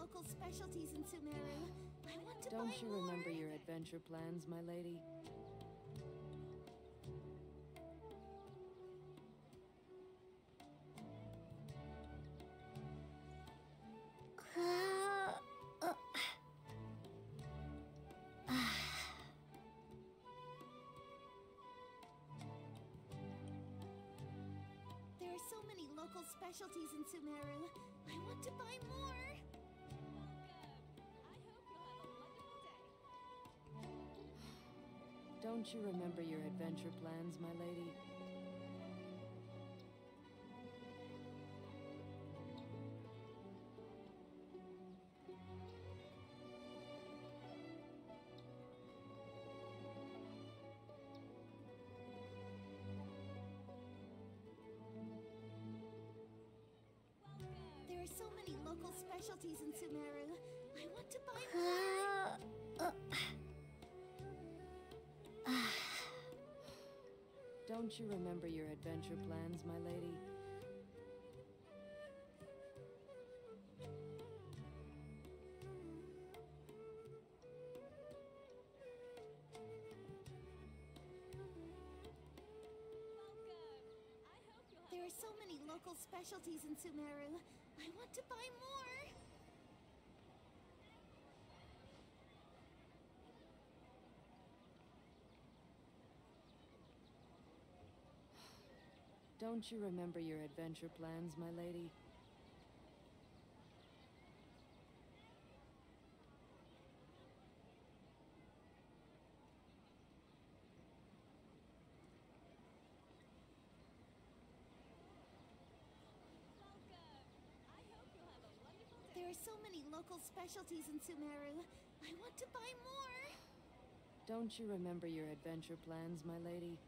local specialties in Sumeru. I want to Don't buy you more. remember your adventure plans, my lady? There are so many local specialties in Sumeru. Don't you remember your adventure plans, my lady? Don't you remember your adventure plans, my lady? There are so many local specialties in Sumeru. I want to buy more. Don't you remember your adventure plans, my lady? There are so many local specialties in Sumeru. I want to buy more. Don't you remember your adventure plans, my lady?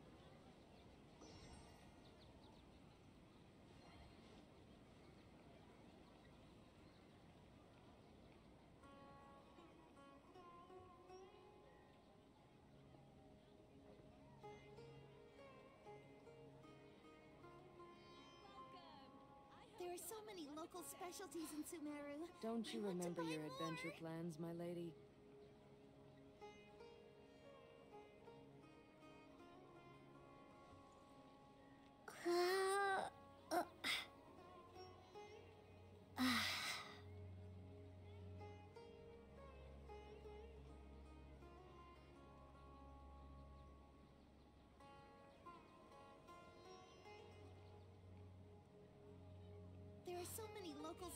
Local specialties in Sumeru. Don't you remember your adventure plans, my lady?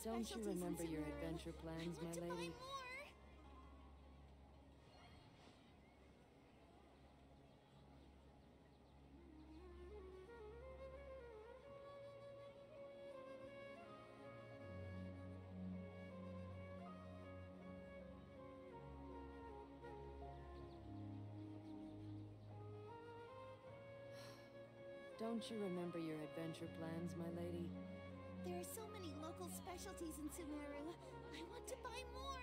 Don't you remember your adventure plans, my lady? Don't you remember your adventure plans, my lady? There are so many local specialties in Sumeru. I want to buy more.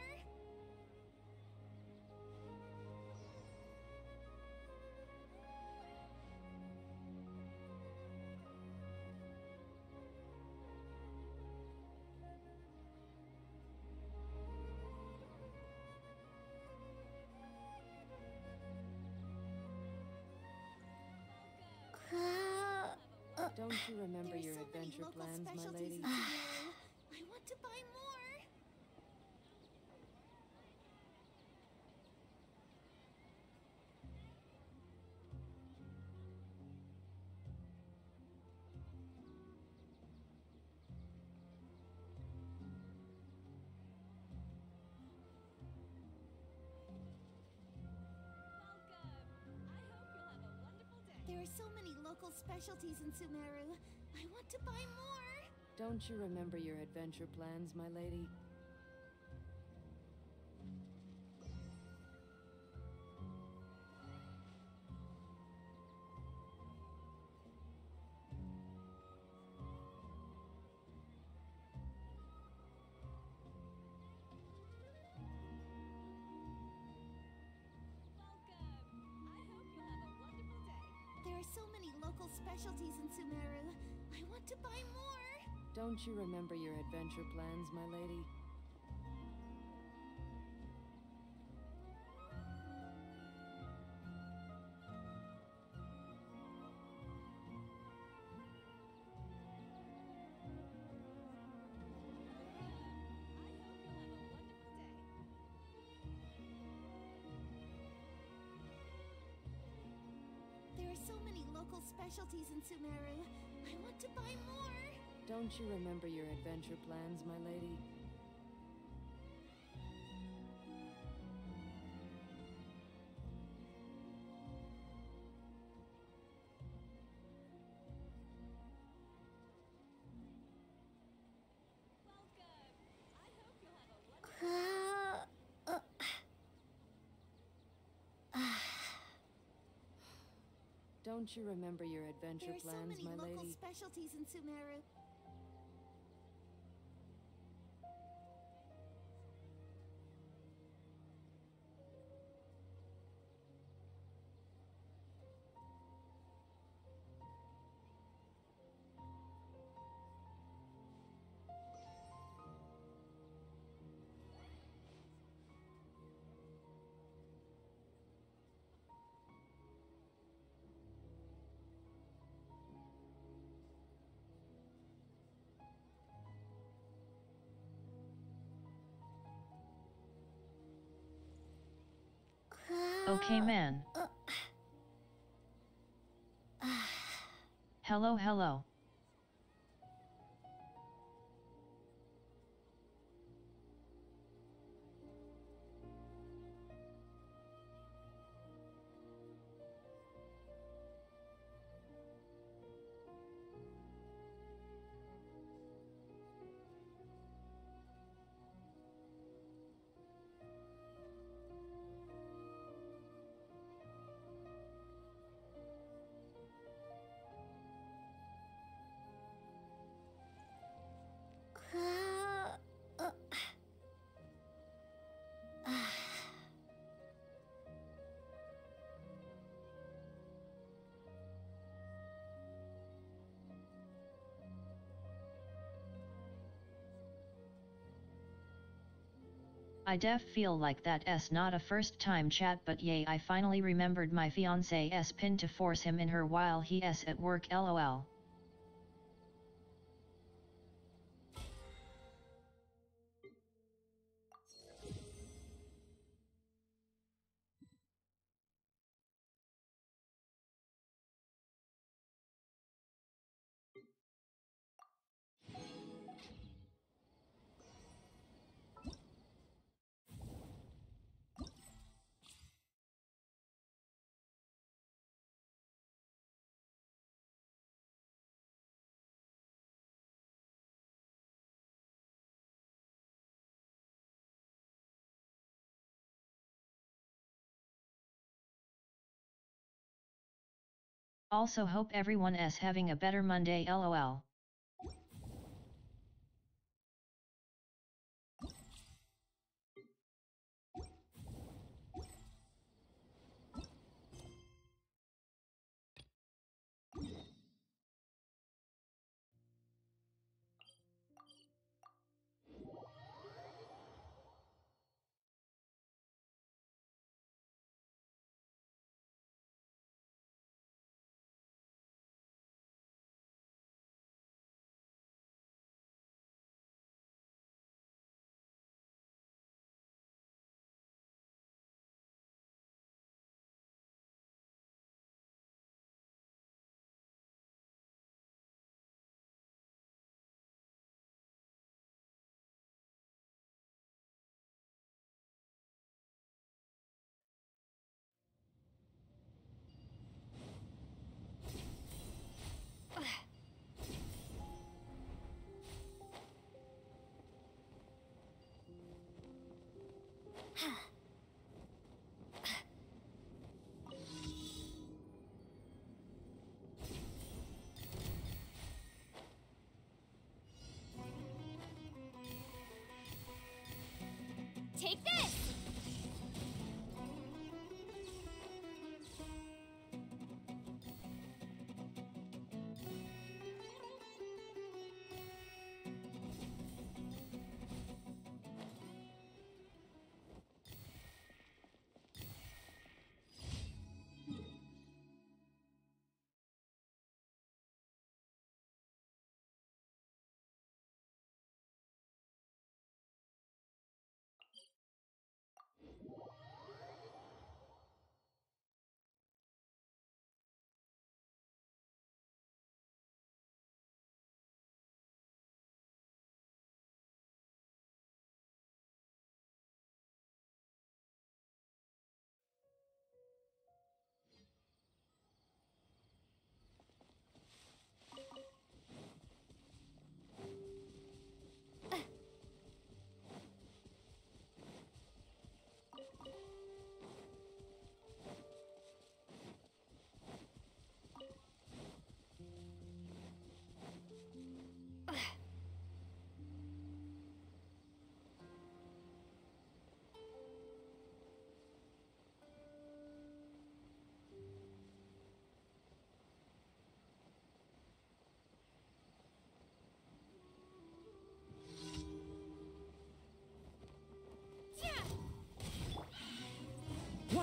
Don't you remember your so adventure plans, my lady? Local specialties in Sumeru. I want to buy more. Don't you remember your adventure plans, my lady? Do you remember your adventure plans, my lady? There are so many local specialties in Sumeru. I want to buy more! Don't you remember your adventure plans, my lady? Don't you remember your adventure plans, my lady? There are so plans, many local lady? specialties in Sumeru. Okay, man. Hello, hello. I def feel like that s not a first time chat but yay I finally remembered my fiance s pin to force him in her while he s at work lol. Also hope everyone s having a better Monday lol.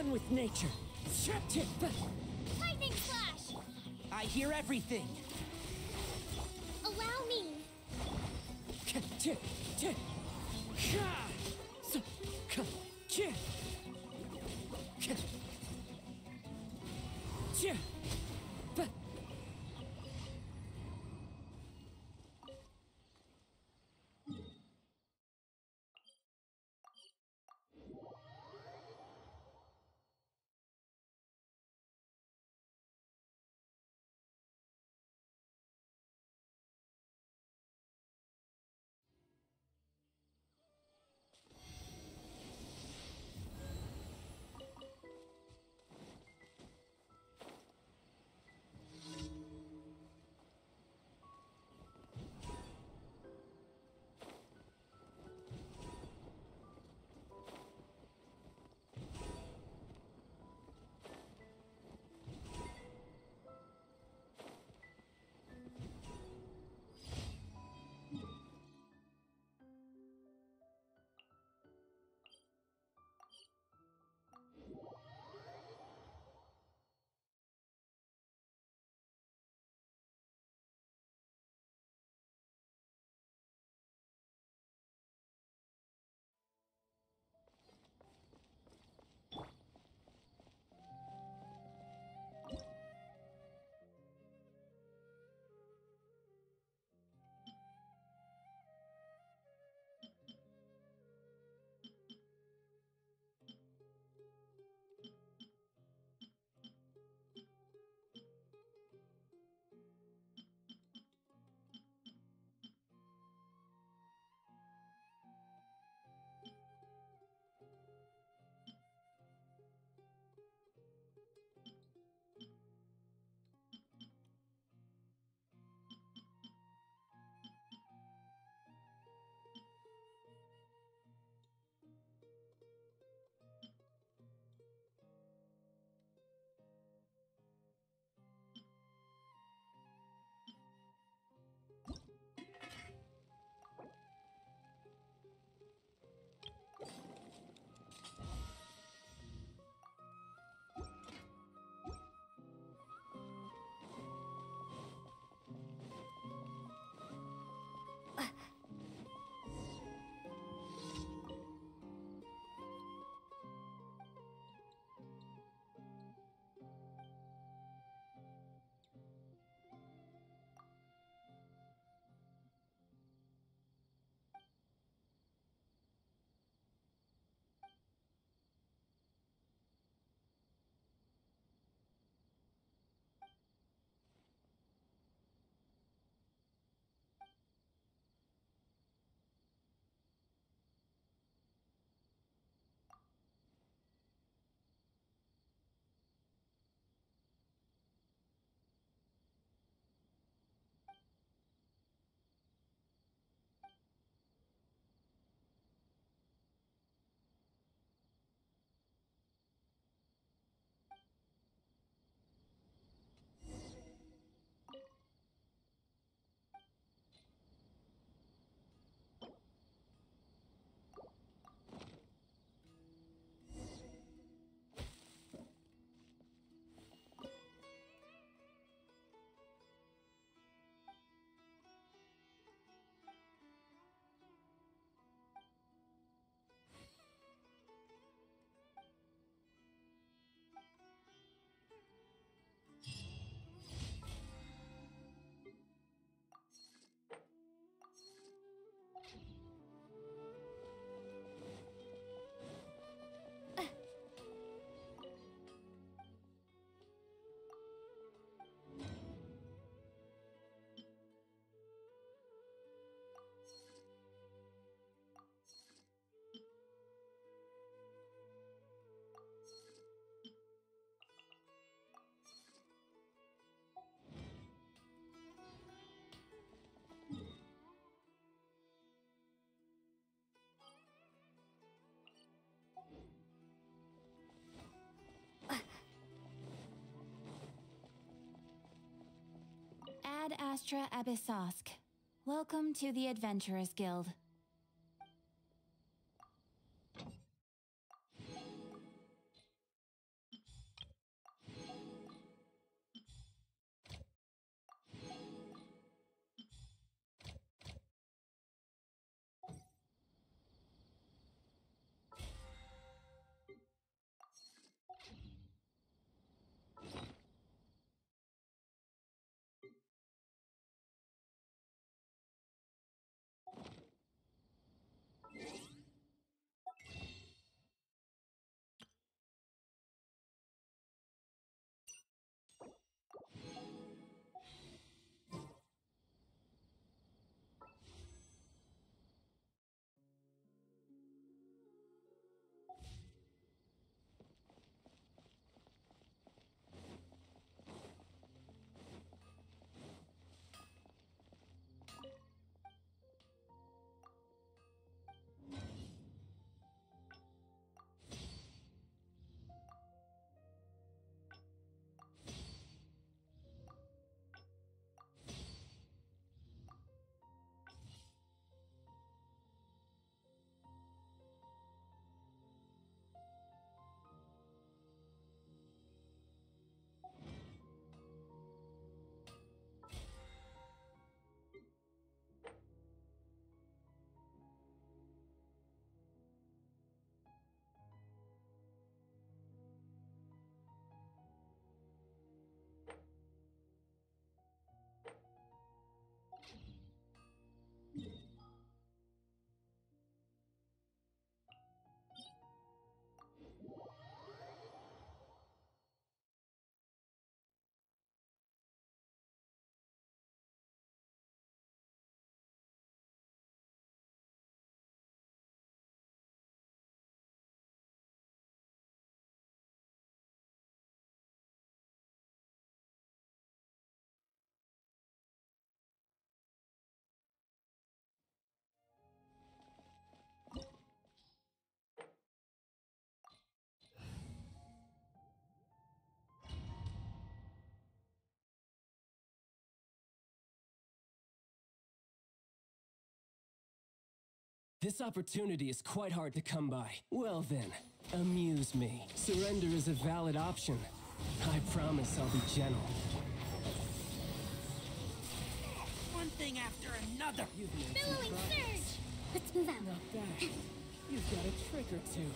One with nature. Lightning Slash! I hear everything. Allow me! Ad Astra Abyssosque. Welcome to the Adventurers Guild. This opportunity is quite hard to come by. Well then, amuse me. Surrender is a valid option. I promise I'll be gentle. One thing after another. You've made some Billowing surge! Let's move out. Not bad. You've got a trick or two.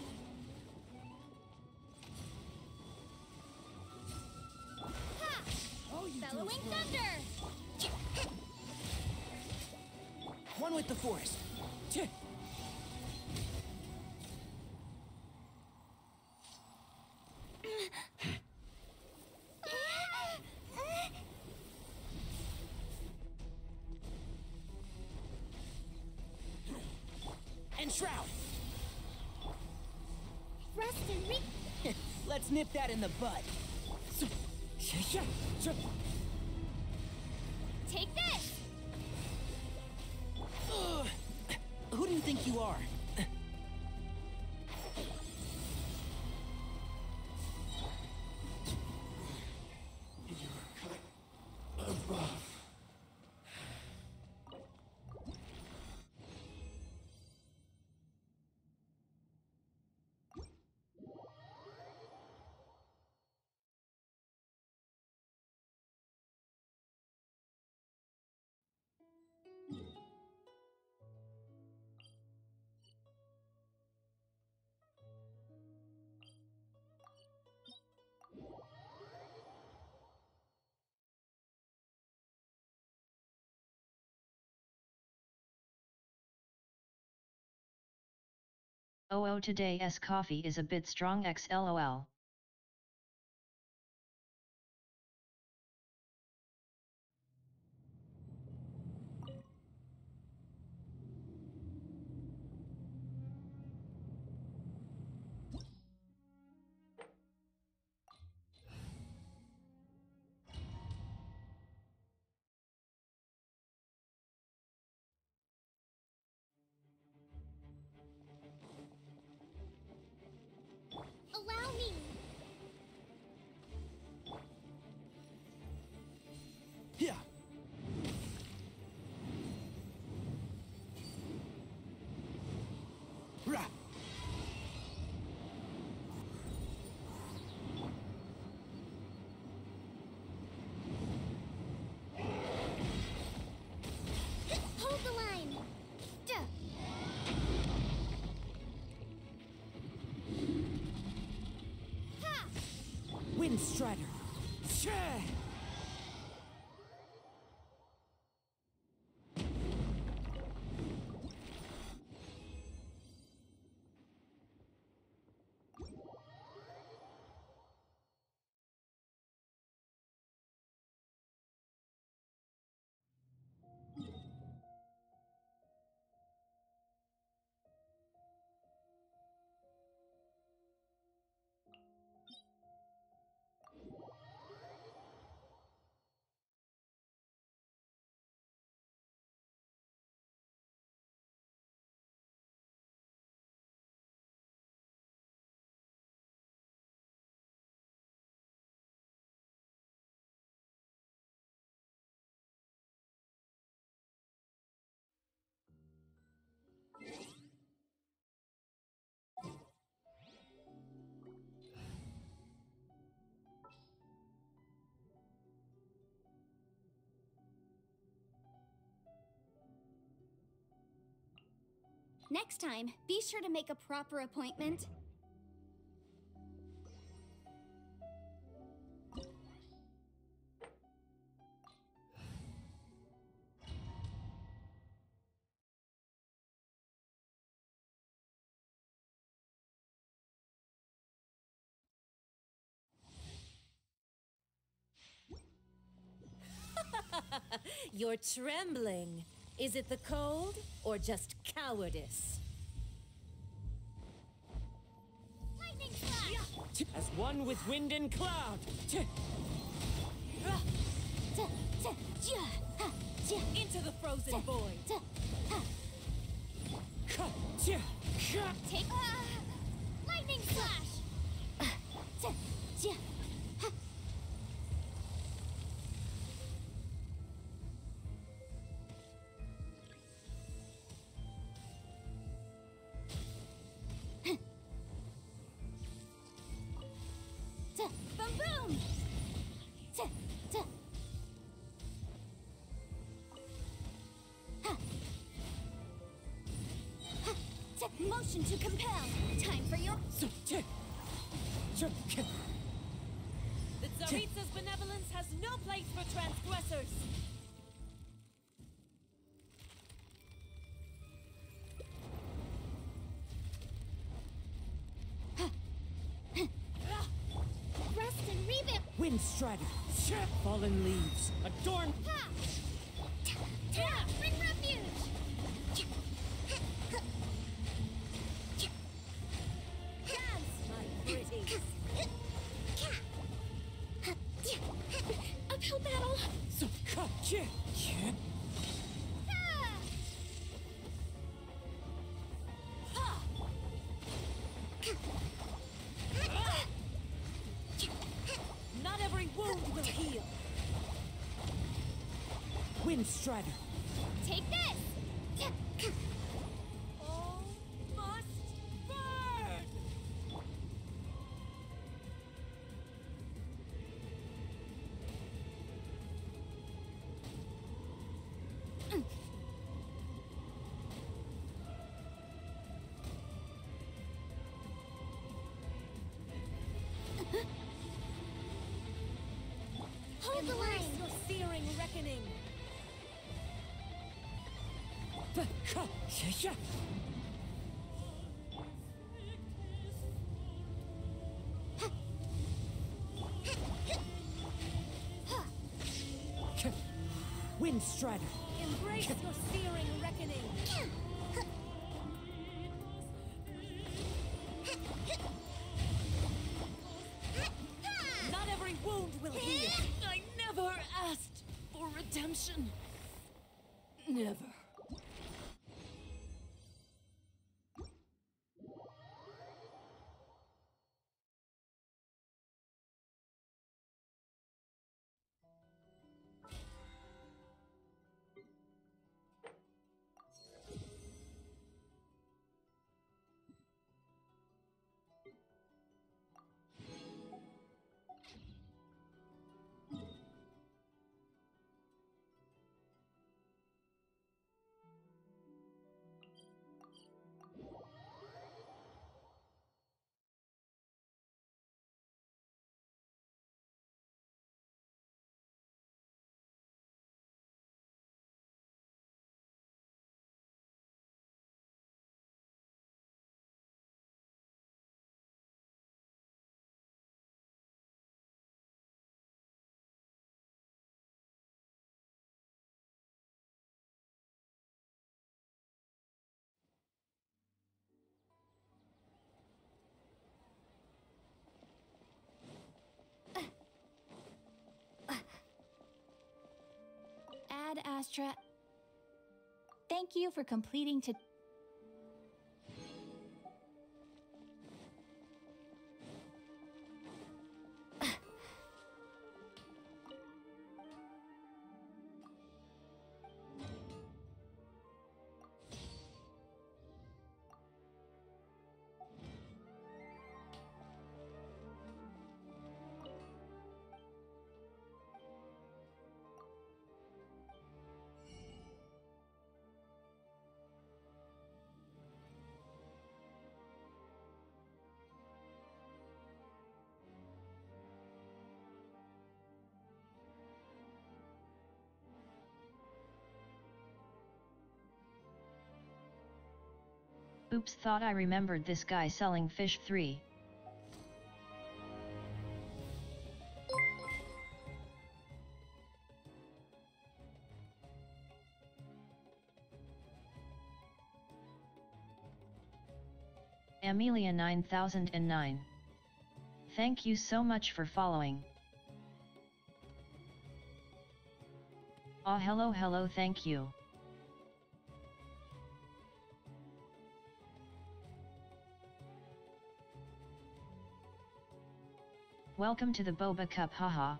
Ha! All you do Bellowing thunder! One with the forest. And Shroud. Rust and re- Let's nip that in the bud. Take this! Ugh. Who do you think you are? Oh today's coffee is a bit strong x Next time, be sure to make a proper appointment. You're trembling. Is it the cold or just cowardice? Lightning slash! As one with wind and cloud. Tch. Tuh, tuh, ja, ha, ja, Into the frozen void. tuh, ha. Ka, tch, ka. Take lightning slash! Motion to compel. Time for your. The Tsaritsa's benevolence has no place for transgressors. Rest and revamp. Wind Strider. Fallen leaves. Adorn. Ha! Strider. Take this. All must burn! Hold the line. Your searing reckoning. Wind Strider. Embrace your searing reckoning. Not every wound will heal. I never asked for redemption. Never. Astra. Thank you for completing to. Oops thought I remembered this guy selling fish 3. Amelia 9009. Thank you so much for following. Ah hello hello thank you. Welcome to the Boba Cup haha.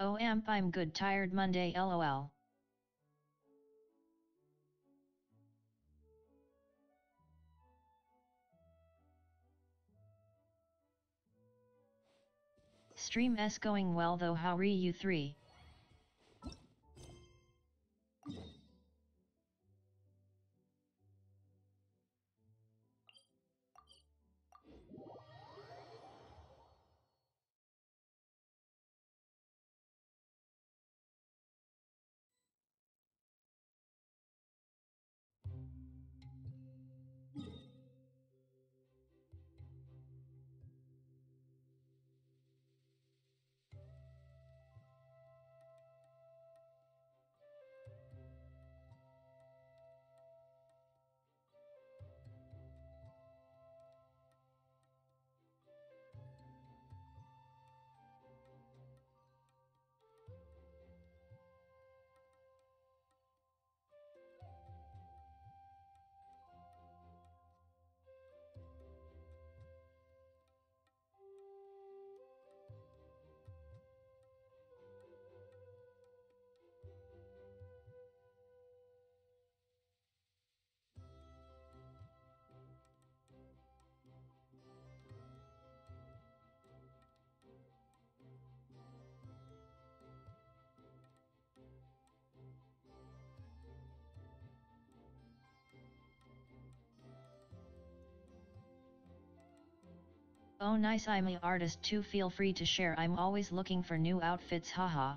Oh amp I'm good tired Monday lol. Stream S going well though how re you 3? Oh nice I'm a artist too feel free to share I'm always looking for new outfits haha.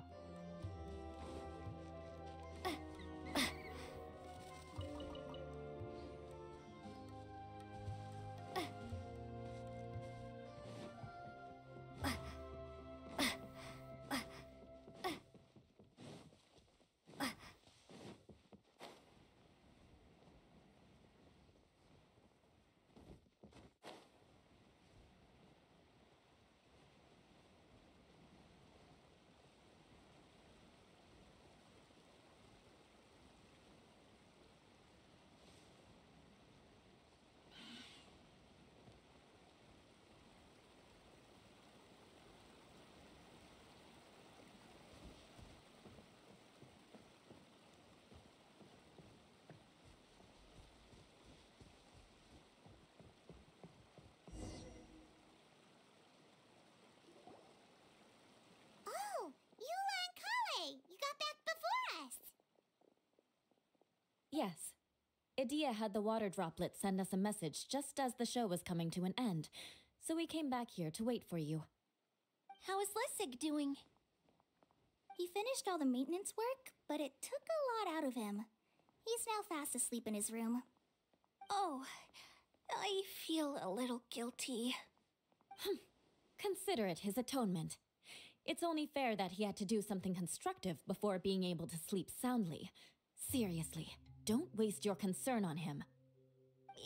Idyia had the water droplet send us a message just as the show was coming to an end, so we came back here to wait for you. How is Lissig doing? He finished all the maintenance work, but it took a lot out of him. He's now fast asleep in his room. Oh, I feel a little guilty. Consider it his atonement. It's only fair that he had to do something constructive before being able to sleep soundly. Seriously, don't waste your concern on him.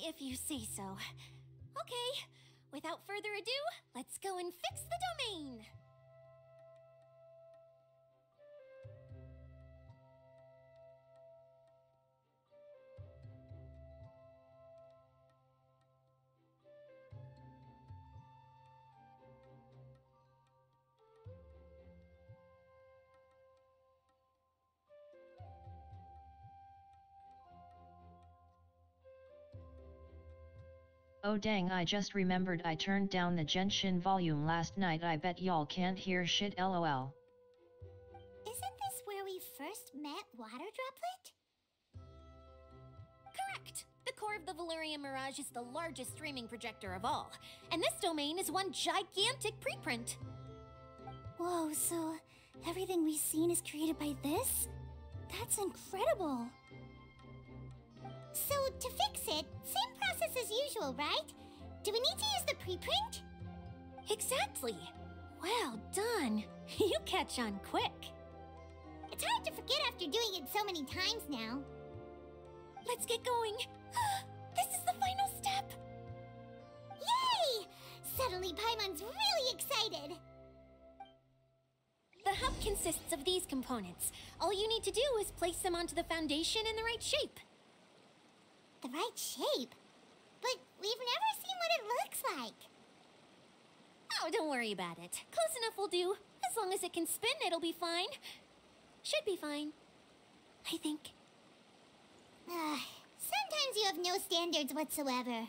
If you say so. Okay, without further ado, let's go and fix the domain! Oh dang I just remembered I turned down the Genshin volume last night I bet y'all can't hear shit lol. Isn't this where we first met Water Droplet? Correct! The core of the Veluriyam Mirage is the largest streaming projector of all, and this domain is one gigantic preprint. Whoa, so everything we've seen is created by this? That's incredible! So, to fix it, same process as usual, right? Do we need to use the preprint? Exactly! Well done! You catch on quick. It's hard to forget after doing it so many times now. Let's get going. this is the final step. Yay! Suddenly Paimon's really excited. The hub consists of these components. All you need to do is place them onto the foundation in the right shape. The right shape? But we've never seen what it looks like. Oh, don't worry about it. Close enough will do. As long as it can spin, it'll be fine. Should be fine. I think. Ah, sometimes you have no standards whatsoever.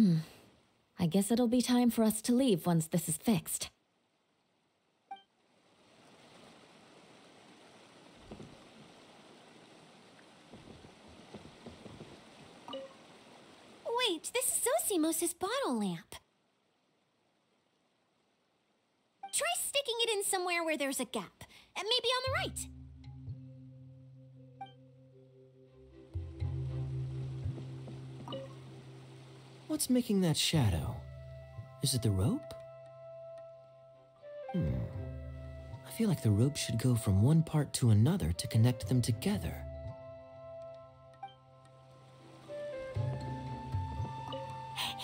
Hmm. I guess it'll be time for us to leave once this is fixed. Wait, this is Zosimos' bottle lamp. Try sticking it in somewhere where there's a gap. And maybe on the right. What's making that shadow? Is it the rope? Hmm. I feel like the rope should go from one part to another to connect them together.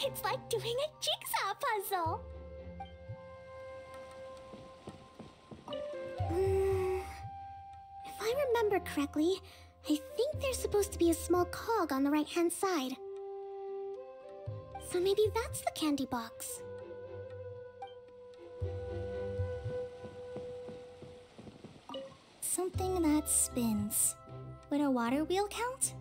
It's like doing a jigsaw puzzle. Mm, if I remember correctly, I think there's supposed to be a small cog on the right hand side. So maybe that's the candy box. Something that spins. Would a water wheel count?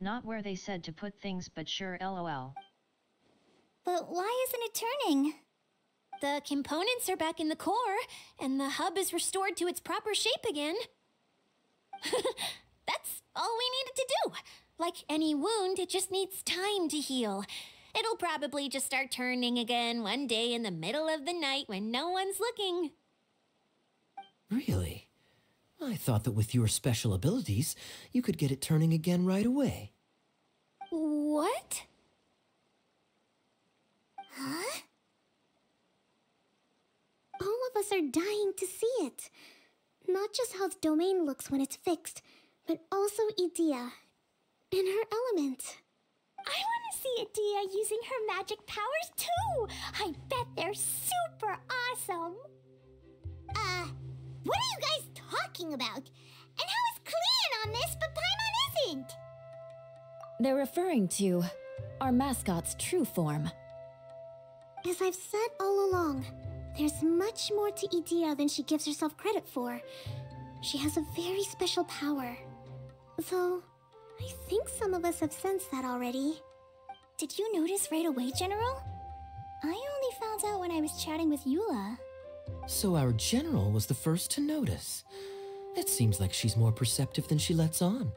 Not where they said to put things but sure lol. But why isn't it turning? The components are back in the core, and the hub is restored to its proper shape again. That's all we needed to do. Like any wound, it just needs time to heal. It'll probably just start turning again one day in the middle of the night when no one's looking. Really? I thought that with your special abilities, you could get it turning again right away. What? Huh? All of us are dying to see it. Not just how the domain looks when it's fixed, but also Idyia in her element. I want to see Idyia using her magic powers too. I bet they're super awesome. Uh, what are you guys talking about? And how is Klee on this, but Paimon isn't? They're referring to our mascot's true form. As I've said all along, there's much more to Idyia than she gives herself credit for. She has a very special power. Though, I think some of us have sensed that already. Did you notice right away, General? I only found out when I was chatting with Eula. So our general was the first to notice. It seems like she's more perceptive than she lets on.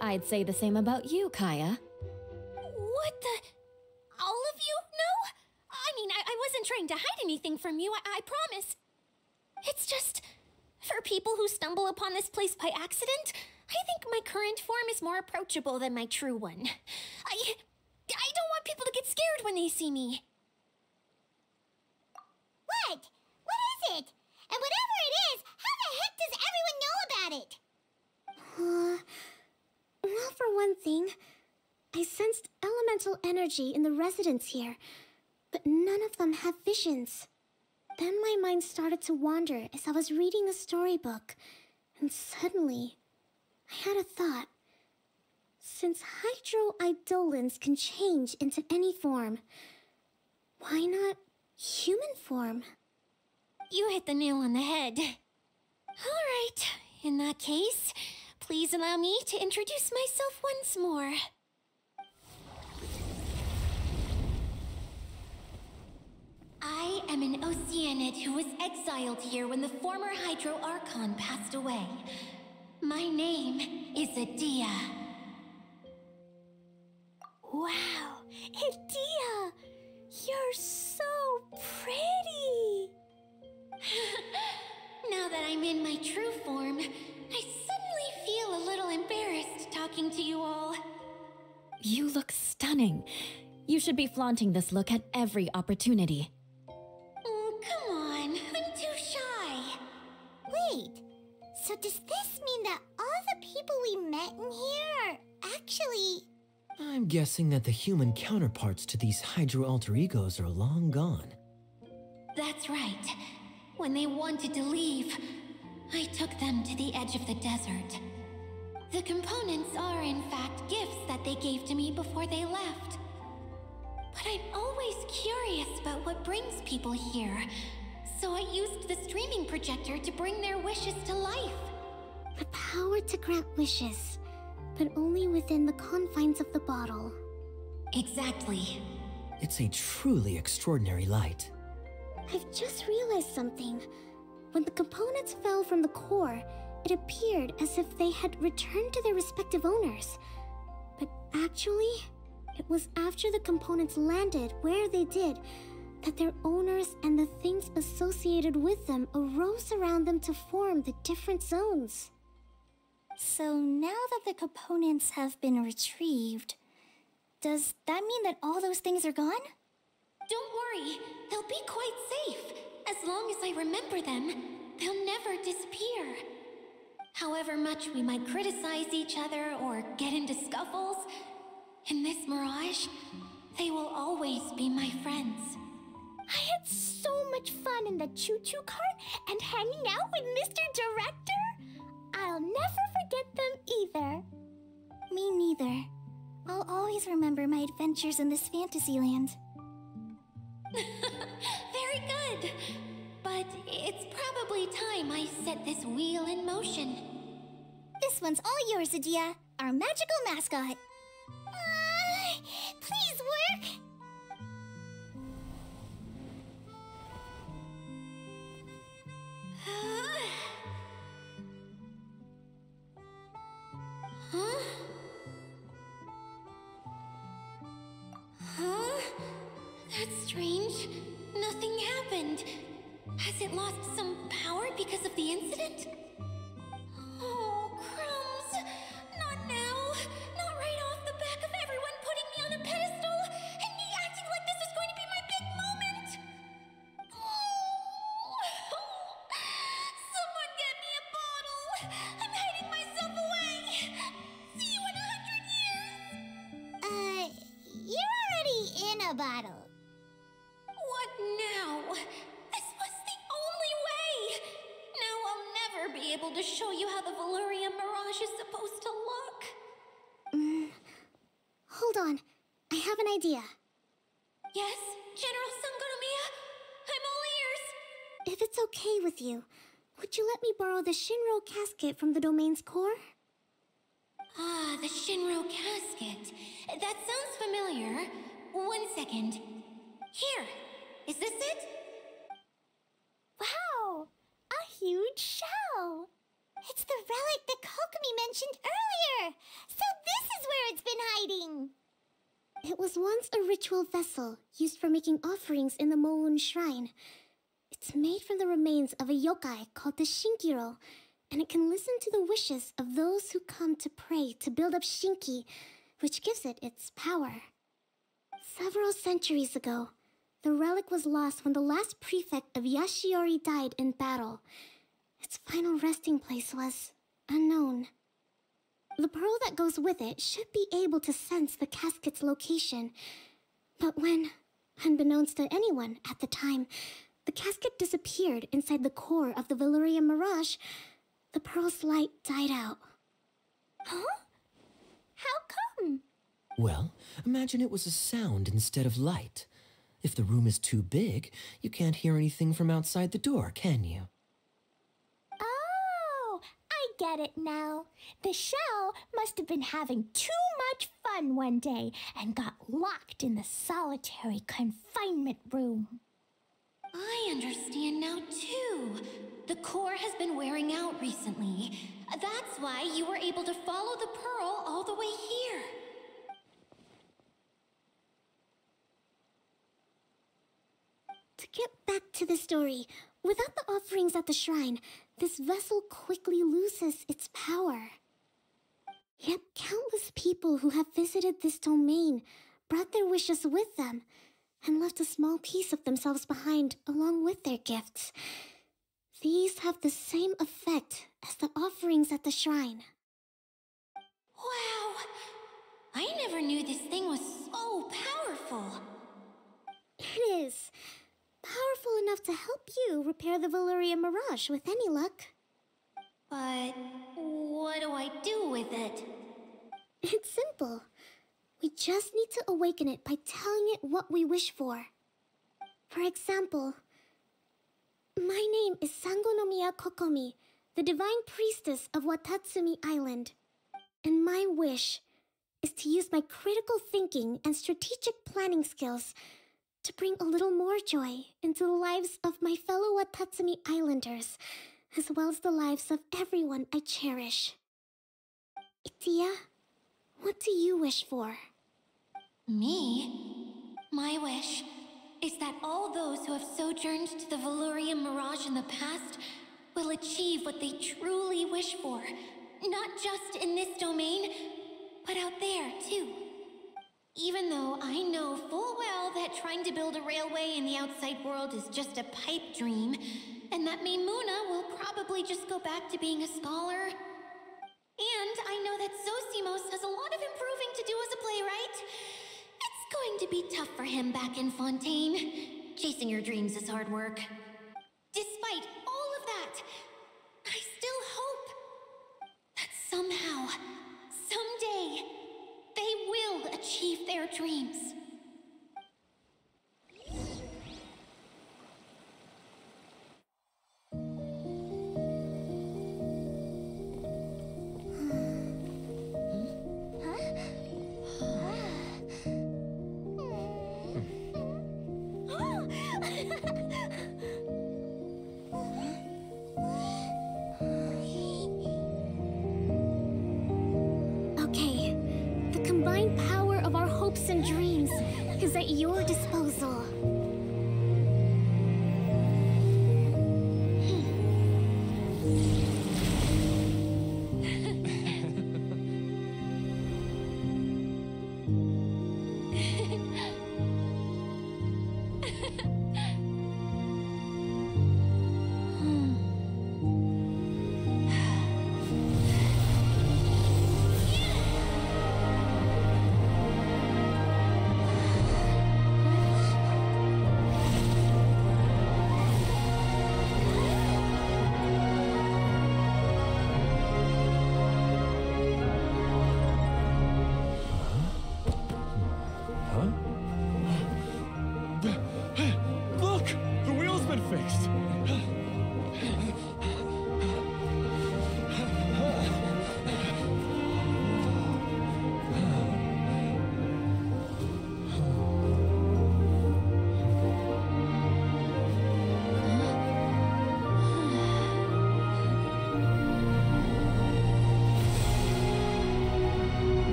I'd say the same about you, Kaeya. What the? All of you? No? I mean, I, I wasn't trying to hide anything from you, I, I promise. It's just. For people who stumble upon this place by accident, I think my current form is more approachable than my true one. I. I don't want people to get scared when they see me. What? It? And whatever it is, how the heck does everyone know about it? Uh, well, for one thing, I sensed elemental energy in the residents here, but none of them have visions. Then my mind started to wander as I was reading the storybook, and suddenly, I had a thought. Since Hydro Eidolons can change into any form, why not human form? You hit the nail on the head. Alright, in that case, please allow me to introduce myself once more. I am an Oceanid who was exiled here when the former Hydro Archon passed away. My name is Idyia. Wow, Idyia! You're so pretty! now that I'm in my true form, I suddenly feel a little embarrassed talking to you all. You look stunning. You should be flaunting this look at every opportunity. Oh, come on. I'm too shy. Wait, so does this mean that all the people we met in here are actually... I'm guessing that the human counterparts to these Hydro alter egos are long gone. That's right. When they wanted to leave, I took them to the edge of the desert. The components are, in fact, gifts that they gave to me before they left. But I'm always curious about what brings people here, so I used the streaming projector to bring their wishes to life. The power to grant wishes, but only within the confines of the bottle. Exactly. It's a truly extraordinary light. I've just realized something. When the components fell from the core, it appeared as if they had returned to their respective owners. But actually, it was after the components landed where they did that their owners and the things associated with them arose around them to form the different zones. So now that the components have been retrieved, does that mean that all those things are gone? Don't worry, they'll be quite safe. As long as I remember them, they'll never disappear. However much we might criticize each other or get into scuffles, in this mirage, they will always be my friends. I had so much fun in the choo-choo cart and hanging out with Mr. Director. I'll never forget them either. Me neither. I'll always remember my adventures in this fantasy land. Very good. But it's probably time I set this wheel in motion. This one's all yours, Idyia, our magical mascot. Uh, please work. huh? Huh? That's strange. Nothing happened. Has it lost some power because of the incident? Oh, crumbs! Not now! Not right off the back of everyone putting me on a pedestal and me acting like this is going to be my big moment! Oh. Someone get me a bottle! I'm hiding myself away! See you in a hundred years! Uh, you're already in a bottle. How the Veluriyam Mirage is supposed to look. Mm. Hold on. I have an idea. Yes, General Sangonomiya? I'm all ears! If it's okay with you, would you let me borrow the Shinro casket from the domain's core? Ah, the Shinro casket. That sounds familiar. One second. Here. Is this it? Wow! A huge shell! It's the relic that Kokomi mentioned earlier! So this is where it's been hiding! It was once a ritual vessel used for making offerings in the Moon Shrine. It's made from the remains of a yokai called the Shinkiro, and it can listen to the wishes of those who come to pray to build up Shinki, which gives it its power. Several centuries ago, the relic was lost when the last prefect of Yashiori died in battle. Its final resting place was unknown. The pearl that goes with it should be able to sense the casket's location. But when, unbeknownst to anyone at the time, the casket disappeared inside the core of the Veluriyam Mirage, the pearl's light died out. Huh? How come? Well, imagine it was a sound instead of light. If the room is too big, you can't hear anything from outside the door, can you? I get it now. The shell must have been having too much fun one day and got locked in the solitary confinement room. I understand now, too. The core has been wearing out recently. That's why you were able to follow the pearl all the way here. To get back to the story, without the offerings at the shrine, this vessel quickly loses its power. Yet countless people who have visited this domain brought their wishes with them and left a small piece of themselves behind along with their gifts. These have the same effect as the offerings at the shrine. Wow! I never knew this thing was so powerful. It is. Powerful enough to help you repair the Veluriyam Mirage with any luck. But what do I do with it? It's simple. We just need to awaken it by telling it what we wish for. For example, my name is Sangonomiya Kokomi, the divine priestess of Watatsumi Island. And my wish is to use my critical thinking and strategic planning skills to bring a little more joy into the lives of my fellow Watatsumi Islanders, as well as the lives of everyone I cherish. Idyia, what do you wish for? Me? My wish is that all those who have sojourned to the Veluriyam Mirage in the past will achieve what they truly wish for. Not just in this domain, but out there, too. Even though I know full well that trying to build a railway in the outside world is just a pipe dream, and that Maimuna will probably just go back to being a scholar. And I know that Zosimos has a lot of improving to do as a playwright. It's going to be tough for him back in Fontaine. Chasing your dreams is hard work. Despite all of that, I still hope that somehow, will achieve their dreams.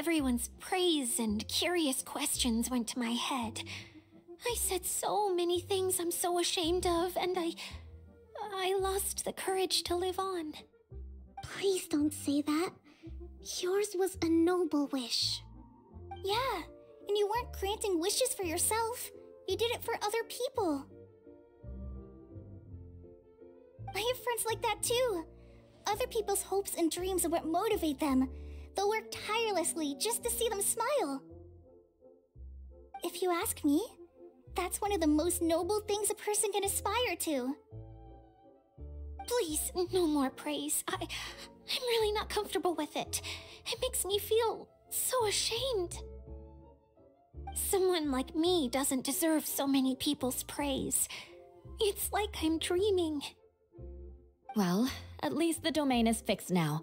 Everyone's praise and curious questions went to my head. I said so many things I'm so ashamed of, and I. I lost the courage to live on. Please don't say that. Yours was a noble wish. Yeah, and you weren't granting wishes for yourself. You did it for other people. I have friends like that too. Other people's hopes and dreams are what motivate them. They'll work tirelessly just to see them smile. If you ask me, that's one of the most noble things a person can aspire to. Please, no more praise. I. I'm really not comfortable with it. It makes me feel so ashamed. Someone like me doesn't deserve so many people's praise. It's like I'm dreaming. Well, at least the domain is fixed now,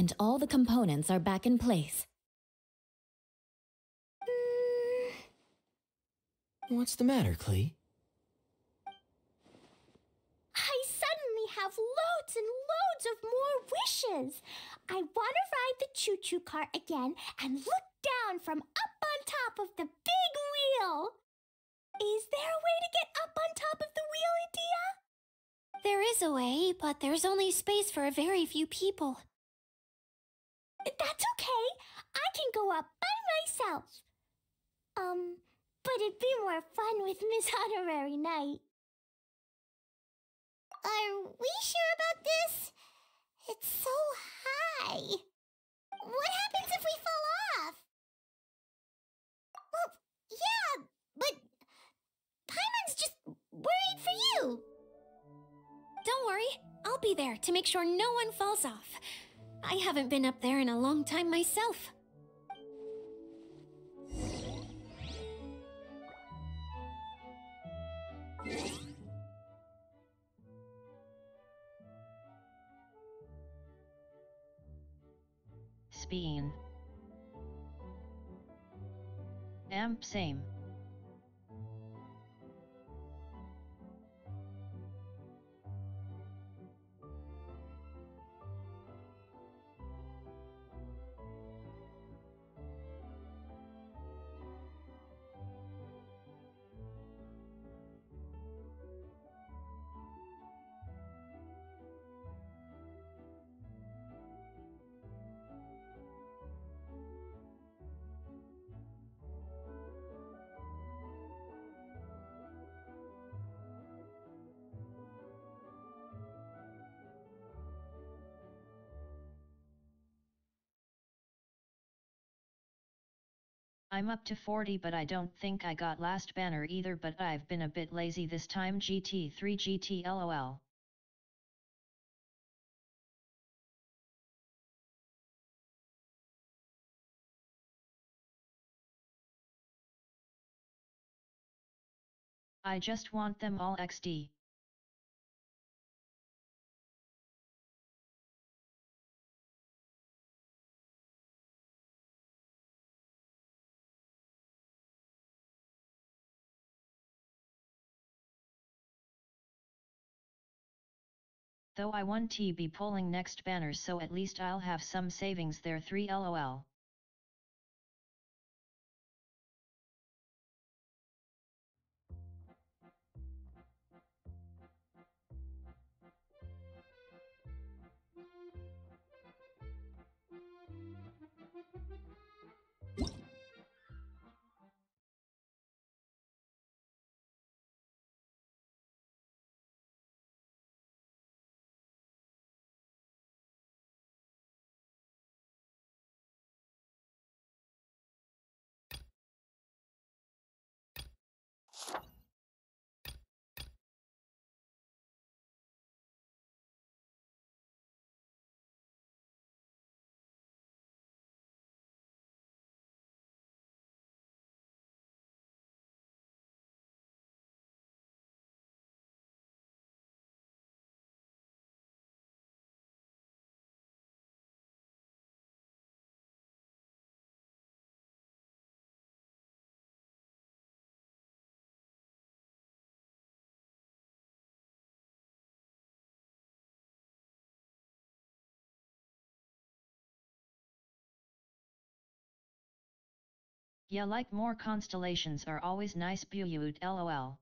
and all the components are back in place. What's the matter, Klee? I suddenly have loads and loads of more wishes. I want to ride the choo choo cart again and look down from up on top of the big wheel. Is there a way to get up on top of the wheel, Idyia? There is a way, but there's only space for a very few people. That's okay. I can go up by myself. Um, but it'd be more fun with Miss Honorary Knight. Are we sure about this? It's so high. What happens if we fall off? Well, yeah, but Paimon's just worried for you. Don't worry, I'll be there to make sure no one falls off. I haven't been up there in a long time myself. Speen. Amp same. I'm up to 40 but I don't think I got last banner either but I've been a bit lazy this time GT3 GT LOL. I just want them all XD. Though I won T be pulling next banner so at least I'll have some savings there 3 lol. Yeah like more constellations are always nice Buyut lol.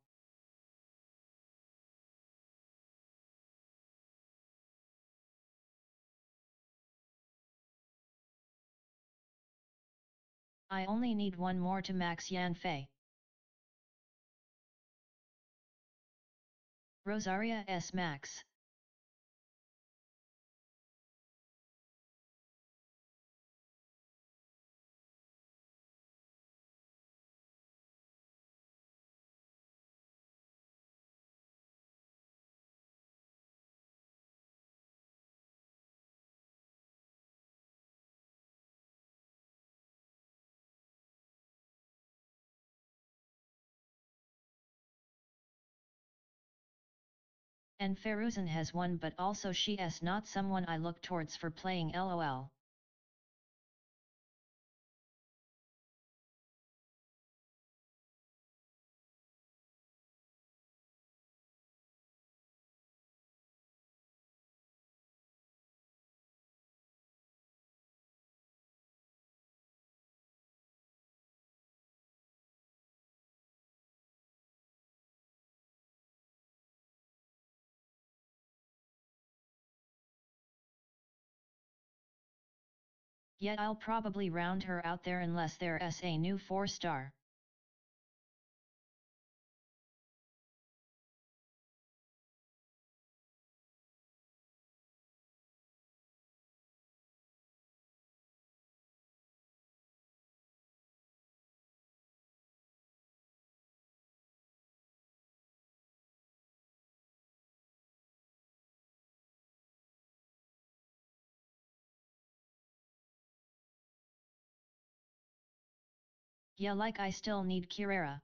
I only need one more to max Yanfei. Rosaria S. Max And Faruzan has one but also she is not someone I look towards for playing LOL. Yet I'll probably round her out there unless there's a new 4 star. Yeah like I still need Kirara.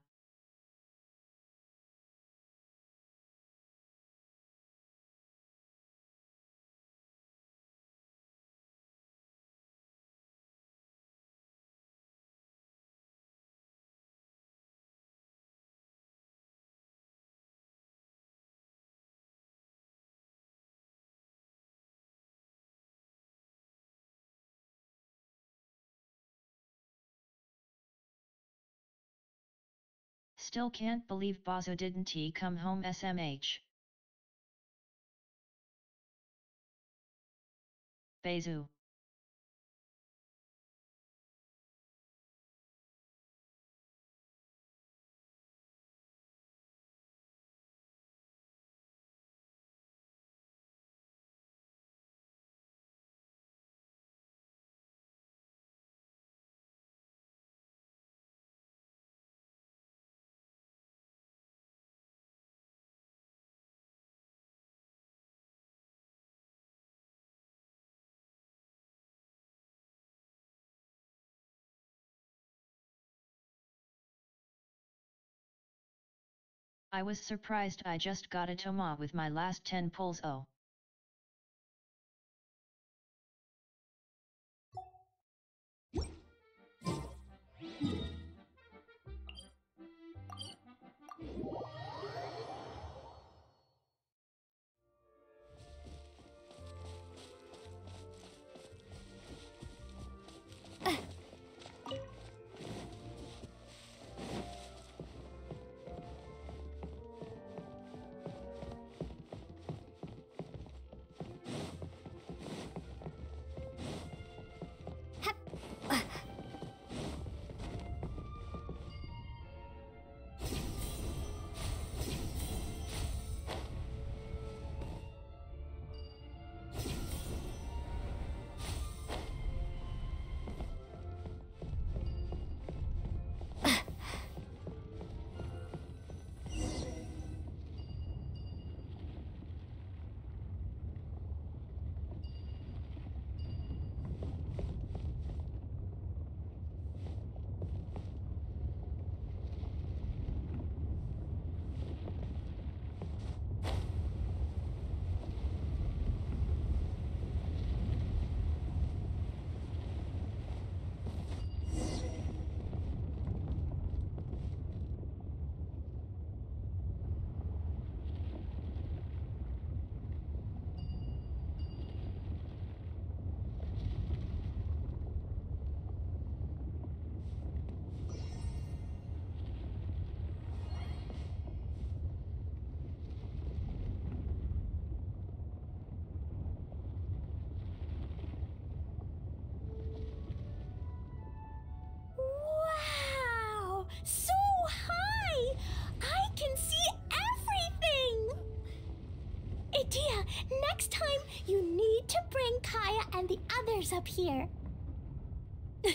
Still can't believe Baizhu didn't he come home SMH. Baizhu. I was surprised I just got a Thoma with my last 10 pulls oh. Next time, you need to bring Kaeya and the others up here.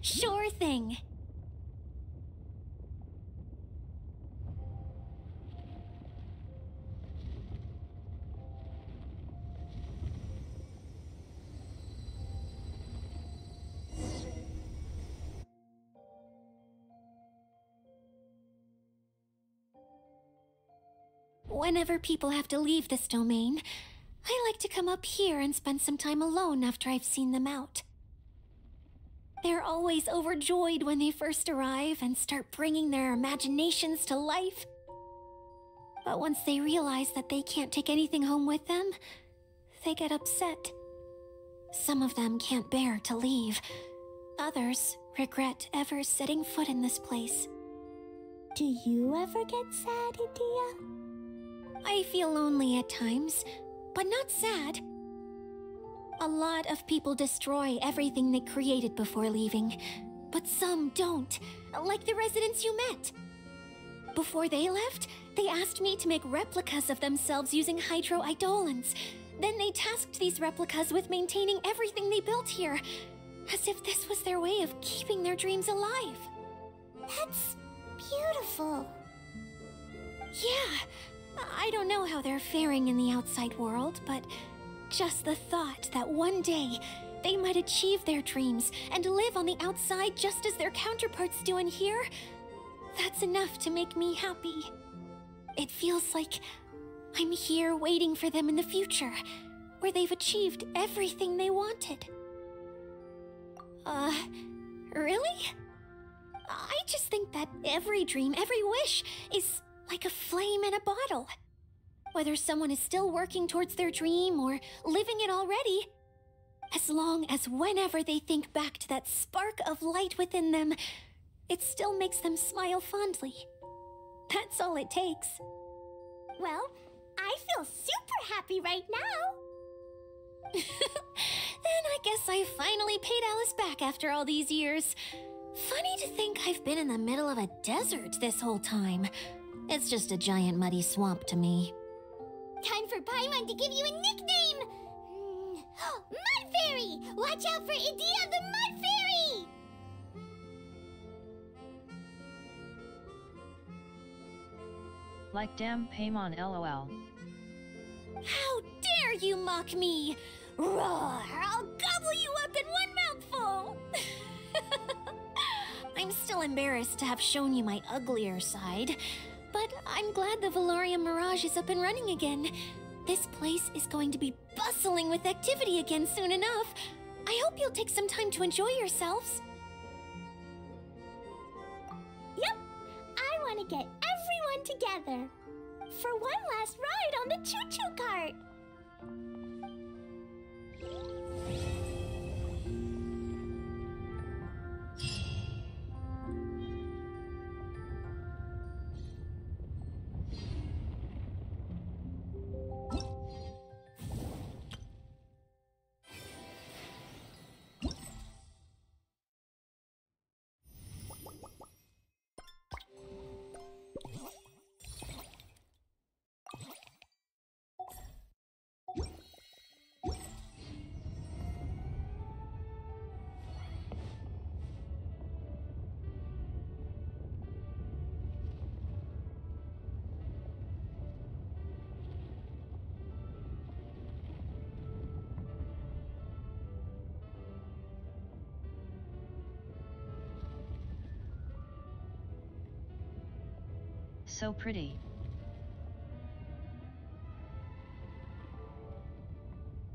sure thing. Whenever people have to leave this domain, I like to come up here and spend some time alone after I've seen them out. They're always overjoyed when they first arrive and start bringing their imaginations to life. But once they realize that they can't take anything home with them, they get upset. Some of them can't bear to leave. Others regret ever setting foot in this place. Do you ever get sad, Idyia? I feel lonely at times, but not sad. A lot of people destroy everything they created before leaving, but some don't, like the residents you met. Before they left, they asked me to make replicas of themselves using hydro eidolons. Then they tasked these replicas with maintaining everything they built here, as if this was their way of keeping their dreams alive. That's beautiful. Yeah, I don't know how they're faring in the outside world, but just the thought that one day they might achieve their dreams and live on the outside just as their counterparts do in here, that's enough to make me happy. It feels like I'm here waiting for them in the future, where they've achieved everything they wanted. Uh, really? I just think that every dream, every wish is like a flame in a bottle. Whether someone is still working towards their dream or living it already, as long as whenever they think back to that spark of light within them, it still makes them smile fondly. That's all it takes. Well, I feel super happy right now. then I guess I finally paid Alice back after all these years. Funny to think I've been in the middle of a desert this whole time. It's just a giant muddy swamp to me. Time for Paimon to give you a nickname! Hmm. Mud Fairy! Watch out for Idyia the Mud Fairy! Like damn Paimon lol. How dare you mock me! Roar! I'll gobble you up in one mouthful! I'm still embarrassed to have shown you my uglier side, but I'm glad the Veluriyam Mirage is up and running again. This place is going to be bustling with activity again soon enough. I hope you'll take some time to enjoy yourselves. Yep, I want to get everyone together for one last ride on the choo-choo cart. So pretty.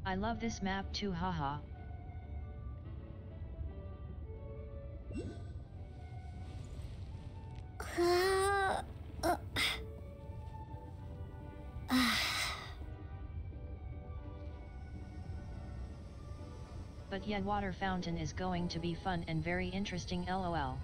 I love this map too haha. But yeah water fountain is going to be fun and very interesting lol.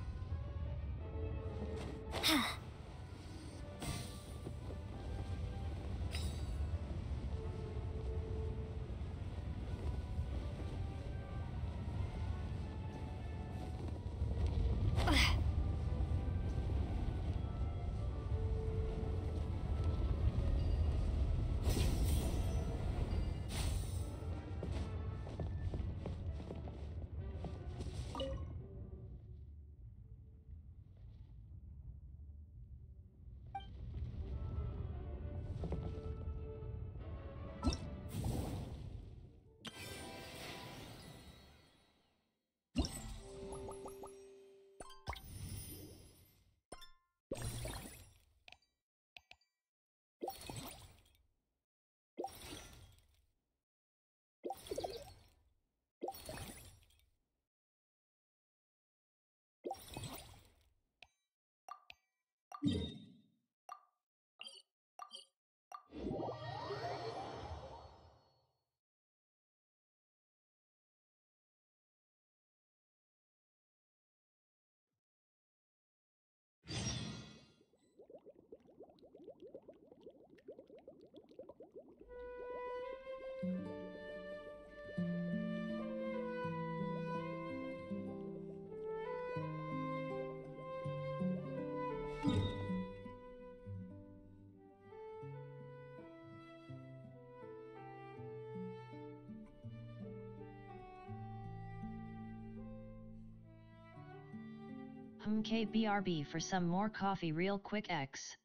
KBRB for some more coffee real quick X.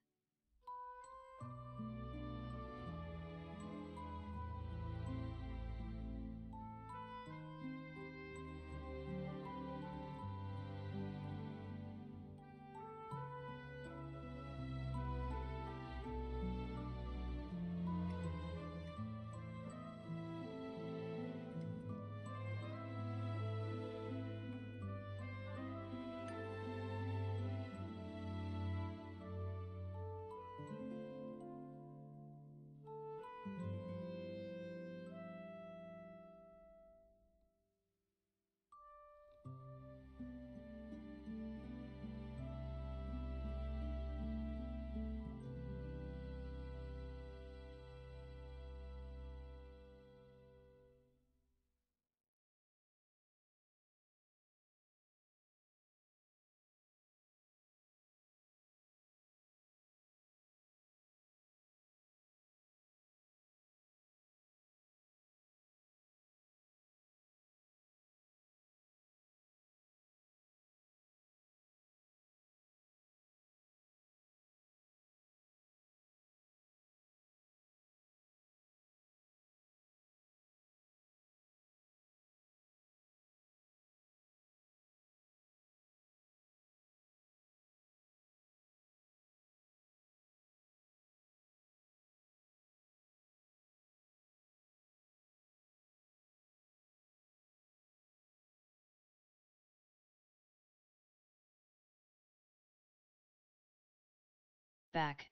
Back.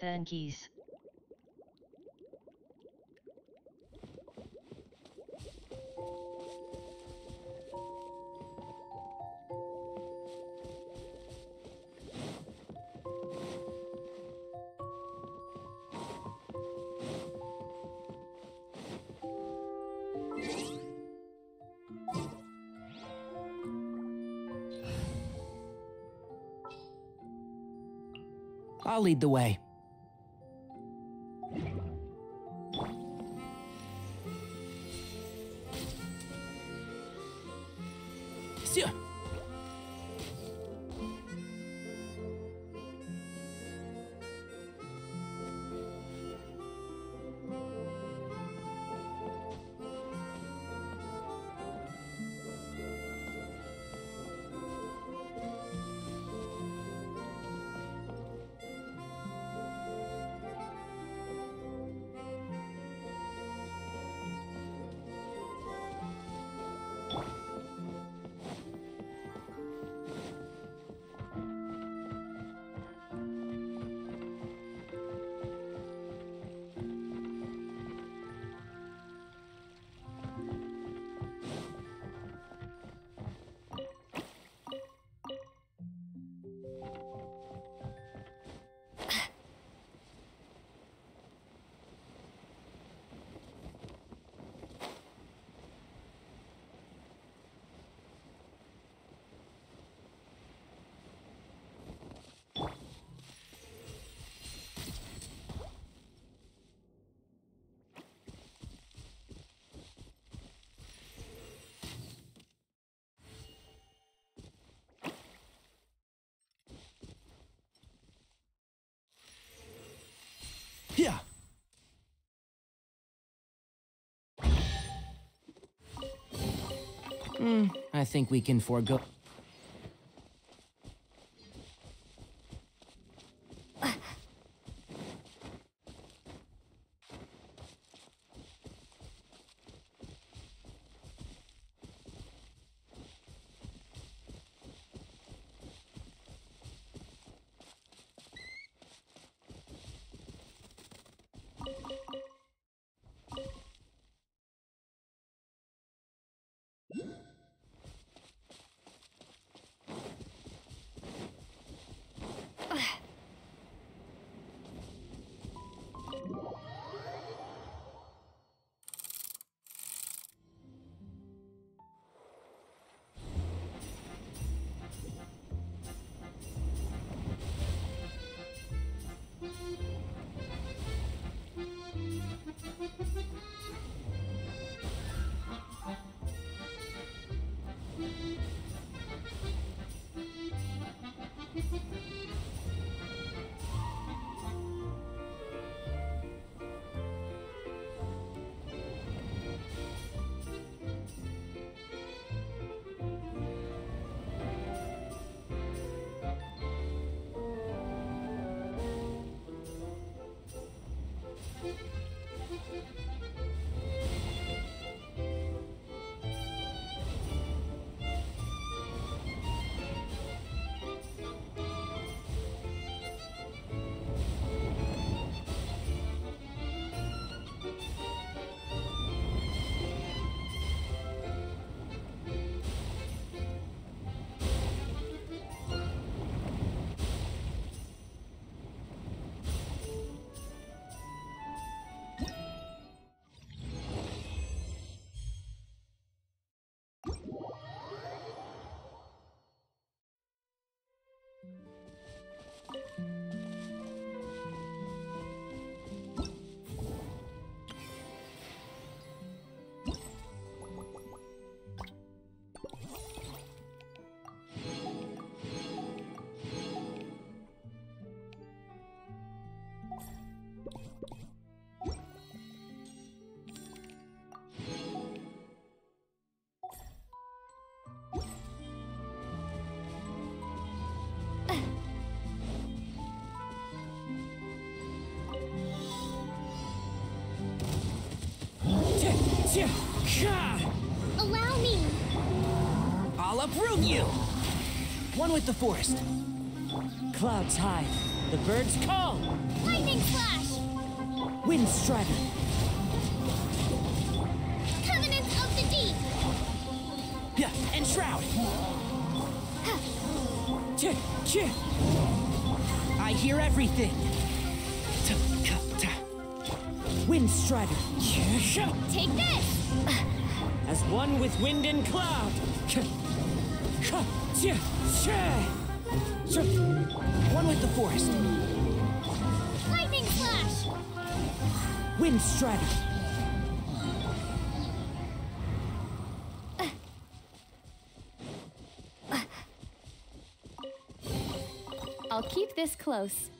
Then keys. I'll lead the way. Hmm, I think we can forego. Uproot you! One with the forest. Clouds high. The birds call. Lightning Slash. Wind Strider. Covenant of the Deep. Yeah, and Shroud. I hear everything. Wind Strider. Take this! As one with wind and cloud. One with the forest. Lightning Slash. Wind Strider. I'll keep this close.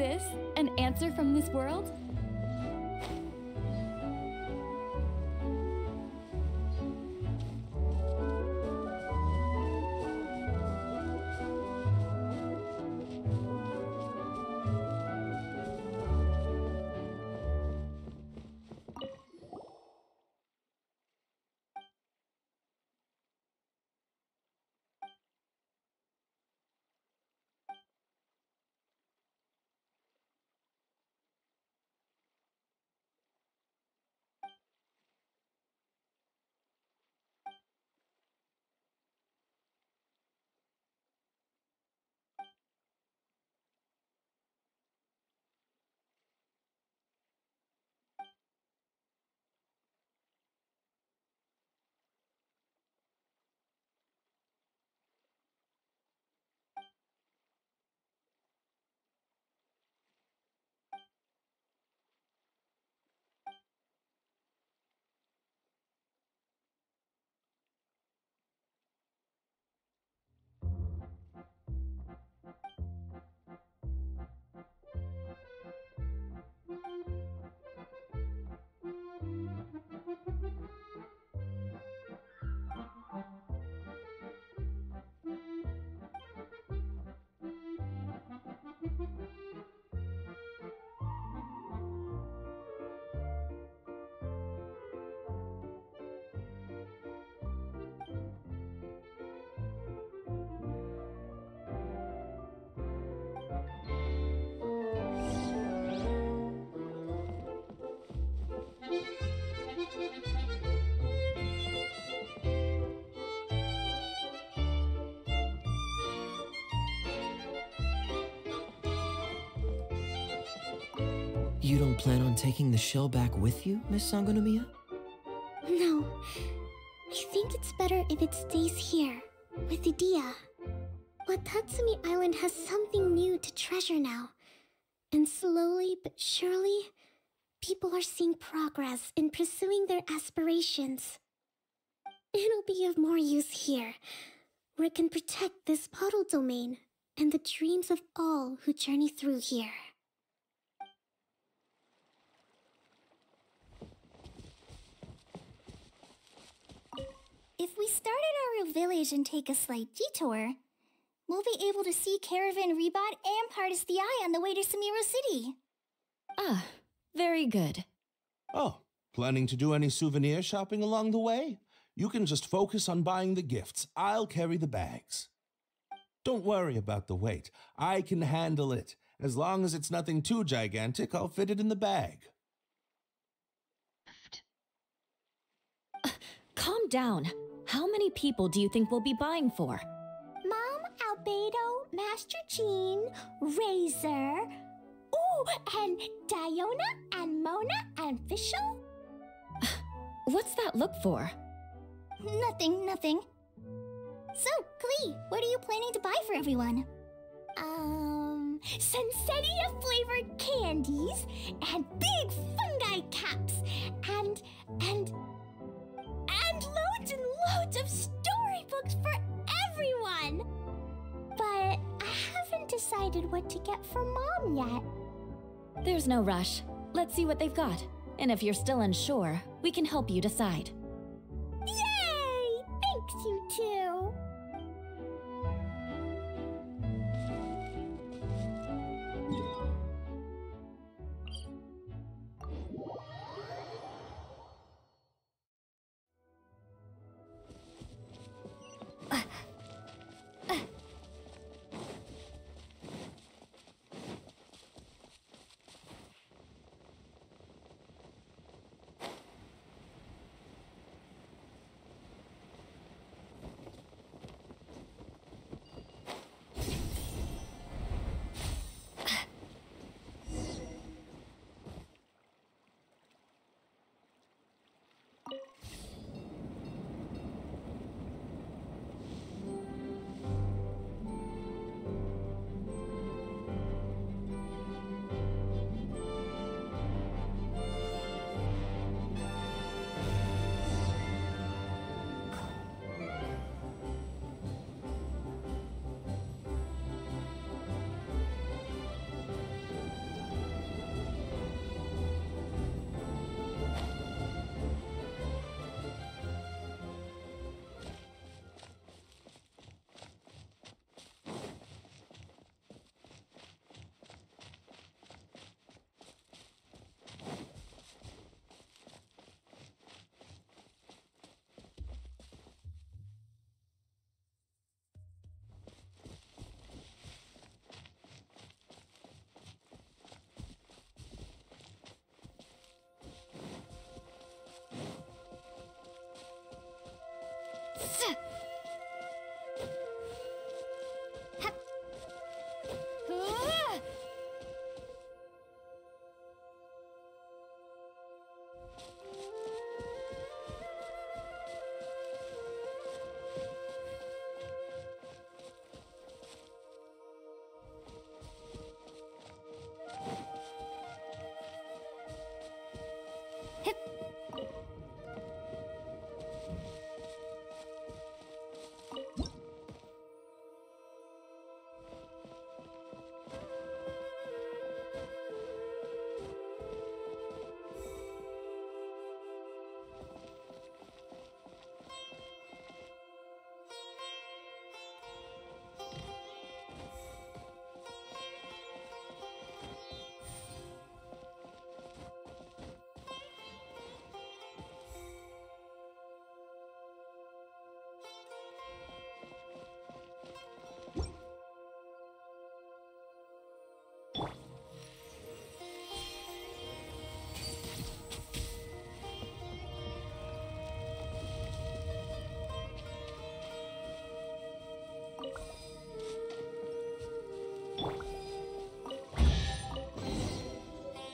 This an answer from this world? You don't plan on taking the shell back with you, Miss Sangonomiya? No. I think it's better if it stays here, with Idyia. Watatsumi Island has something new to treasure now. And slowly but surely, people are seeing progress in pursuing their aspirations. It'll be of more use here, where it can protect this puddle domain and the dreams of all who journey through here. If we start at our village and take a slight detour, we'll be able to see Caravan Ribat and Pardis Dhyai on the way to Sumeru City. Ah, very good. Oh, planning to do any souvenir shopping along the way? You can just focus on buying the gifts. I'll carry the bags. Don't worry about the weight. I can handle it. As long as it's nothing too gigantic, I'll fit it in the bag. Calm down. How many people do you think we'll be buying for? Mom, Albedo, Master Jean, Razor, ooh, and Diona, and Mona, and Fischl? What's that look for? Nothing, nothing. So, Klee, what are you planning to buy for everyone? Um, Sunsettia flavored candies, and big fungi caps, and, and, and loads of storybooks for everyone! But I haven't decided what to get for Mom yet. There's no rush. Let's see what they've got. And if you're still unsure, we can help you decide. へっ。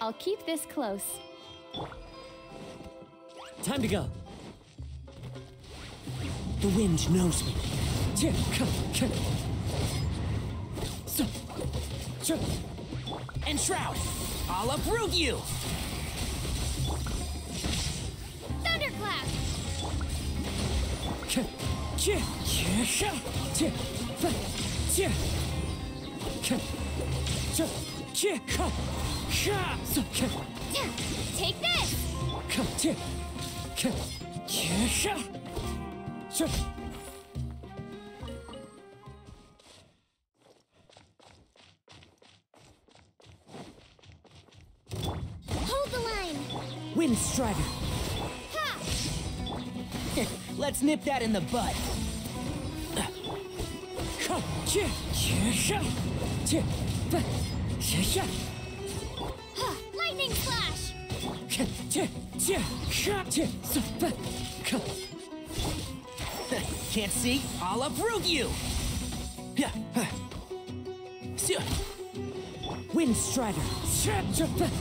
I'll keep this close. Time to go. The wind knows me. And Shroud, I'll uproot you! Thunderclap! Take this! Hold the line! Wind Strider! Ha! Let's nip that in the bud! Shit!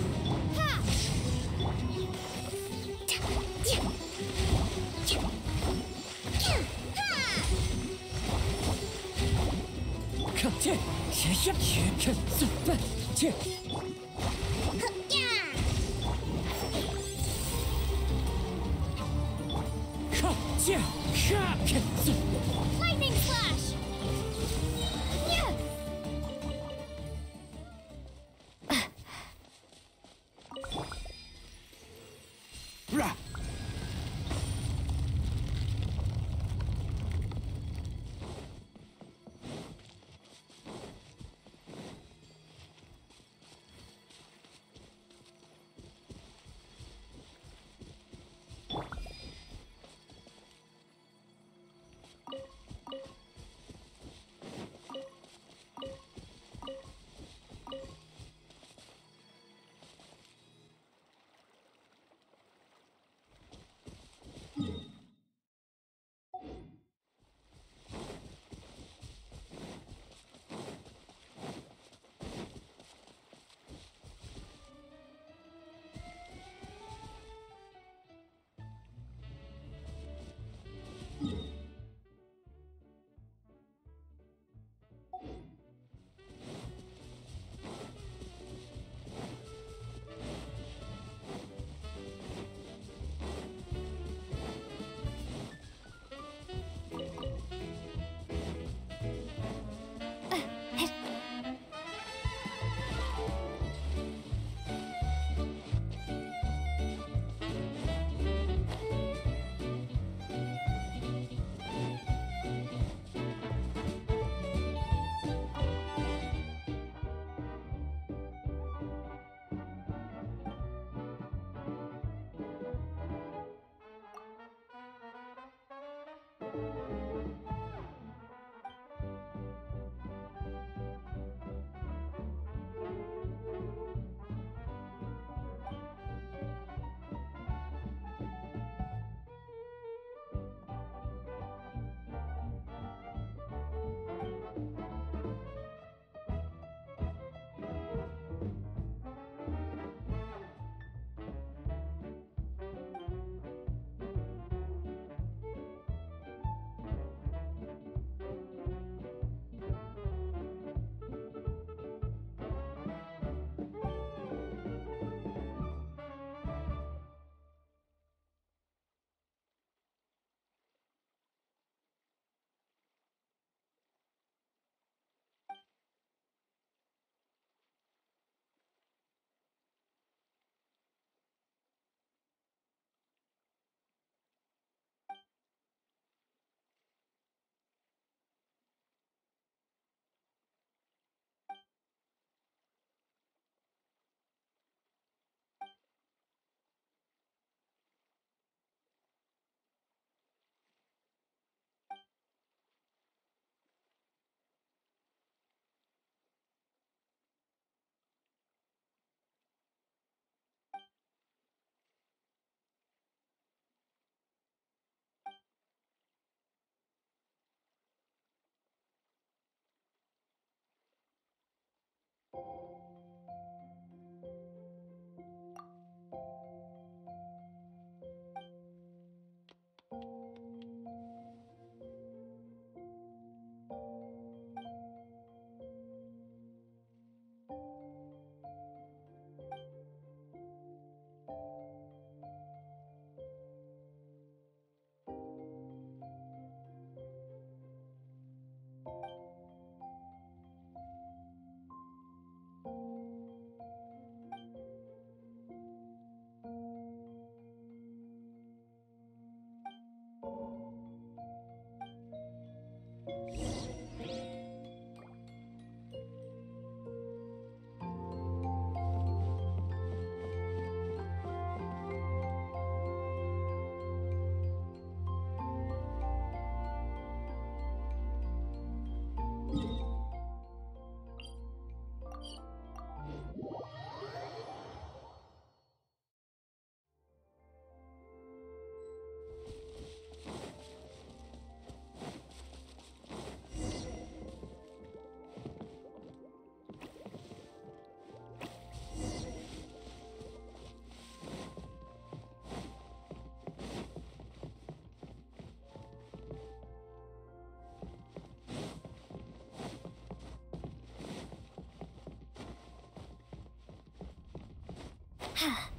哈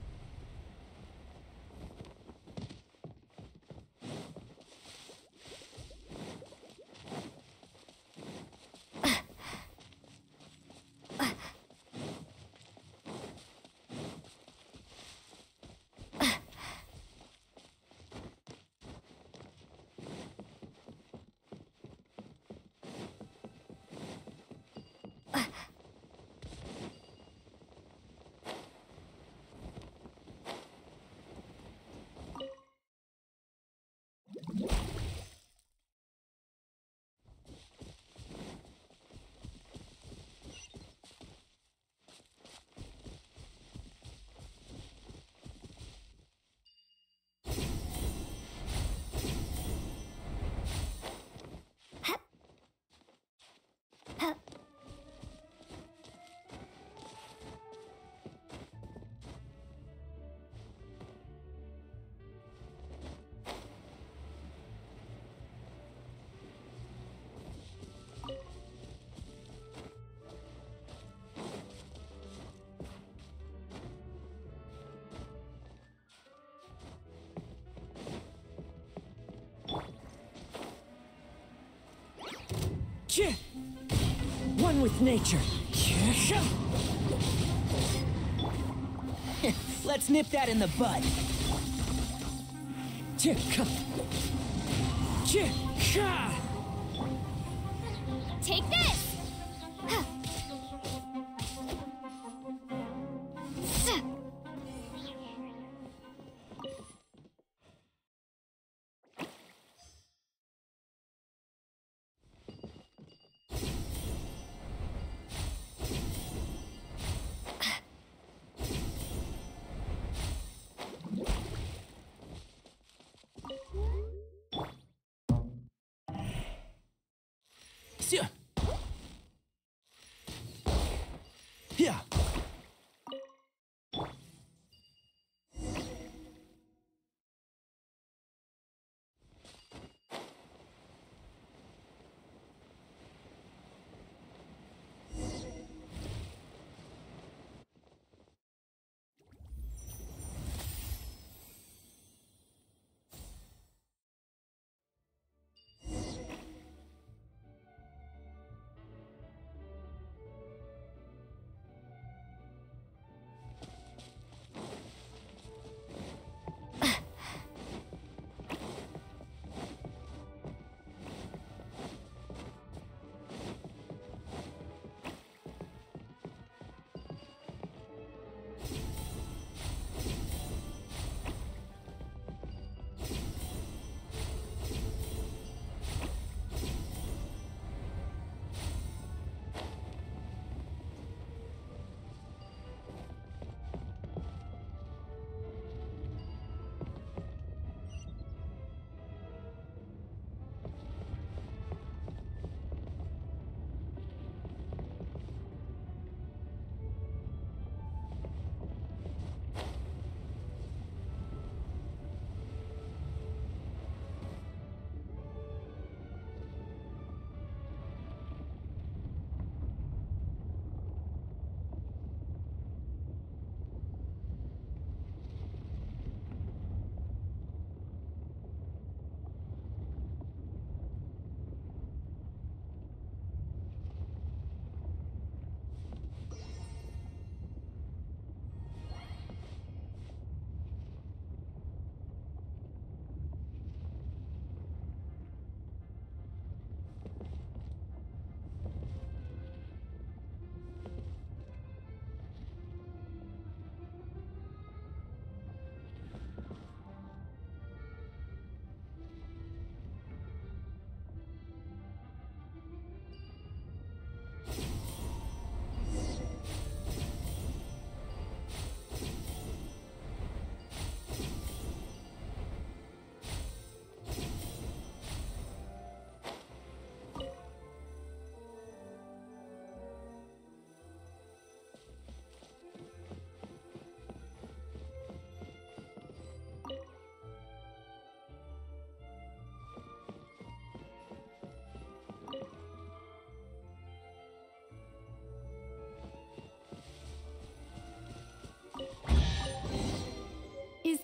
One with nature. Let's nip that in the bud. Take this!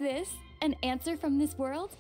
This an answer from this world?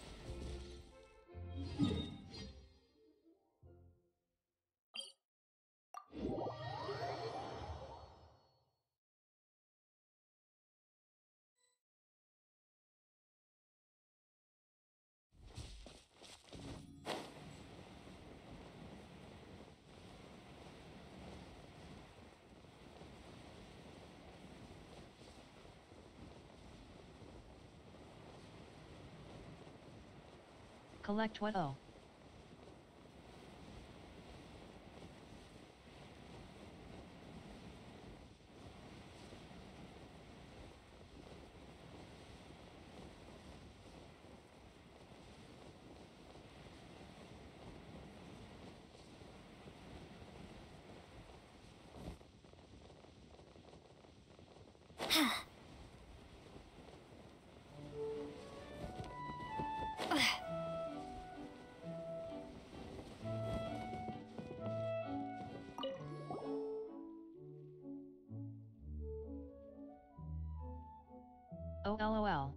Collect what oh. Oh lol.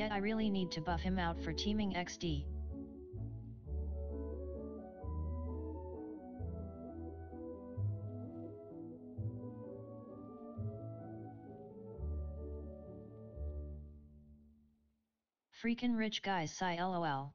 Yet I really need to buff him out for teaming XD. Freakin' rich guys sigh lol.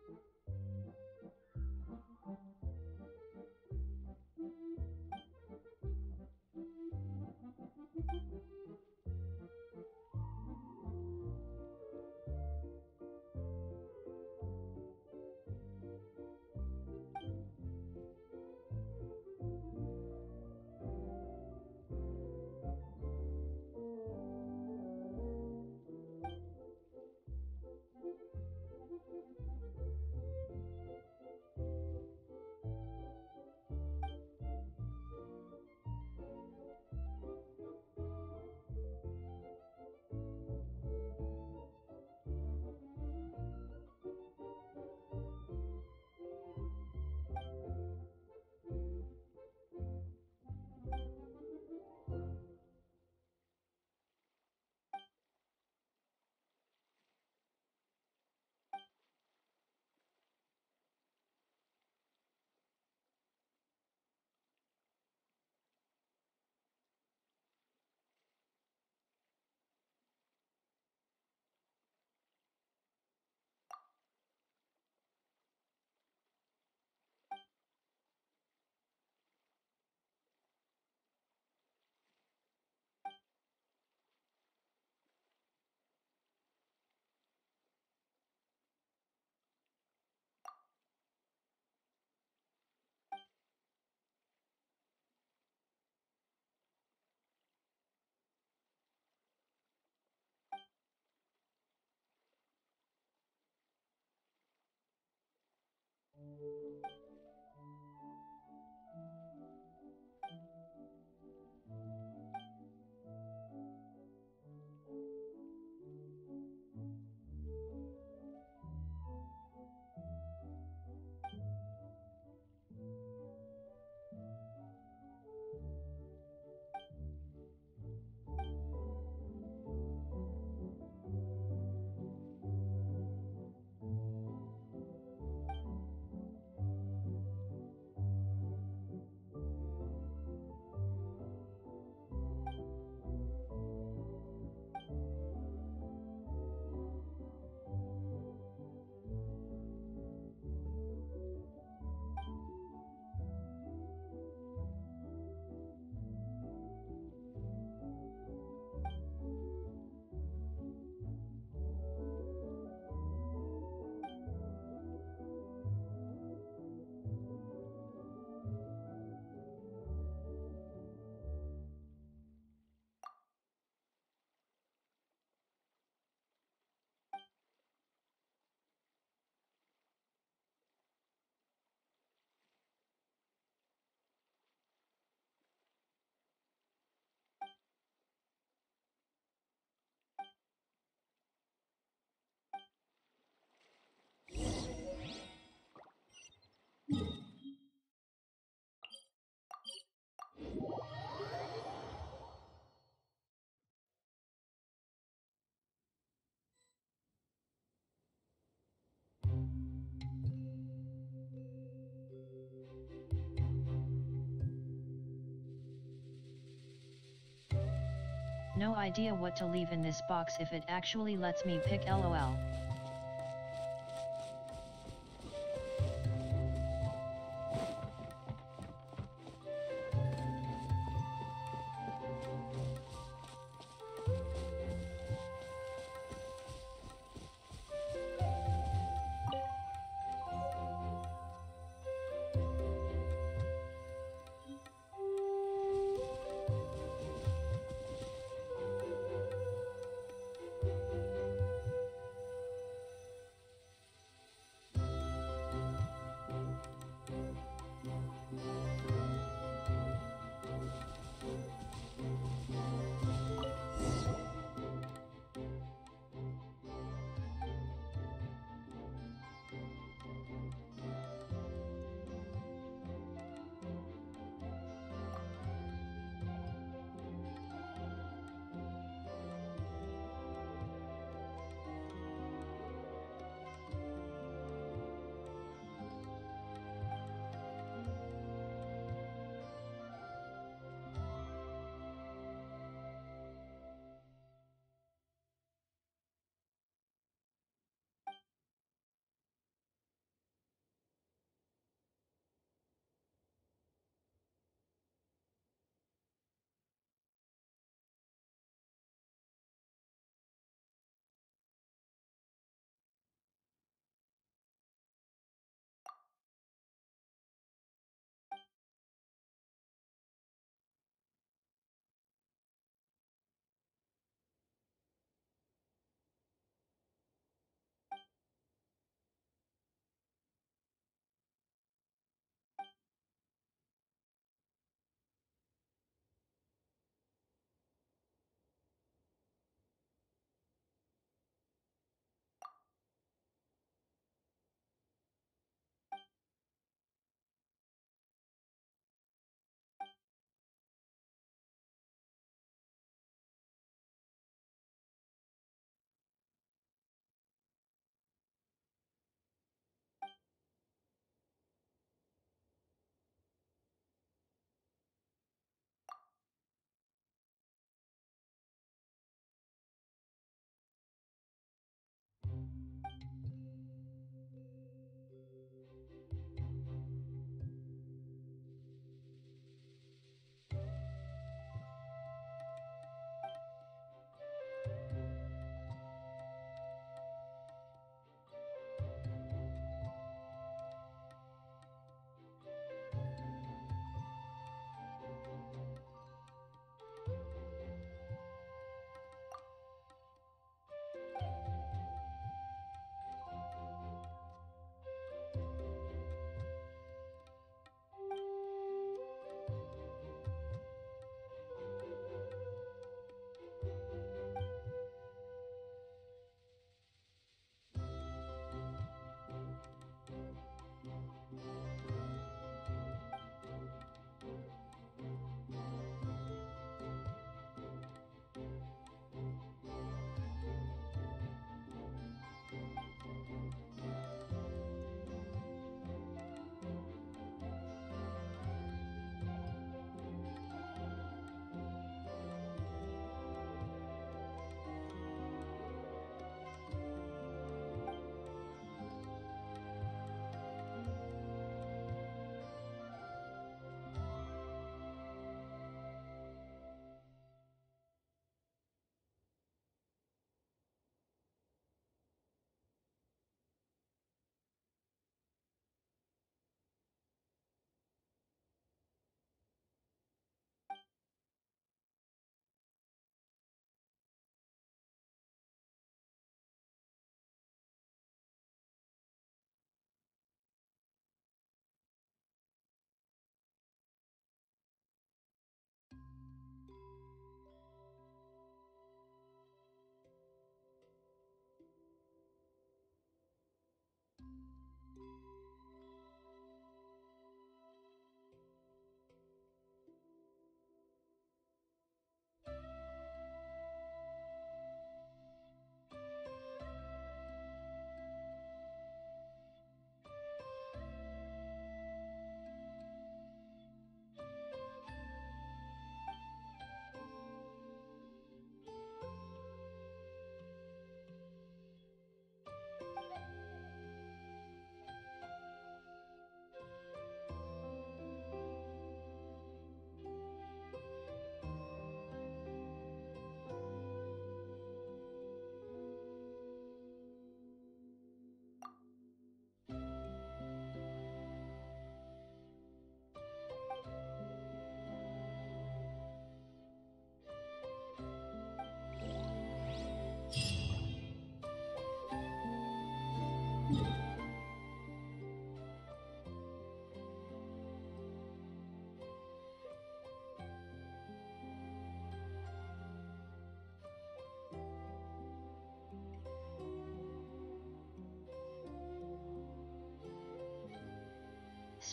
no idea what to leave in this box if it actually lets me pick lol.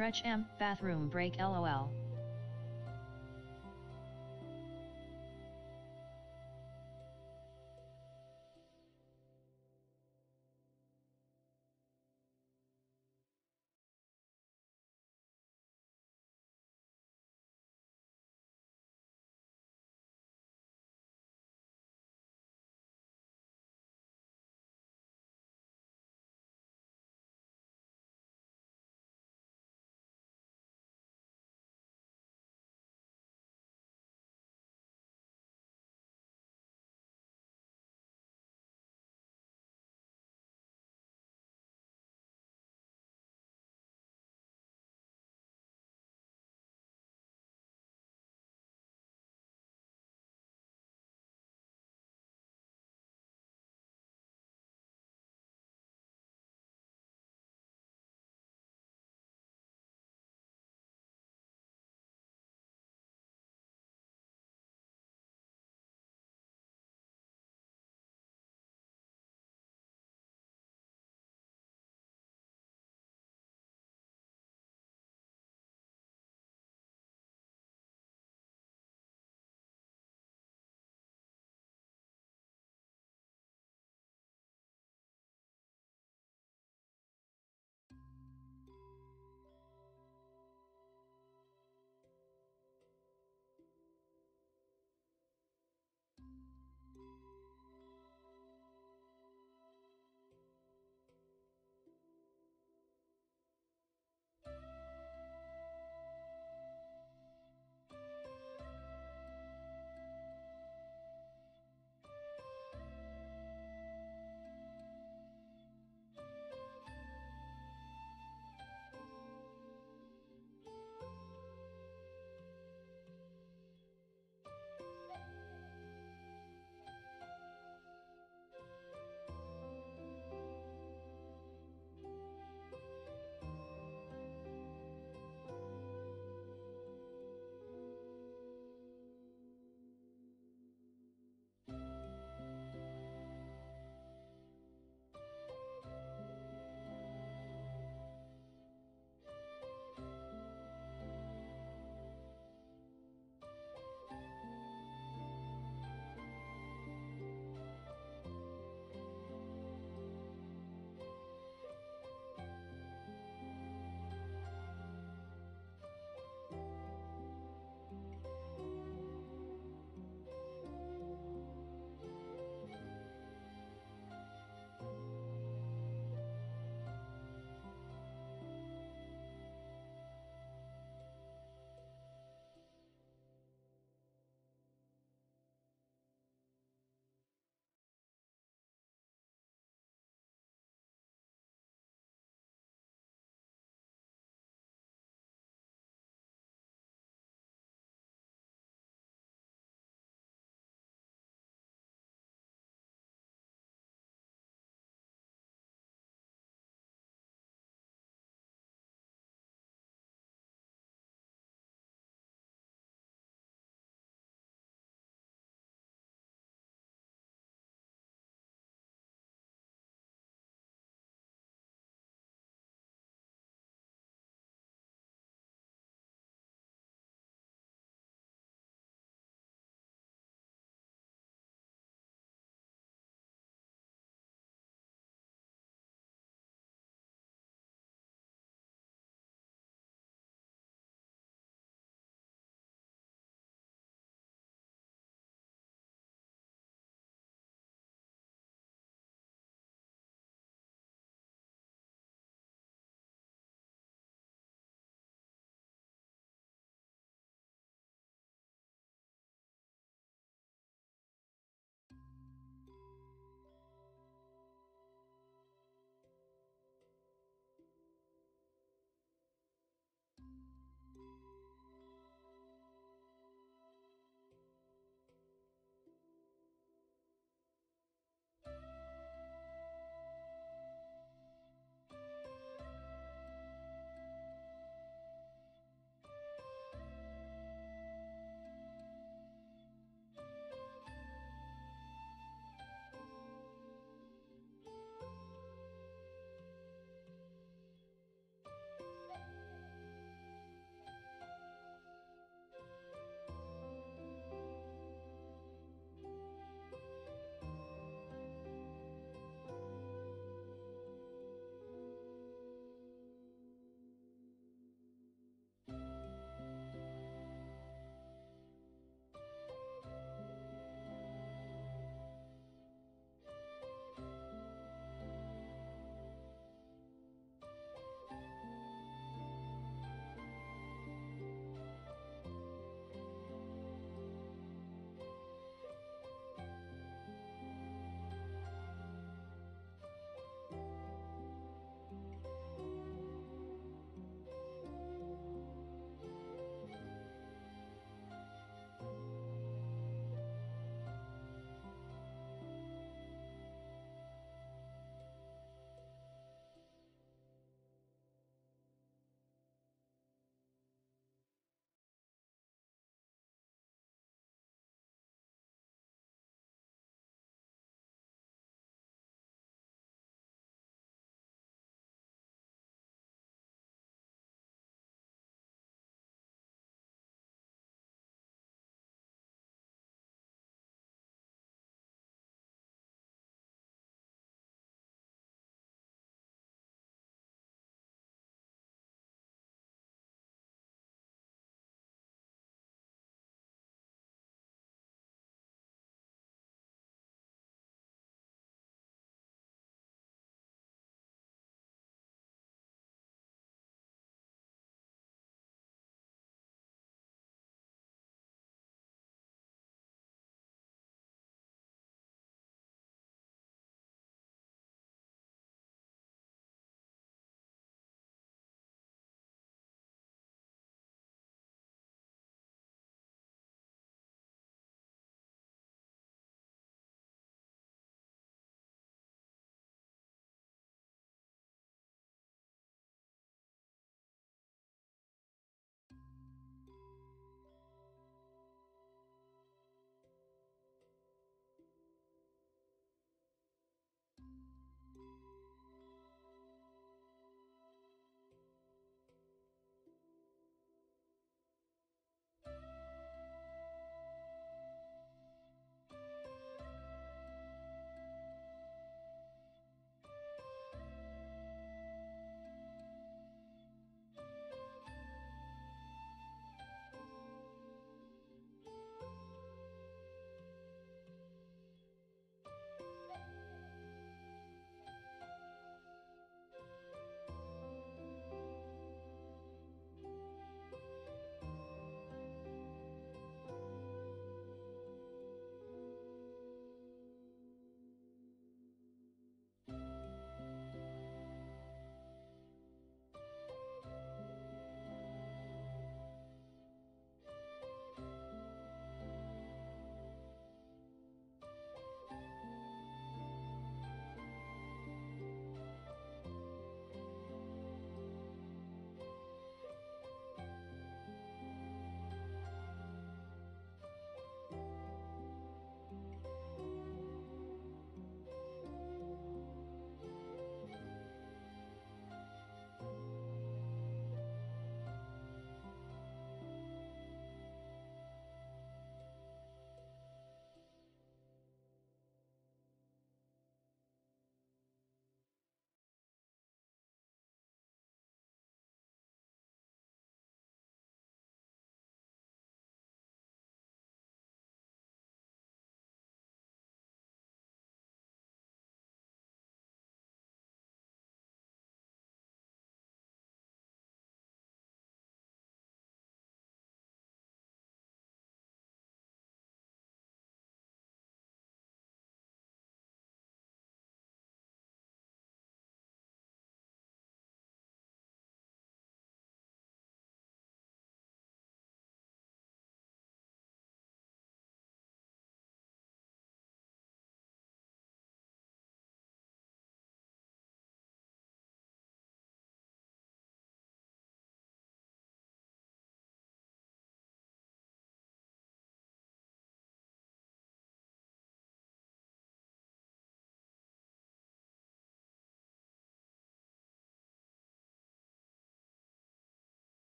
Stretch M, bathroom break lol.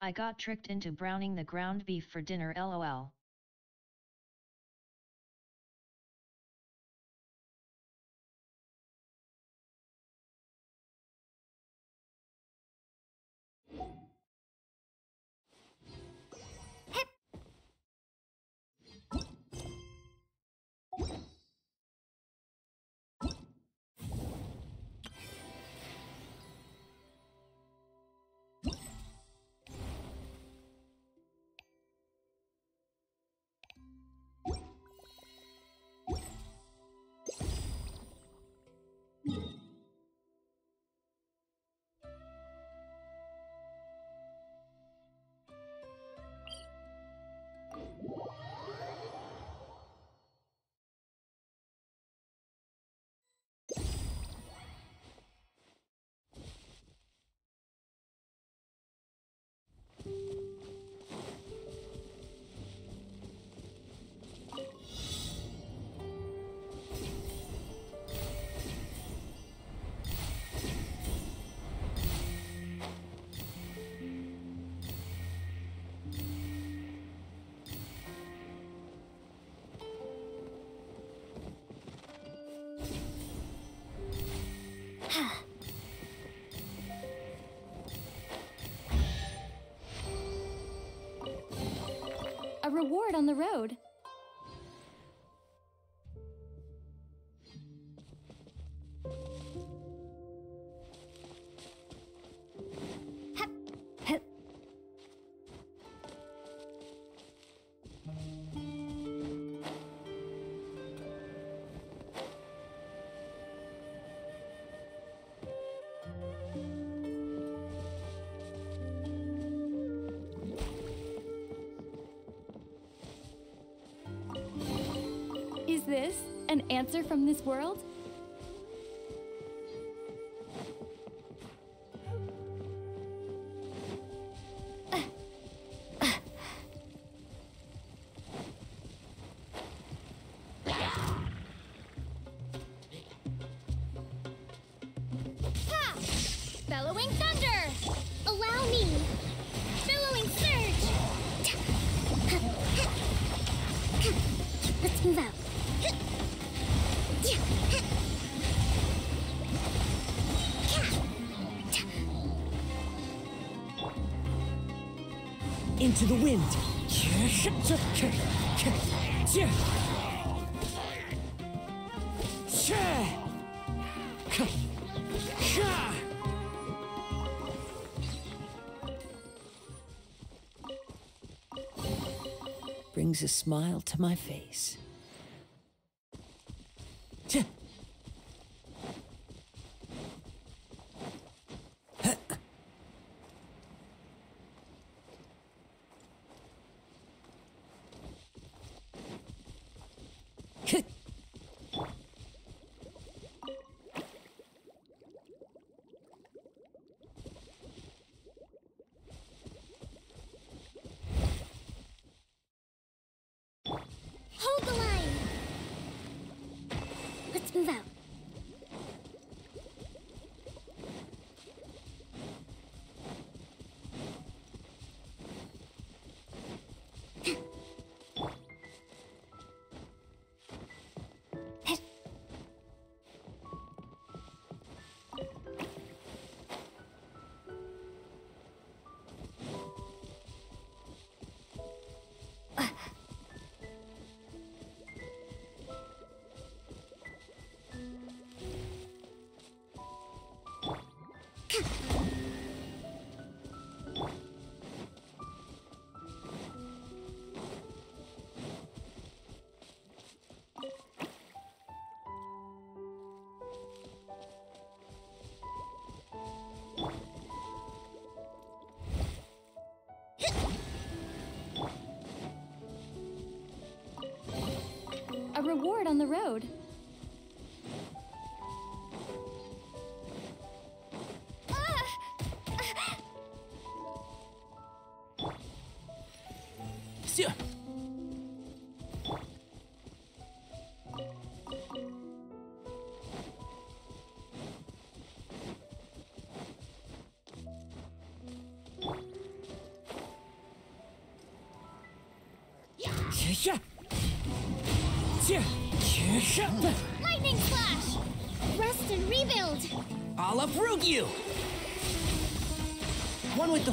I got tricked into browning the ground beef for dinner lol. A reward on the road. Answer from this world? Into the wind. Brings a smile to my face. Reward on the road.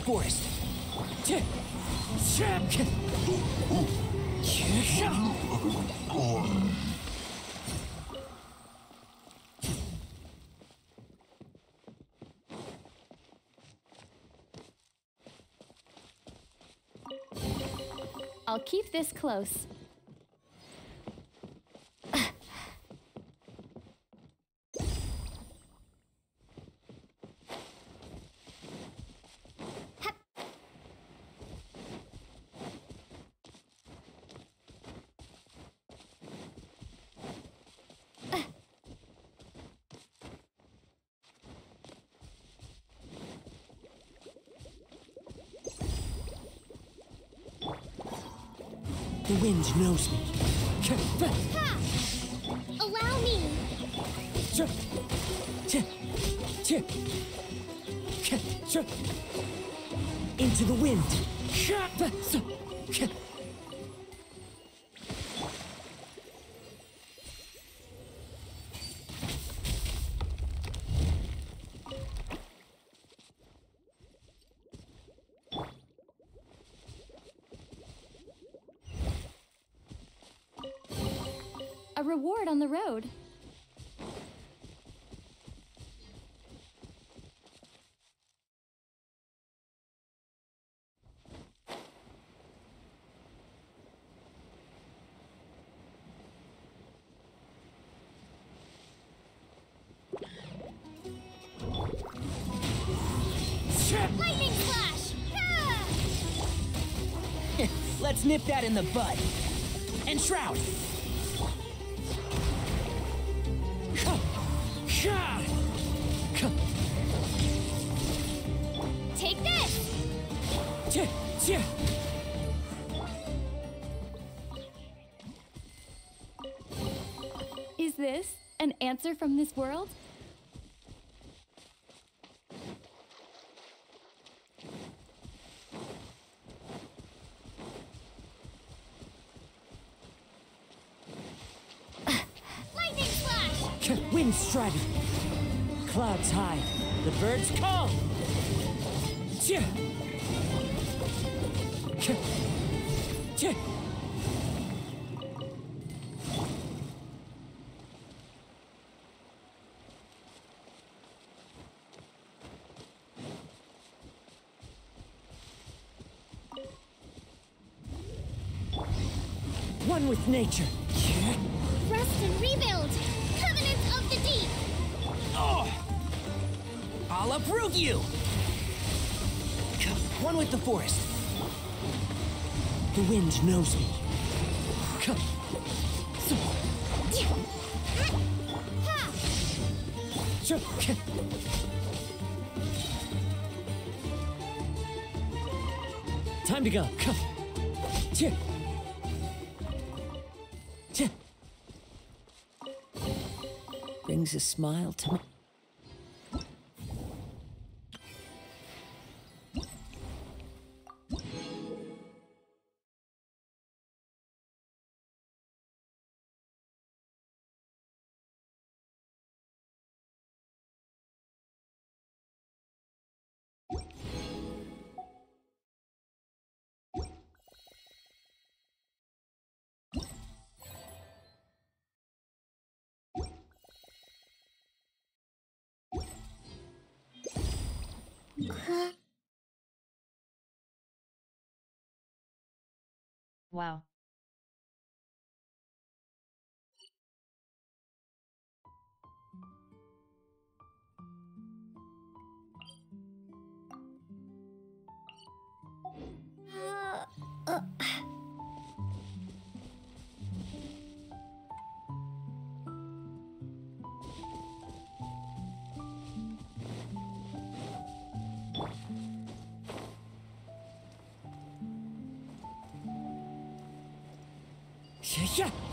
Forest. I'll keep this close. Wind knows me. Ha! Allow me! Into the wind. Road. Lightning Flash! Let's nip that in the bud. And Shroud. Answer from this world? Lightning Flash! Wind striding. Clouds high. The birds call. One with nature. Rest and rebuild! Covenants of the Deep! Oh! I'll uproot you! One with the forest. The wind knows me. Ha! Time to go. A smile to me. Wow. Yeah.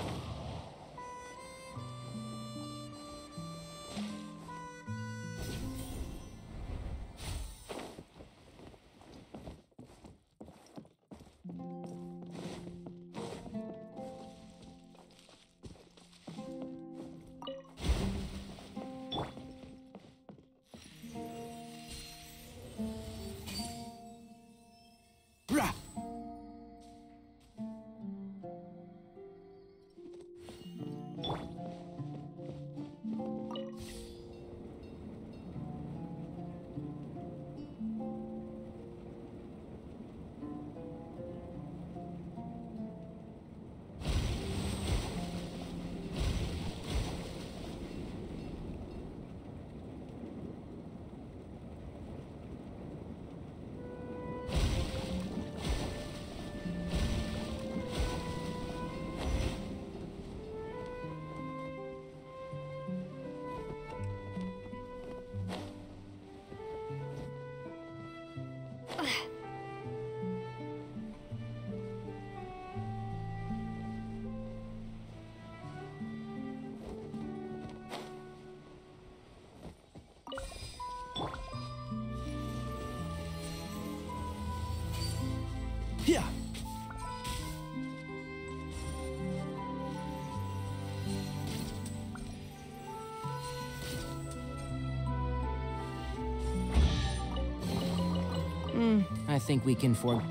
Think we can for.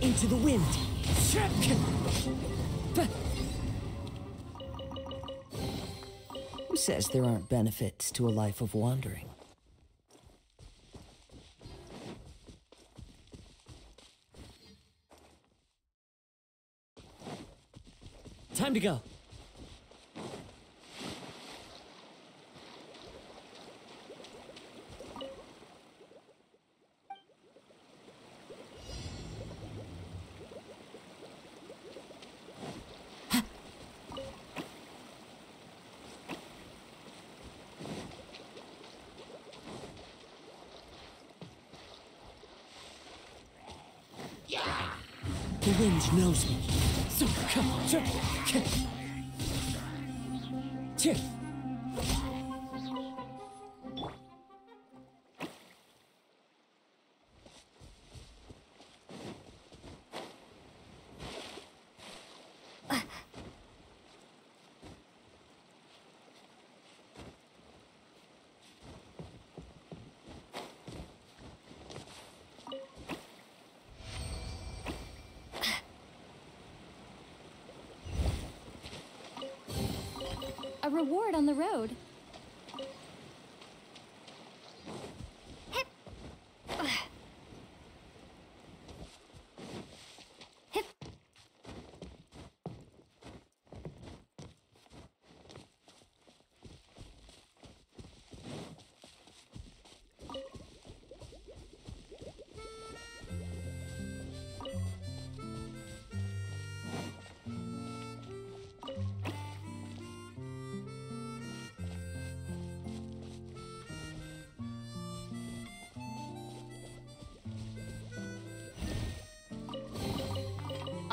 Into the wind. Who says there aren't benefits to a life of wandering? Time to go. Wind knows me. So, come, jump, reward on the road.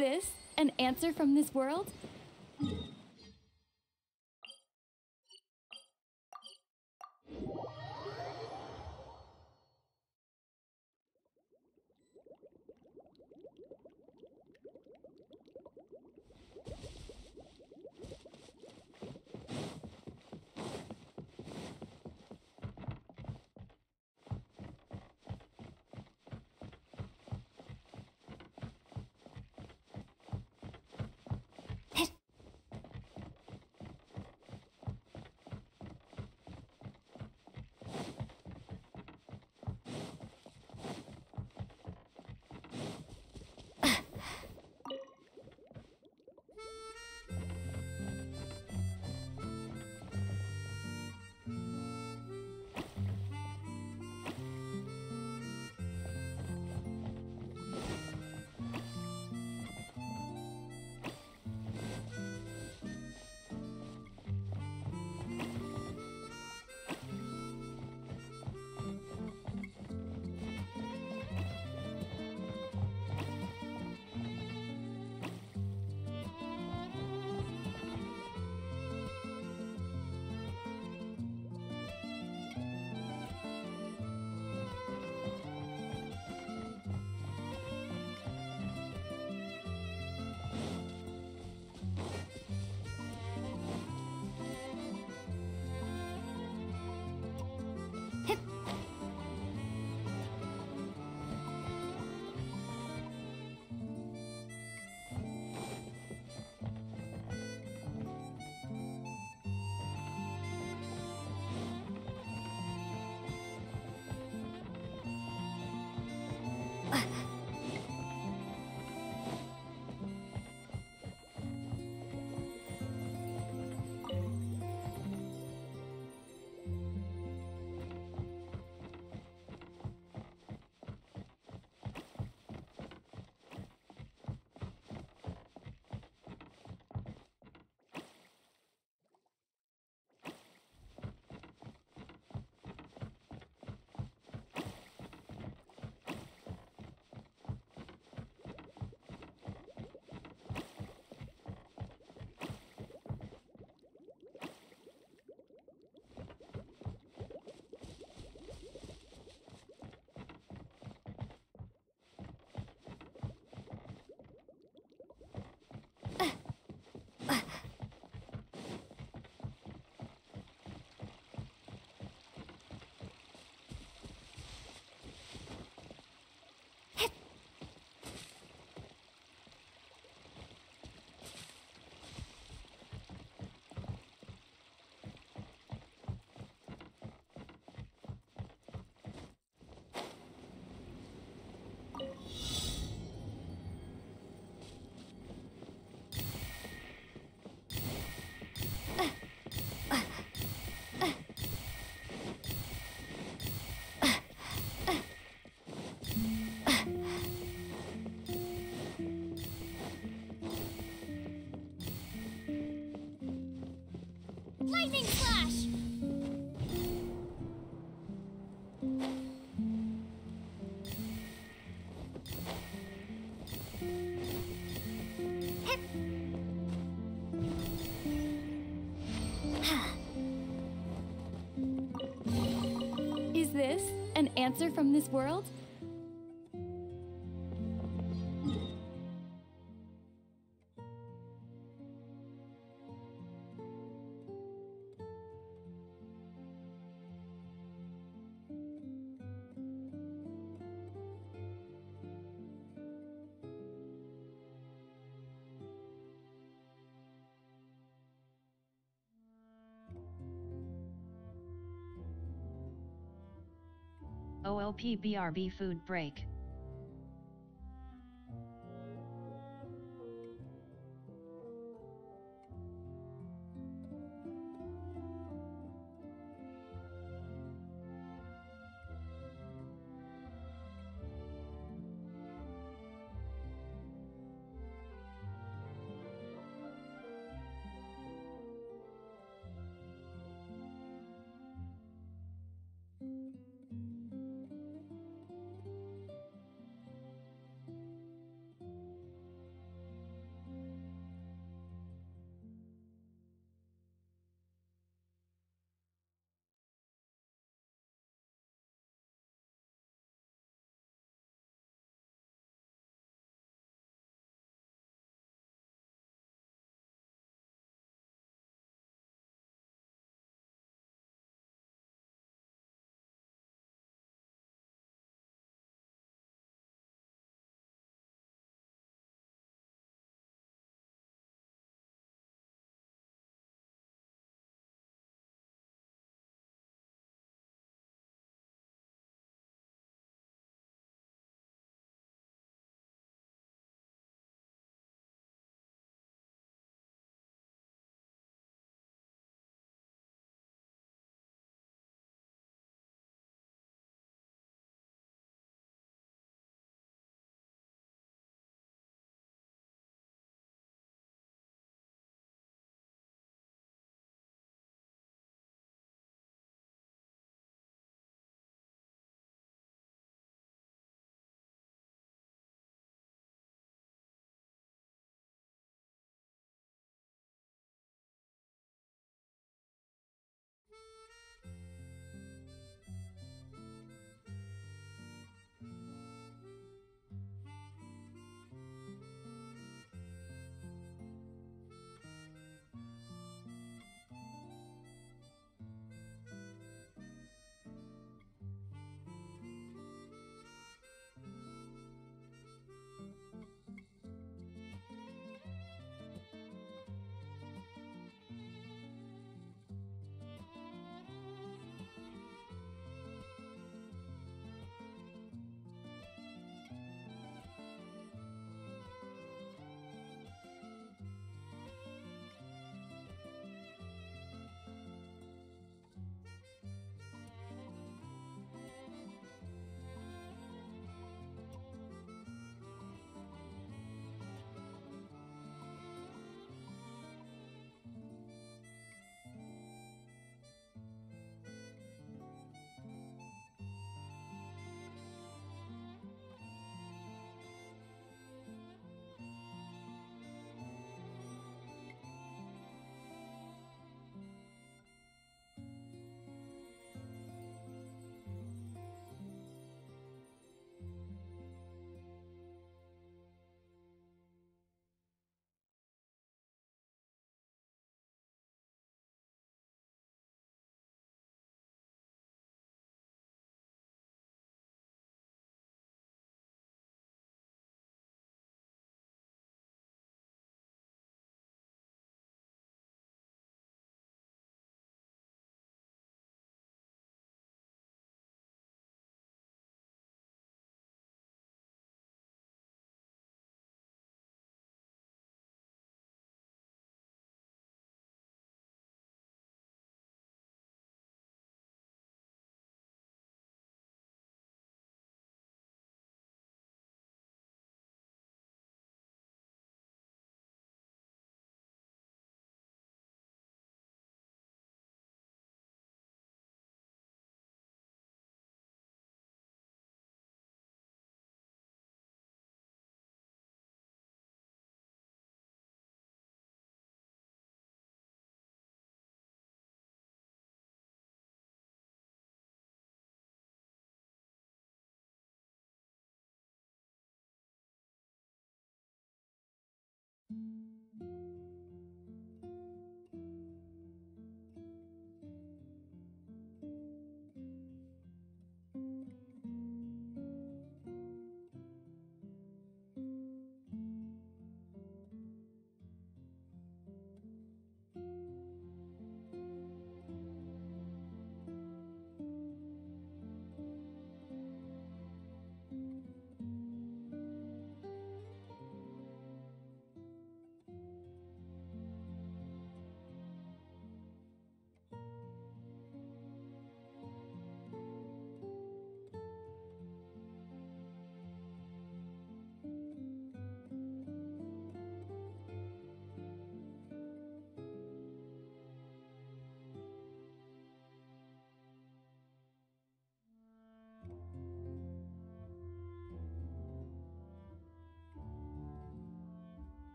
This an answer from this world? Lightning Slash! Is this an answer from this world? OLP BRB food break.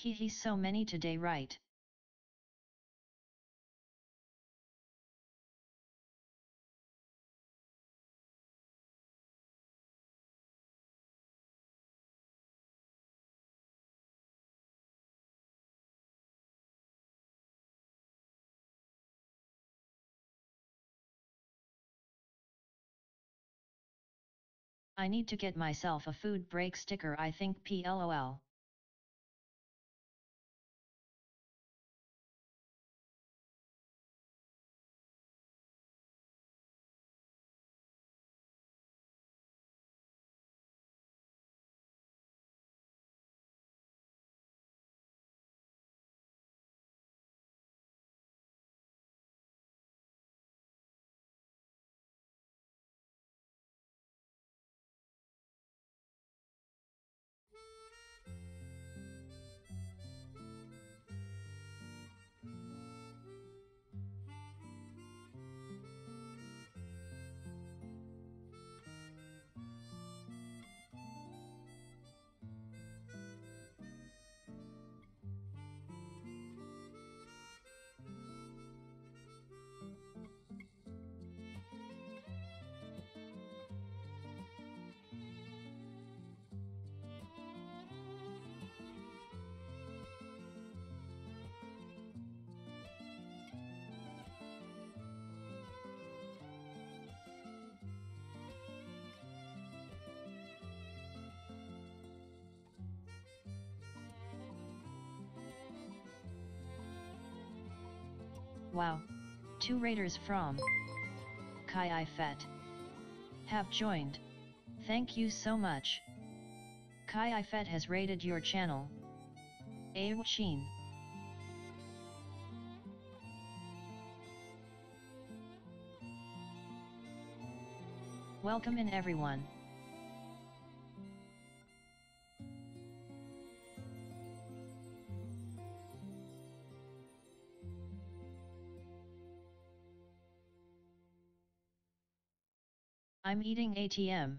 He he so many today right. I need to get myself a food break sticker I think PLOL. Wow. Two raiders from Kai I Fet have joined. Thank you so much. Kai I Fet has raided your channel. Aw Sheen. Welcome in everyone. I'm eating ATM.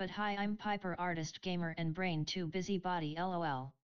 But hi I'm Pyper artist gamer and brain too busy body lol.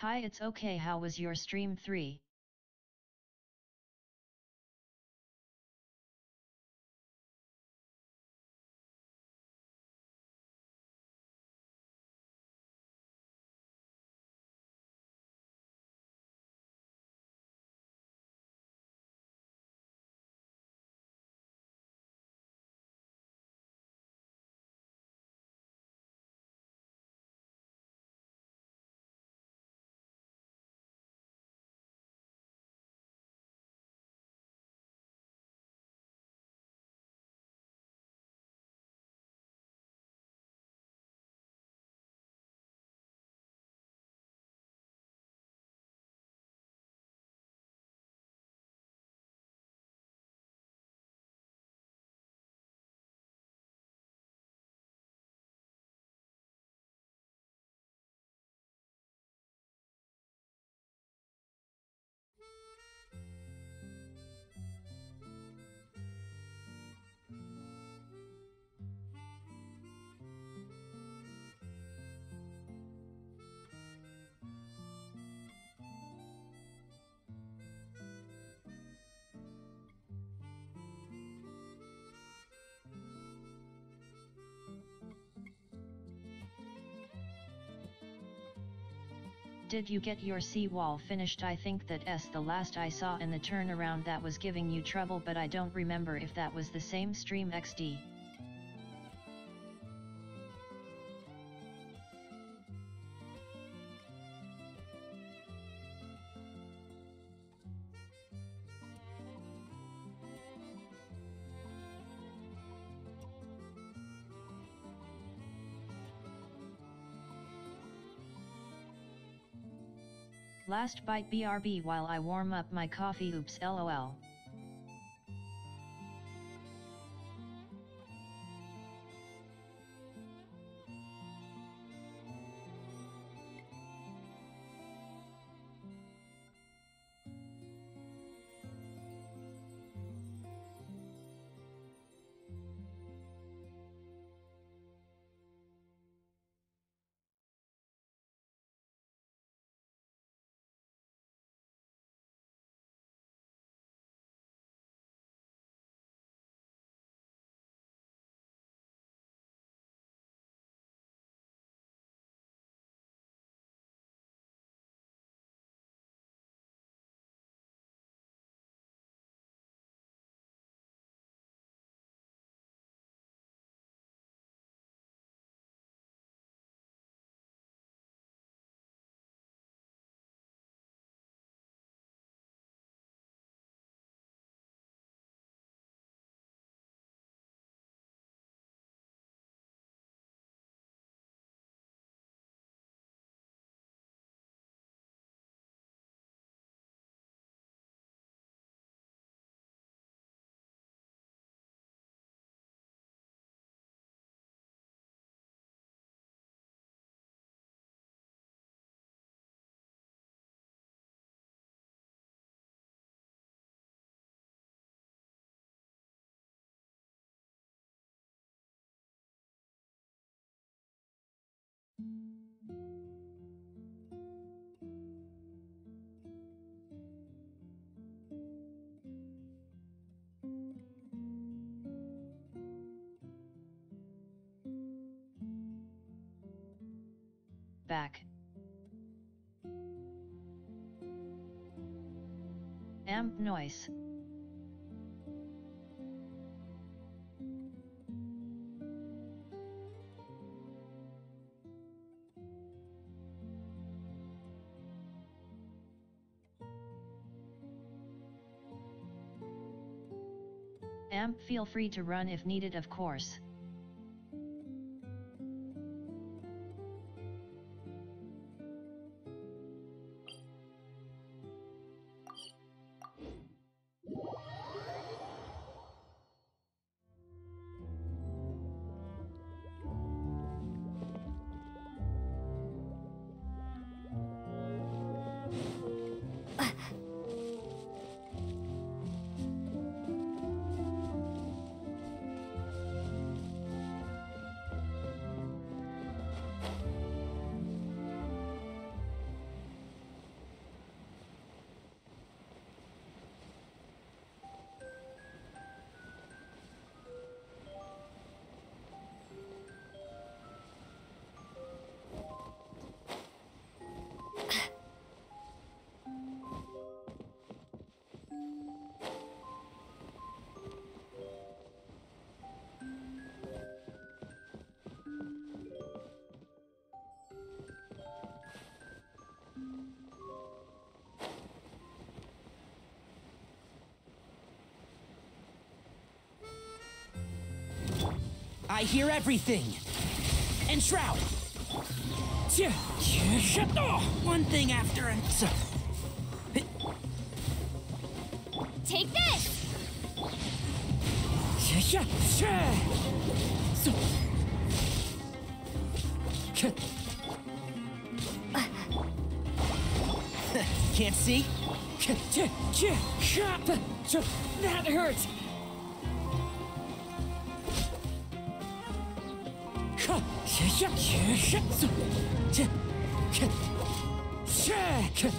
Hi, it's okay. How was your stream 3? Did you get your seawall finished? I think that S the last I saw in the turnaround that was giving you trouble but I don't remember if that was the same stream XD. Last bite BRB while I warm up my coffee oops lol. Back. Amp noise. Feel free to run if needed of course. Hear everything. And Shroud. One thing after another. Take this! Can't see? That hurts! 向前伸直前前前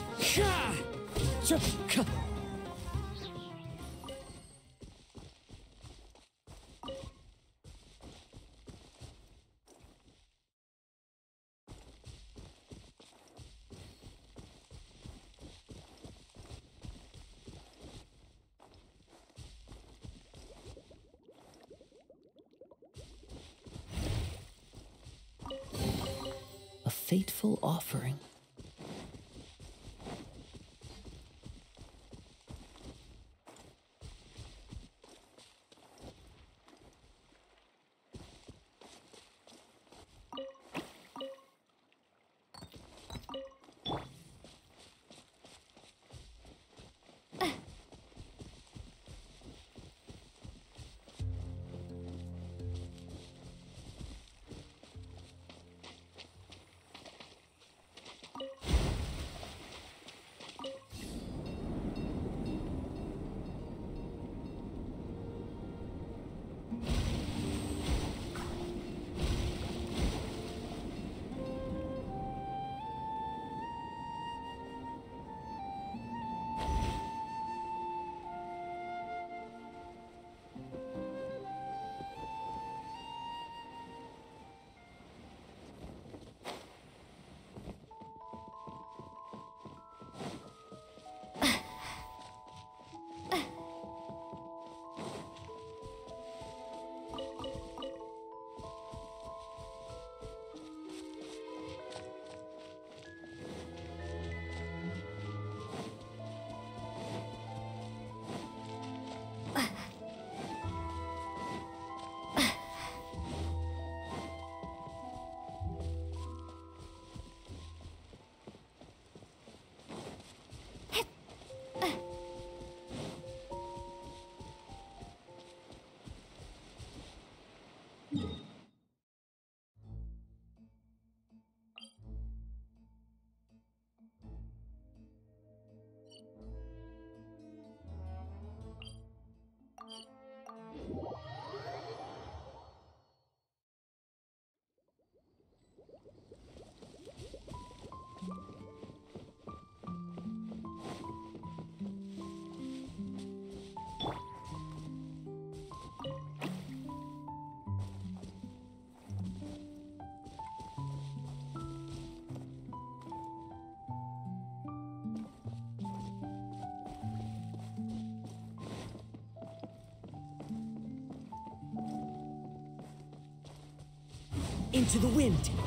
Into the wind.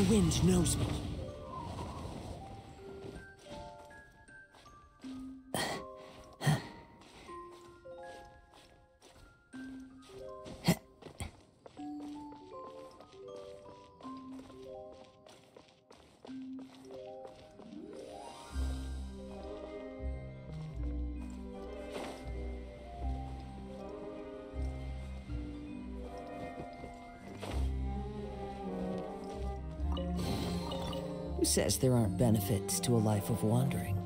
The wind knows me. Says there aren't benefits to a life of wandering?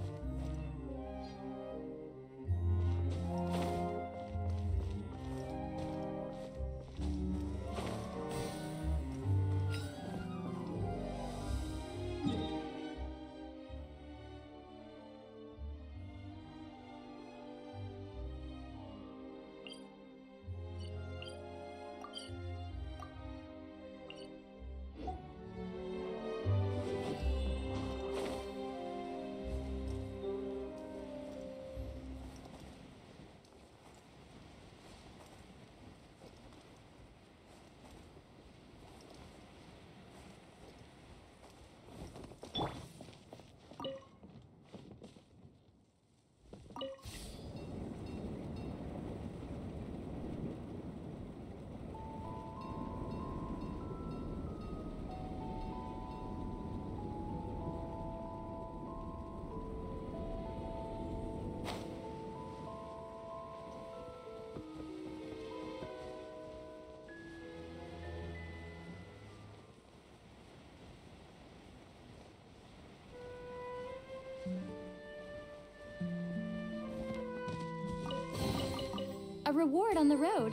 Reward on the road.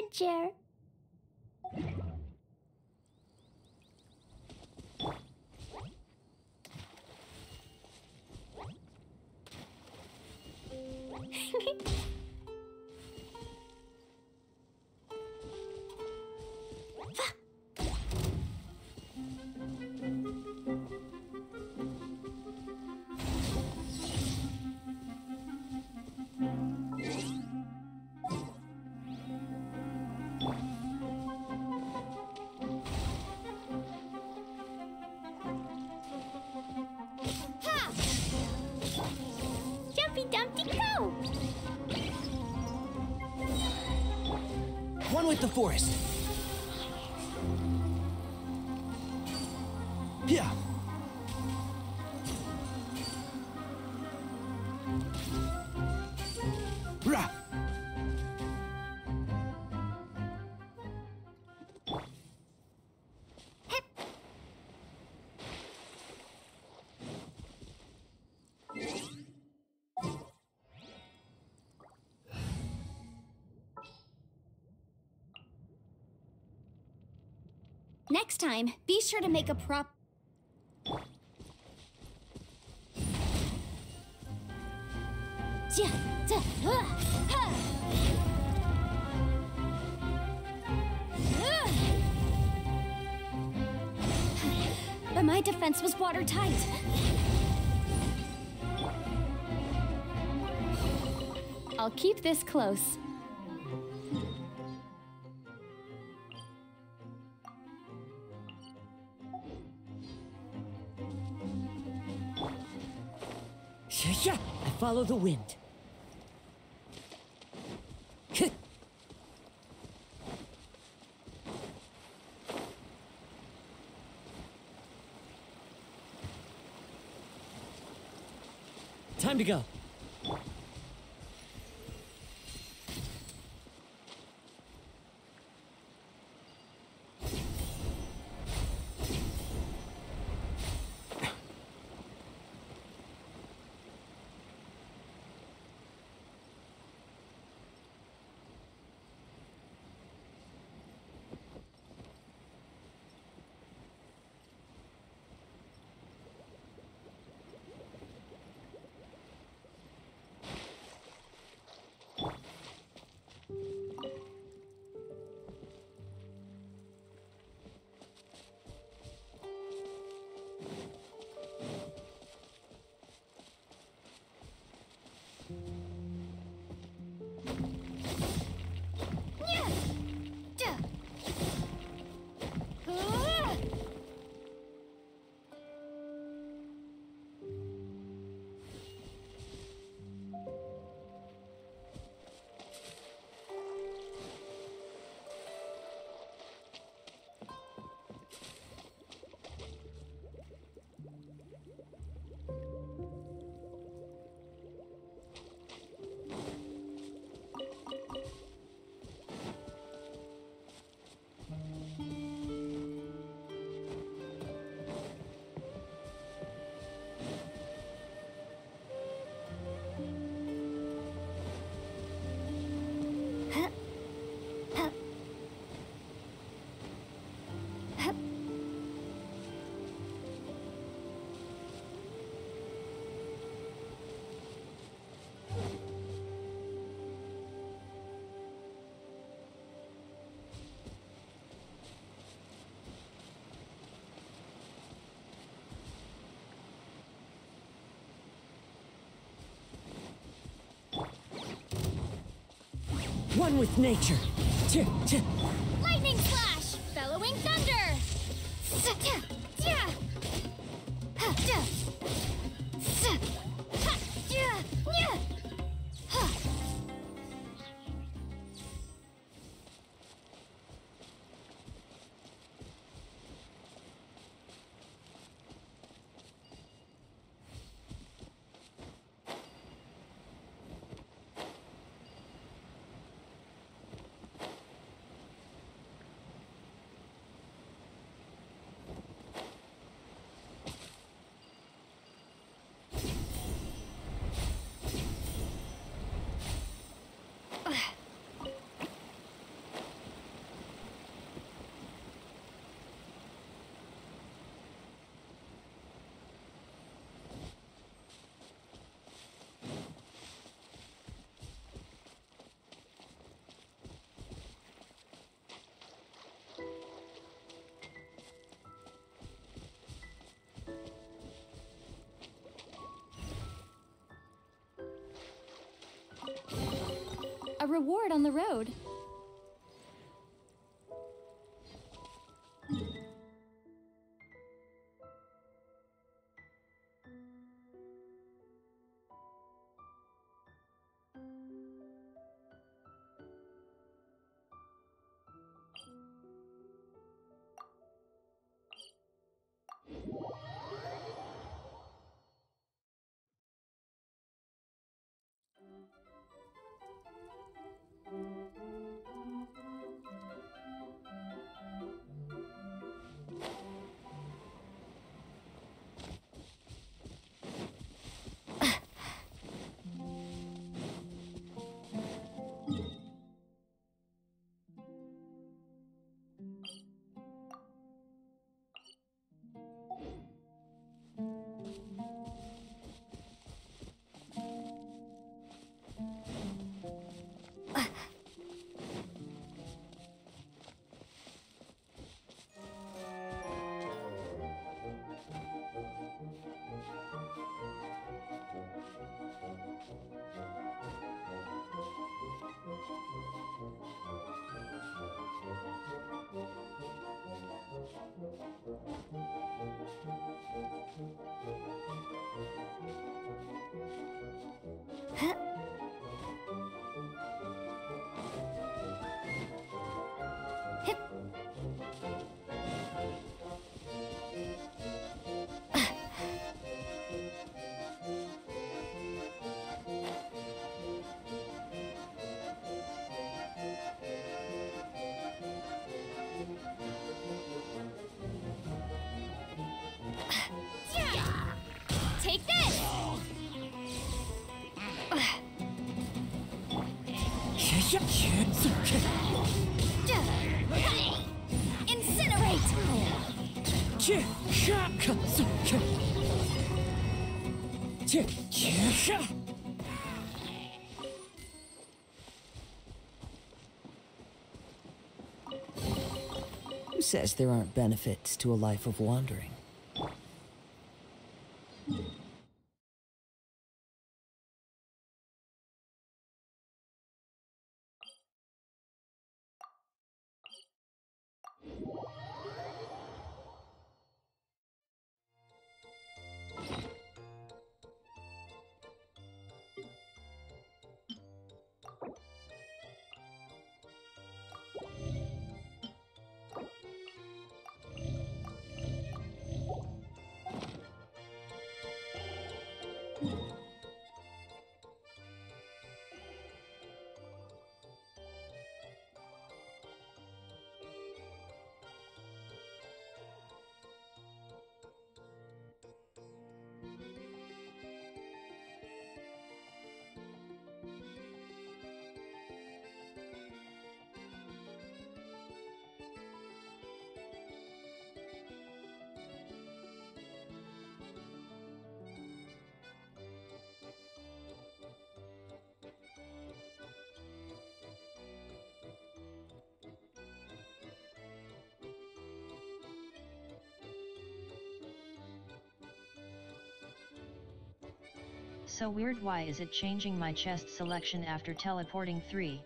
big with the forest. Next time, be sure to make a prop. But my defense was watertight. I'll keep this close. Follow the wind. One with nature. Lightning slash! Bellowing thunder! A reward on the road. Take Who says there aren't benefits to a life of wandering? So weird why is it changing my chest selection after teleporting 3?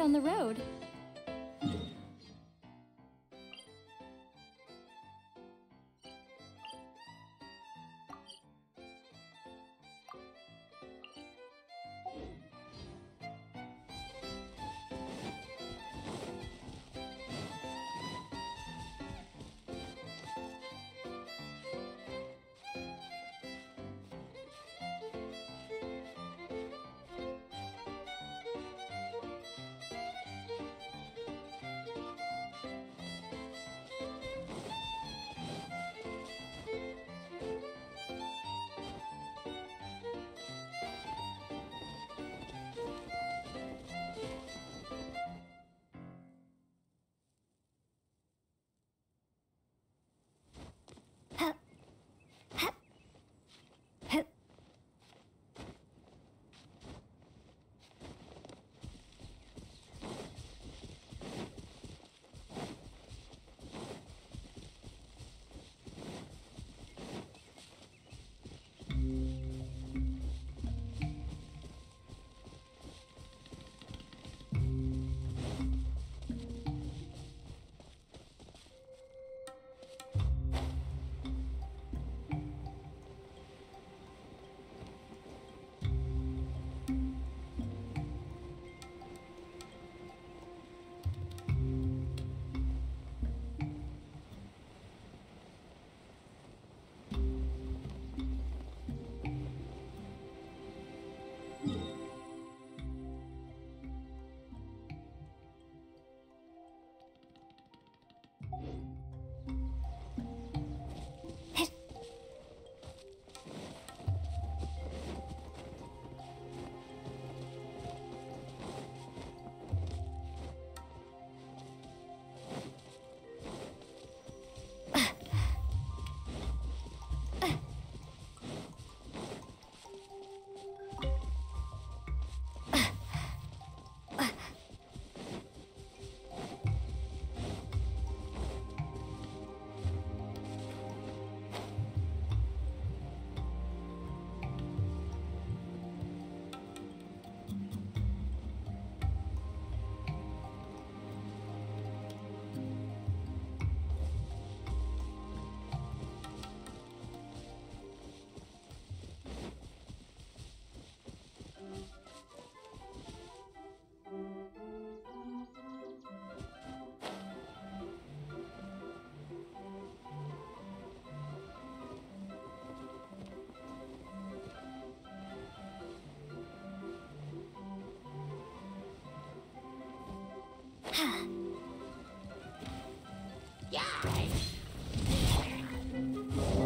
On the road.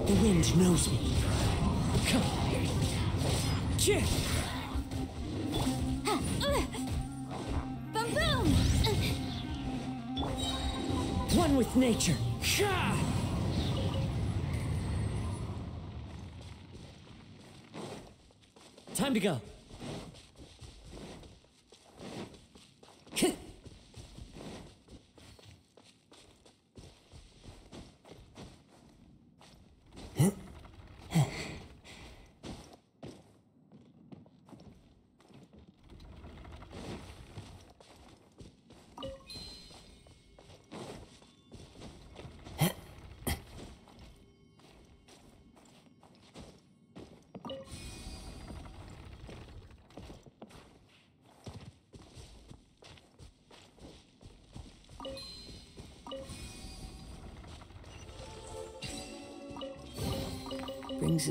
The wind knows me. Come. Yeah. Boom boom! One with nature. Time to go.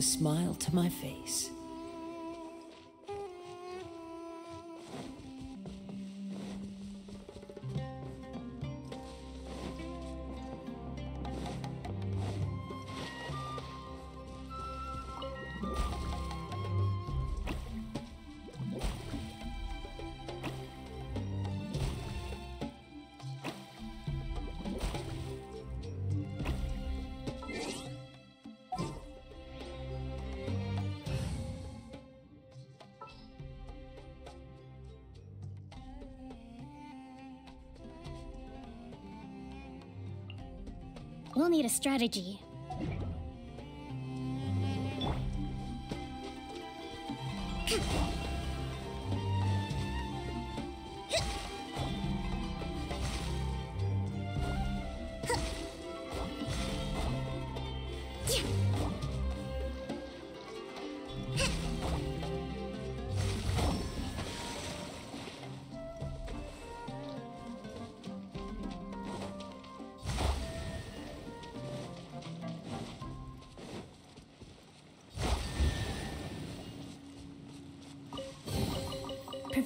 Smile to my face. Need a strategy.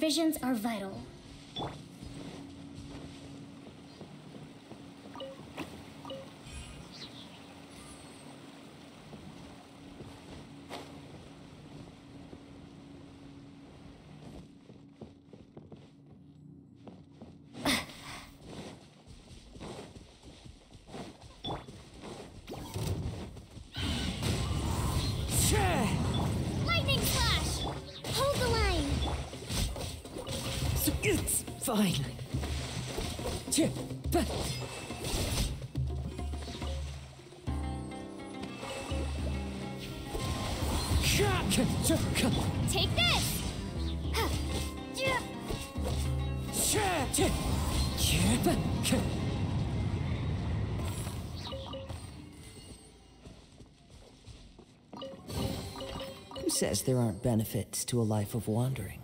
Visions are vital. Lightning slash! Hold the line! It's fine. Tch, fa- Sha- ka- sha- ka- Take this! sha- tch, tch, fa- ka- Who says there aren't benefits to a life of wandering?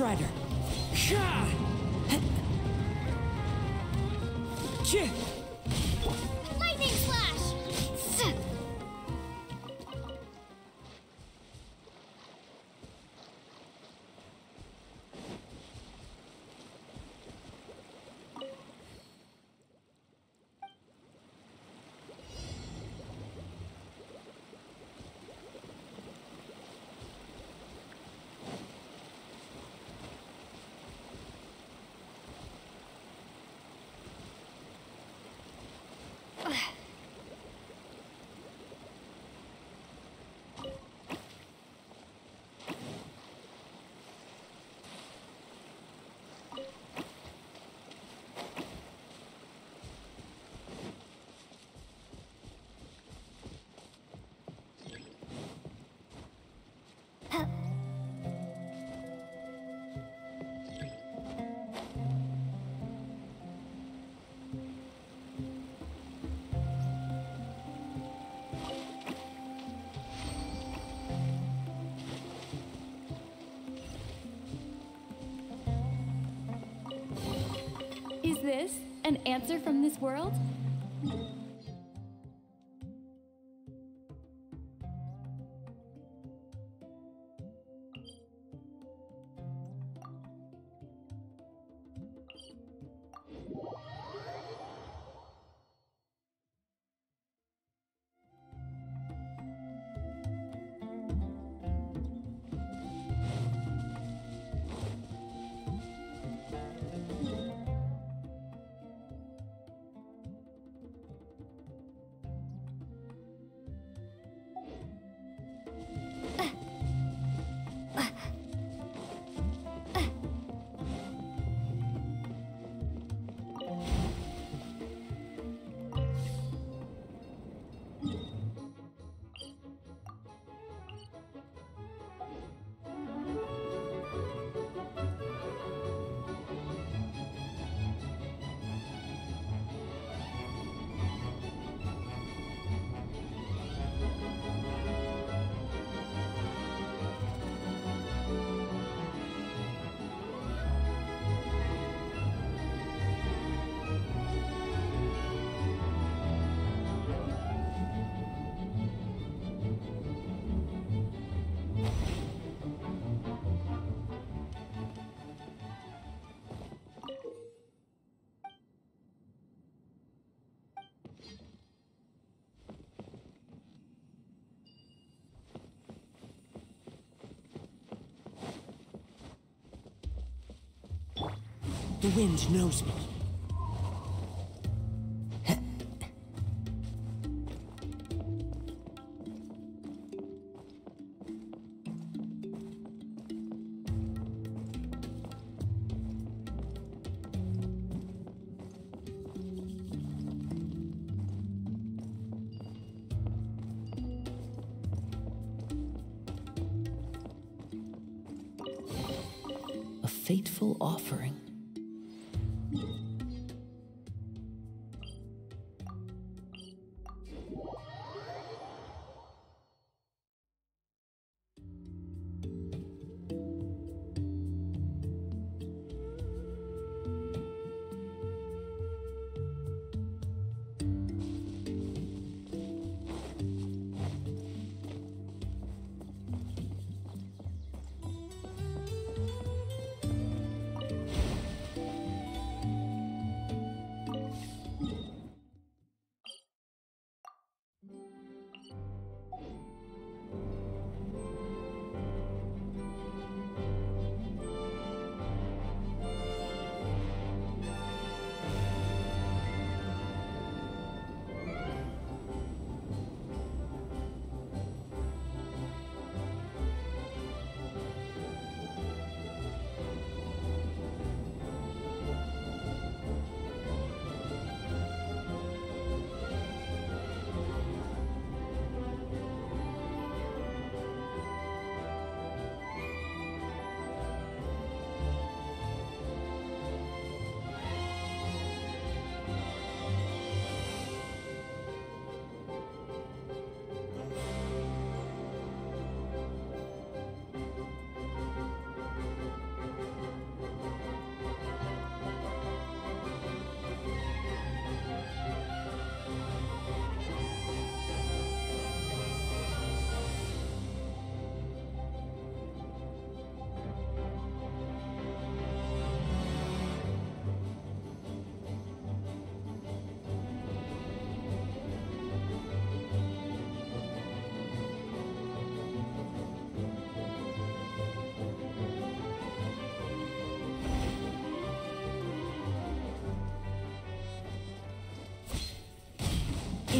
Strider. This an answer from this world? The wind knows me.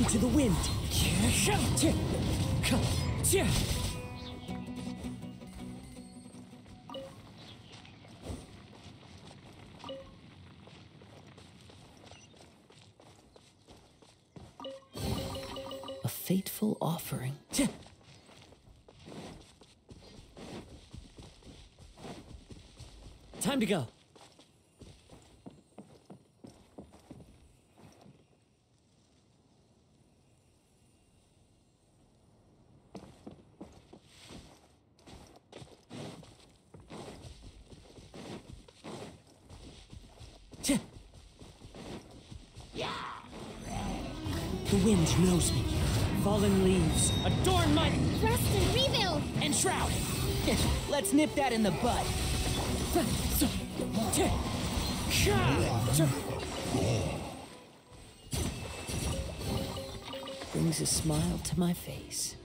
Into the wind. A fateful offering. Time to go. The wind knows me. Fallen leaves adorn my Rest and rebuild! And Shroud! Let's nip that in the bud. Brings a smile to my face.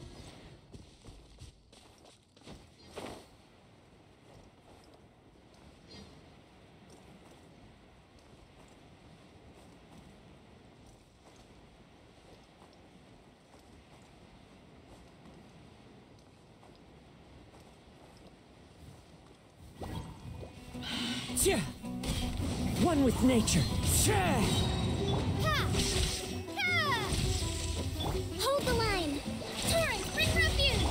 Nature. Ha! Ha! Hold the line! Torrent, bring refuge!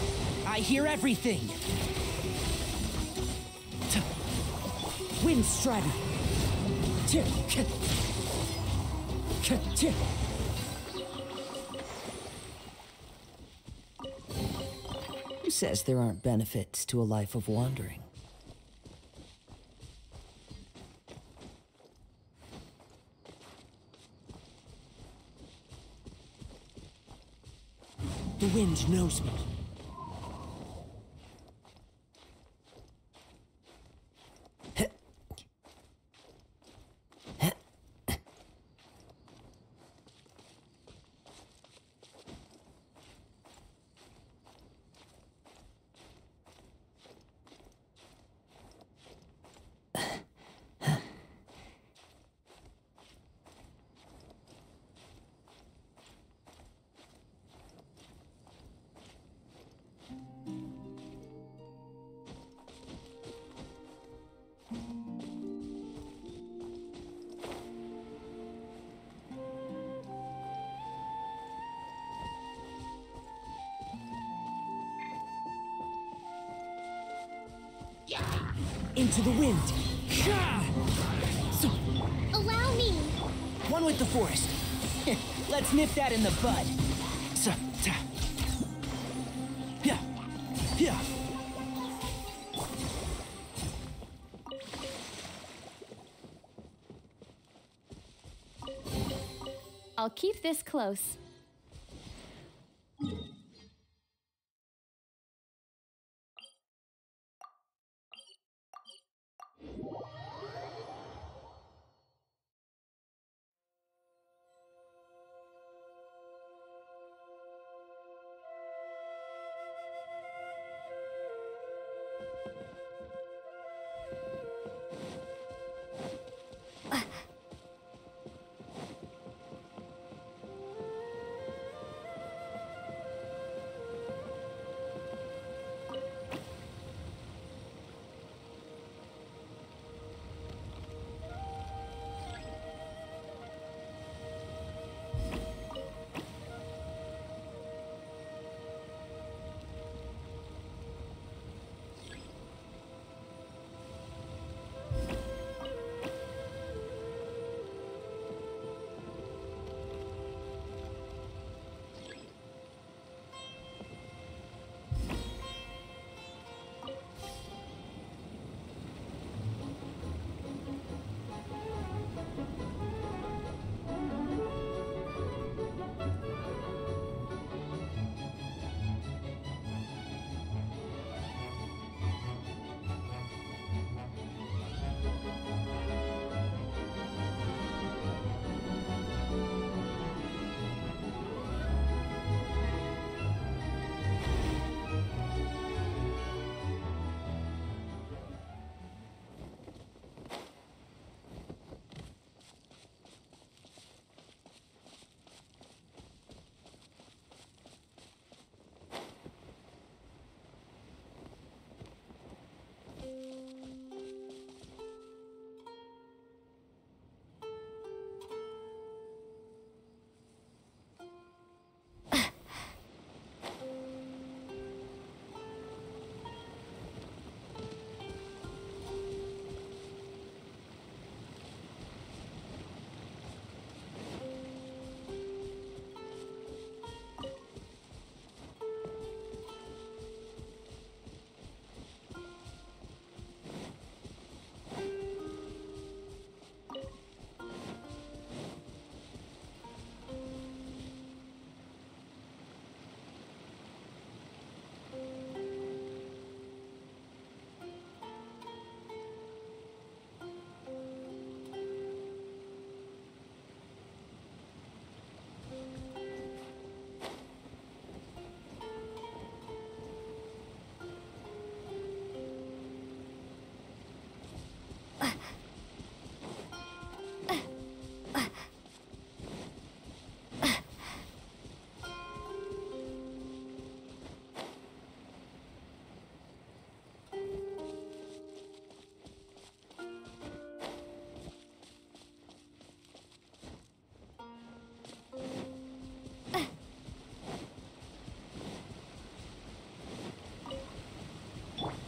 I hear everything. Wind Strider. Who says there aren't benefits to a life of wandering? The wind knows me. Into the wind. Allow me! One with the forest. Let's nip that in the bud. So, ta. Yeah. Yeah. I'll keep this close.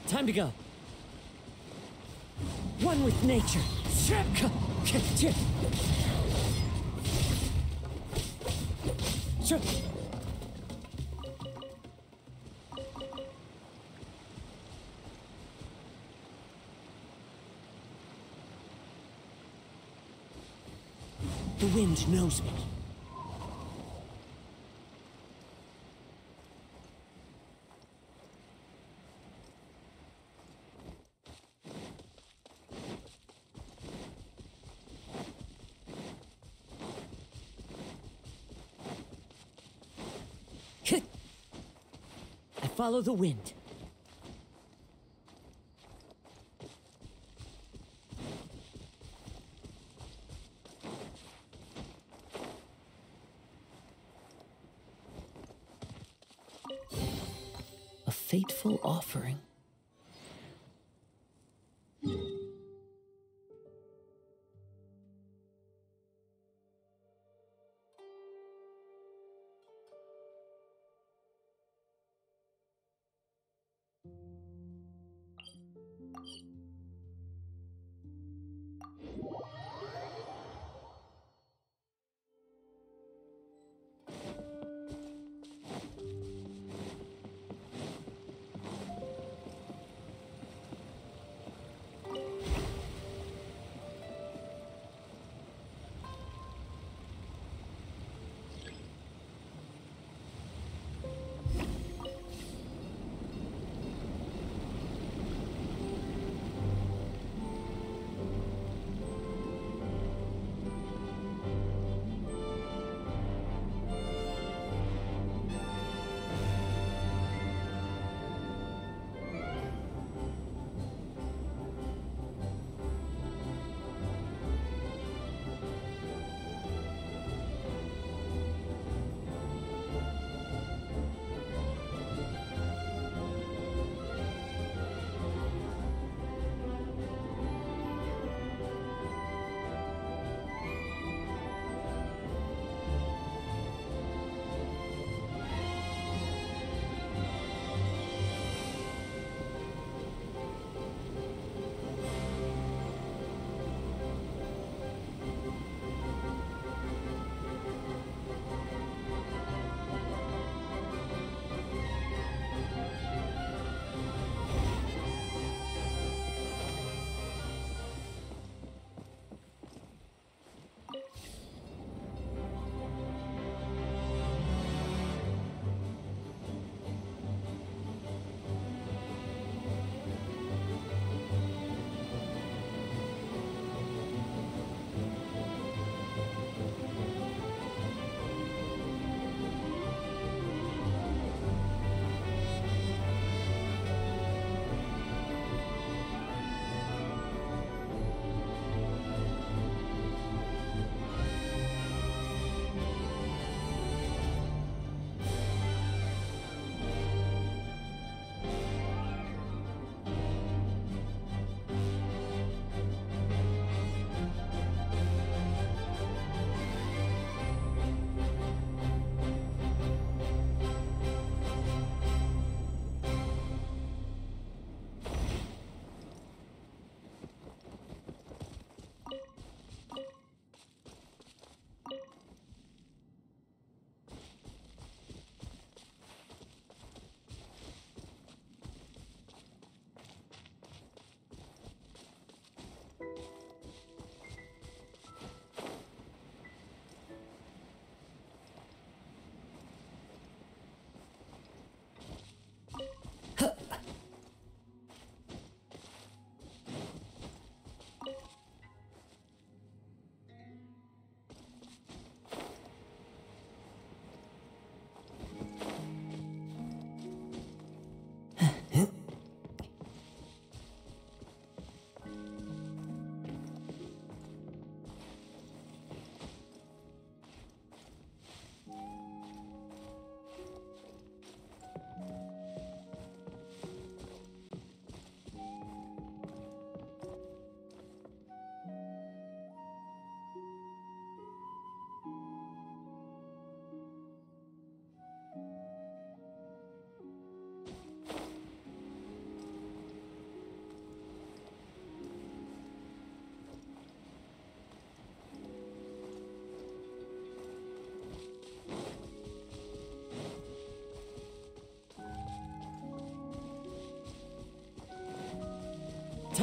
Time to go. One with nature. The wind knows me. I follow the wind.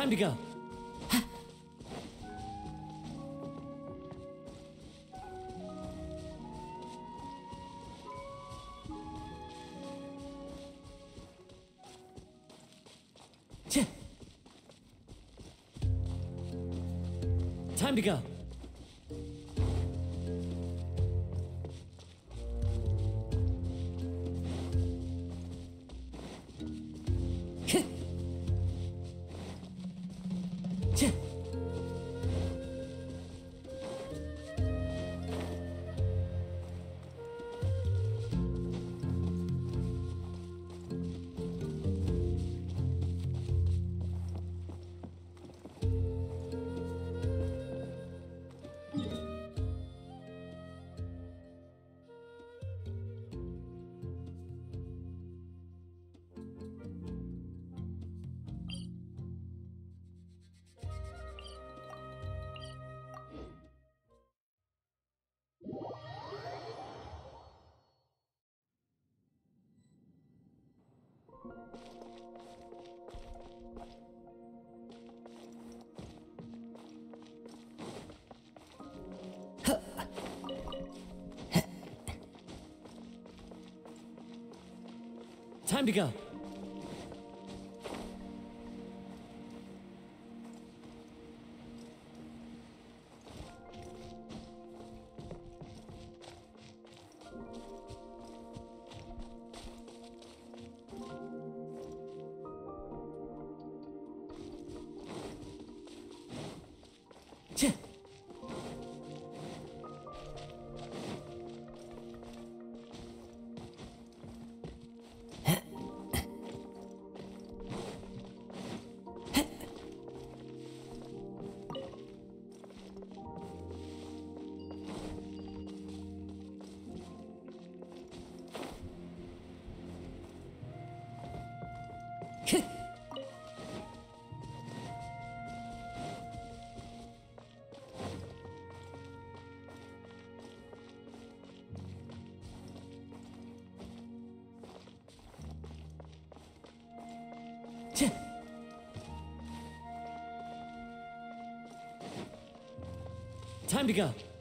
Time to go. Time to go. Time to go. Time to go.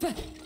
Bah!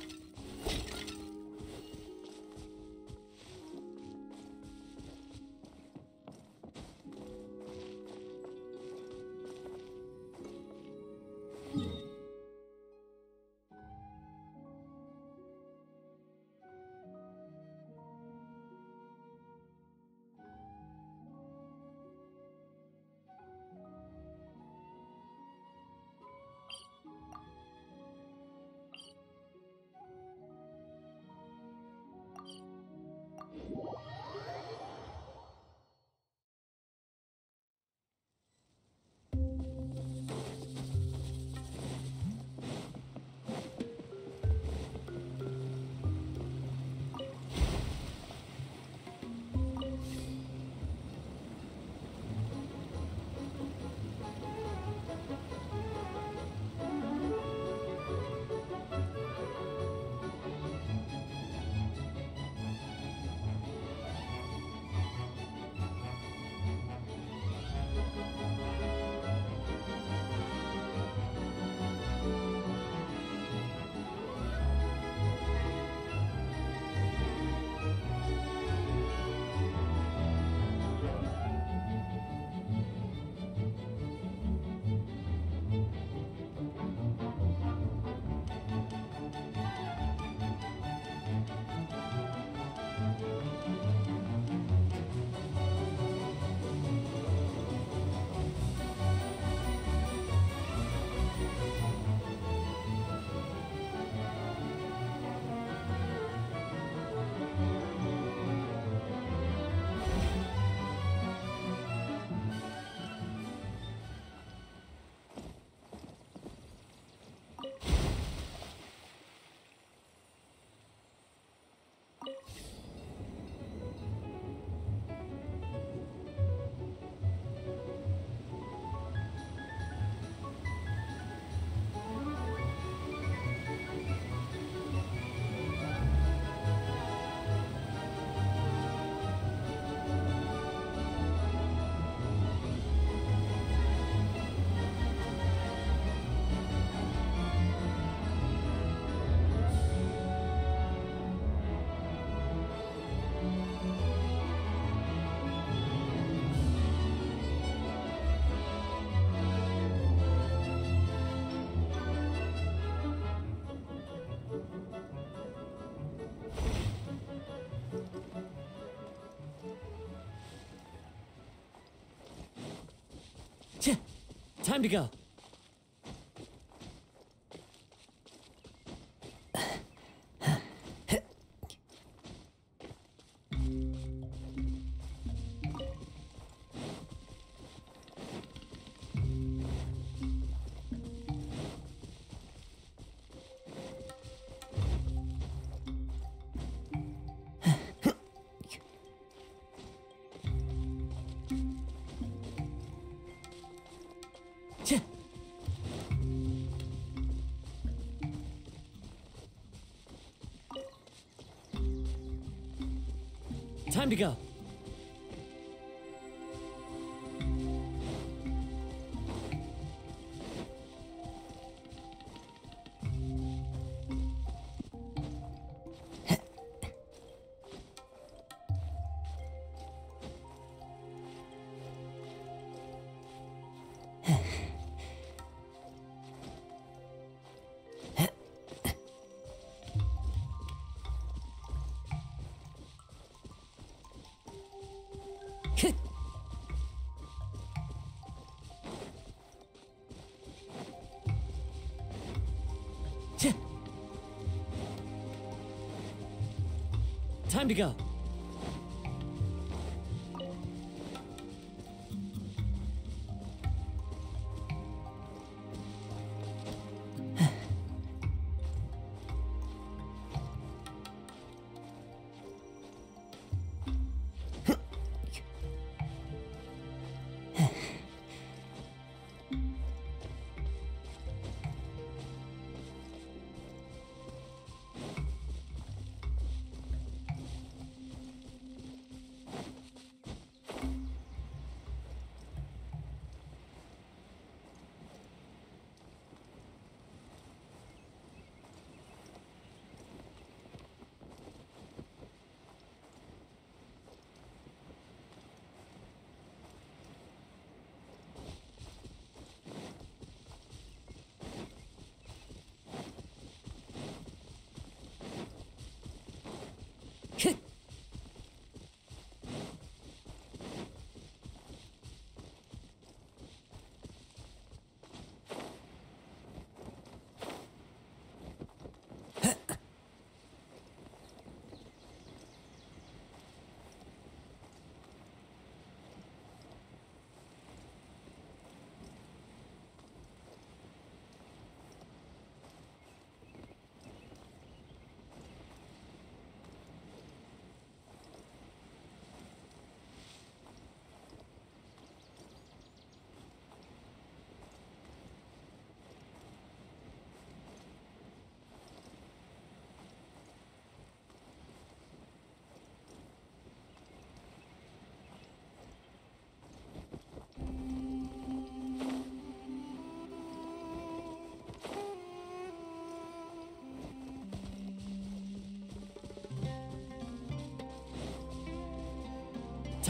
Time to go. Time to go. Time to go.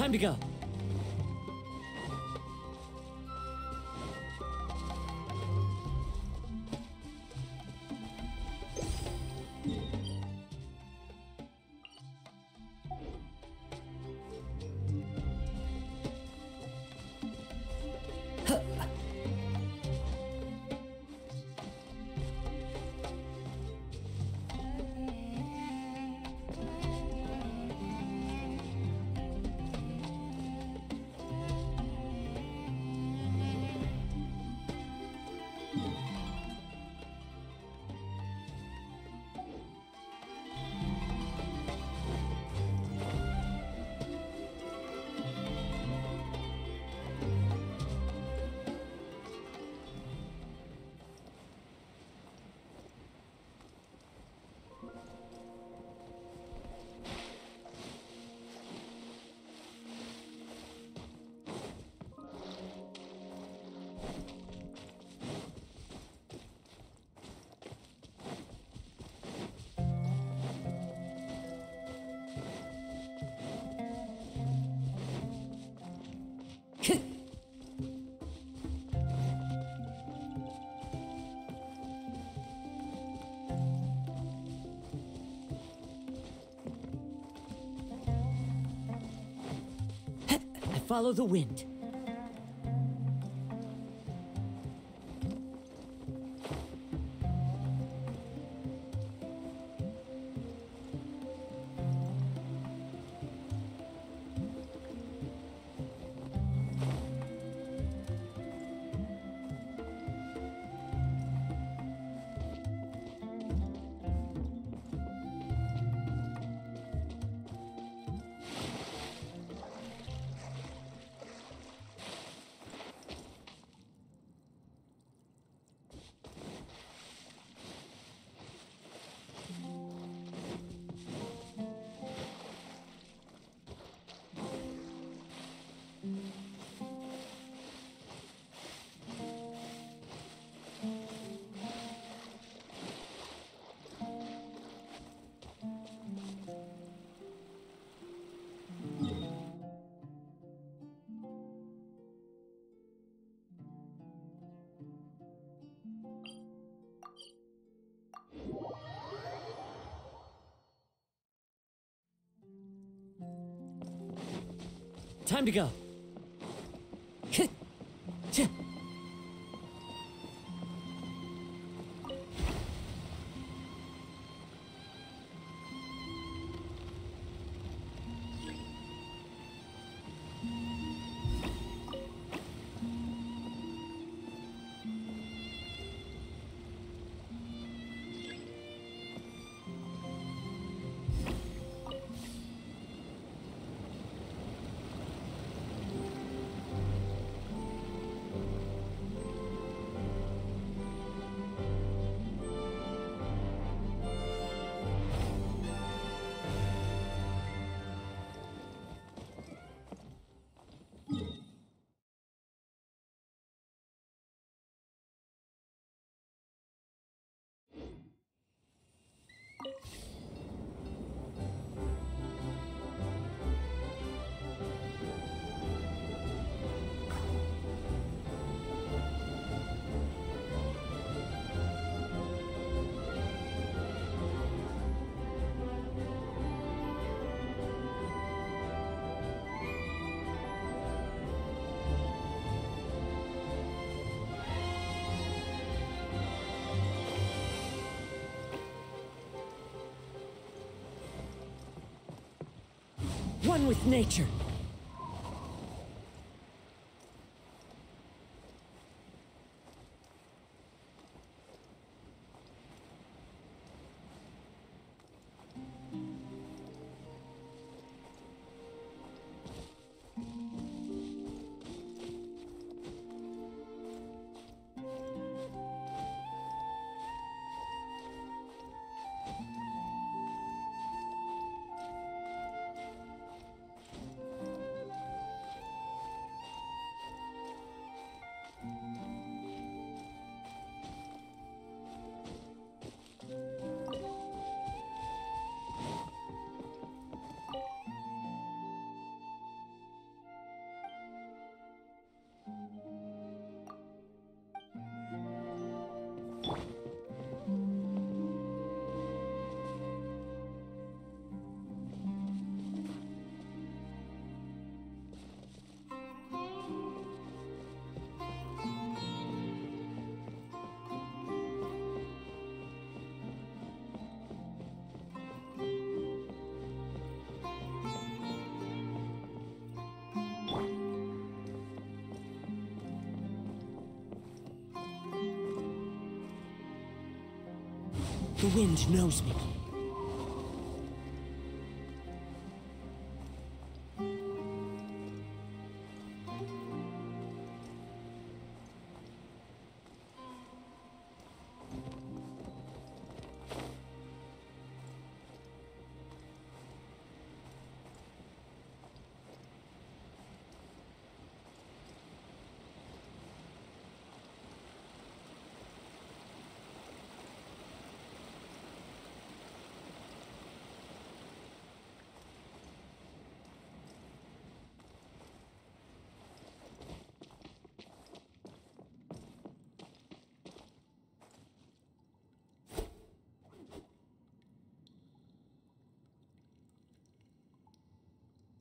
Time follow the wind. Time to go. One with nature. The wind knows me.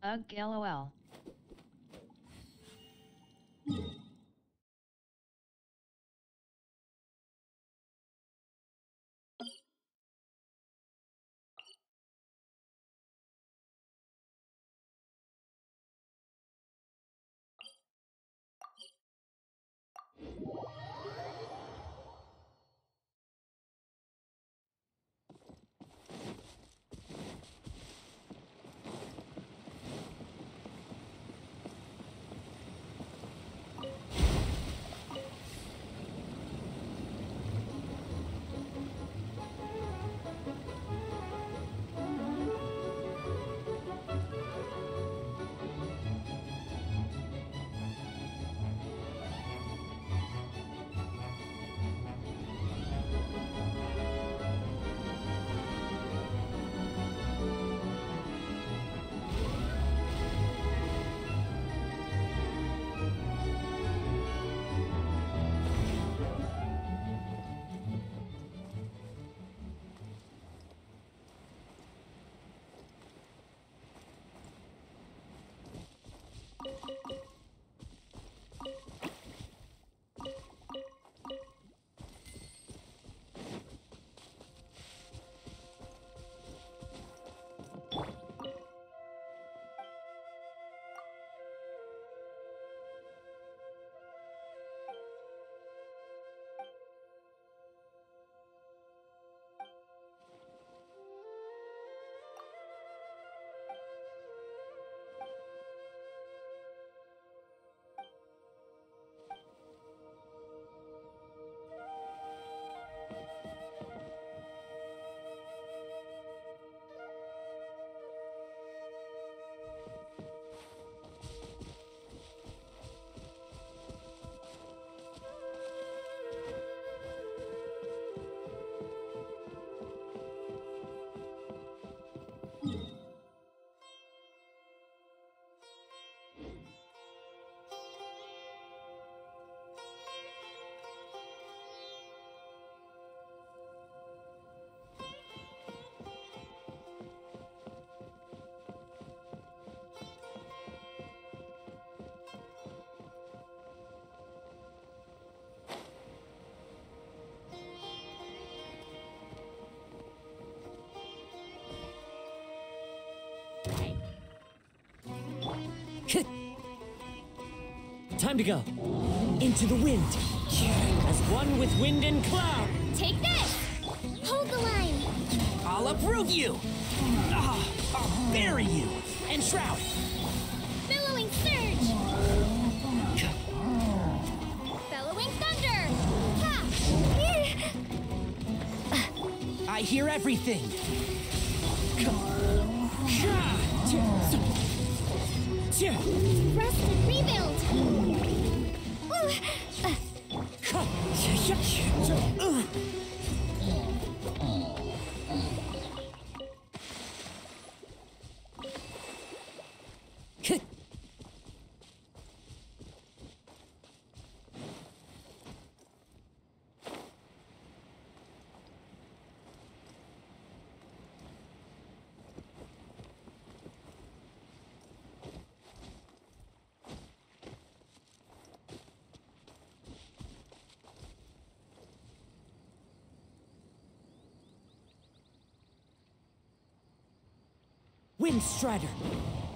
Ugh lol. Time to go. Into the wind. As one with wind and cloud. Take this! Hold the line. I'll uproot you! Ah, I'll bury you! And shroud! Billowing surge! Bellowing thunder! I hear everything! Rest and rebuild. Wind Strider. Rah!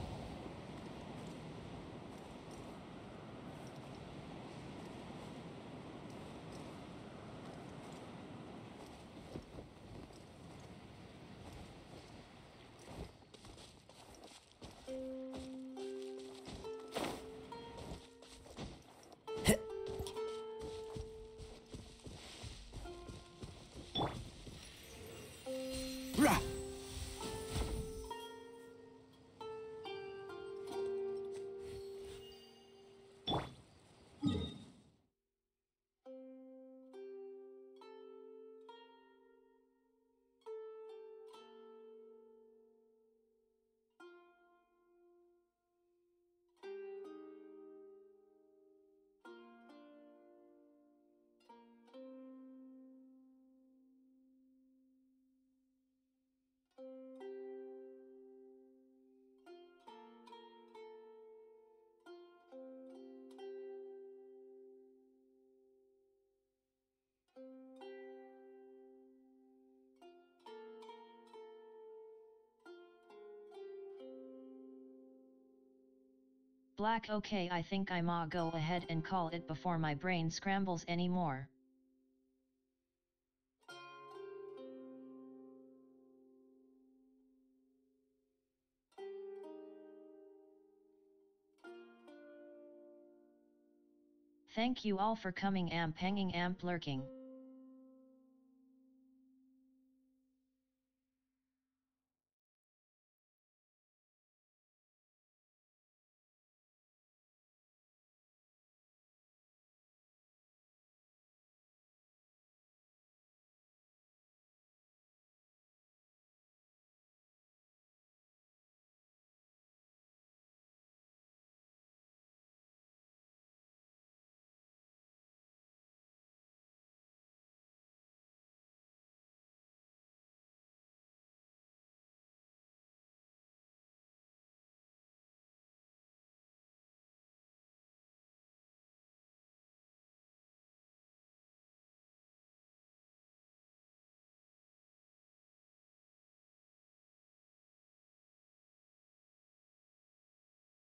Black okay I think I'ma go ahead and call it before my brain scrambles anymore. Thank you all for coming amp hanging amp lurking.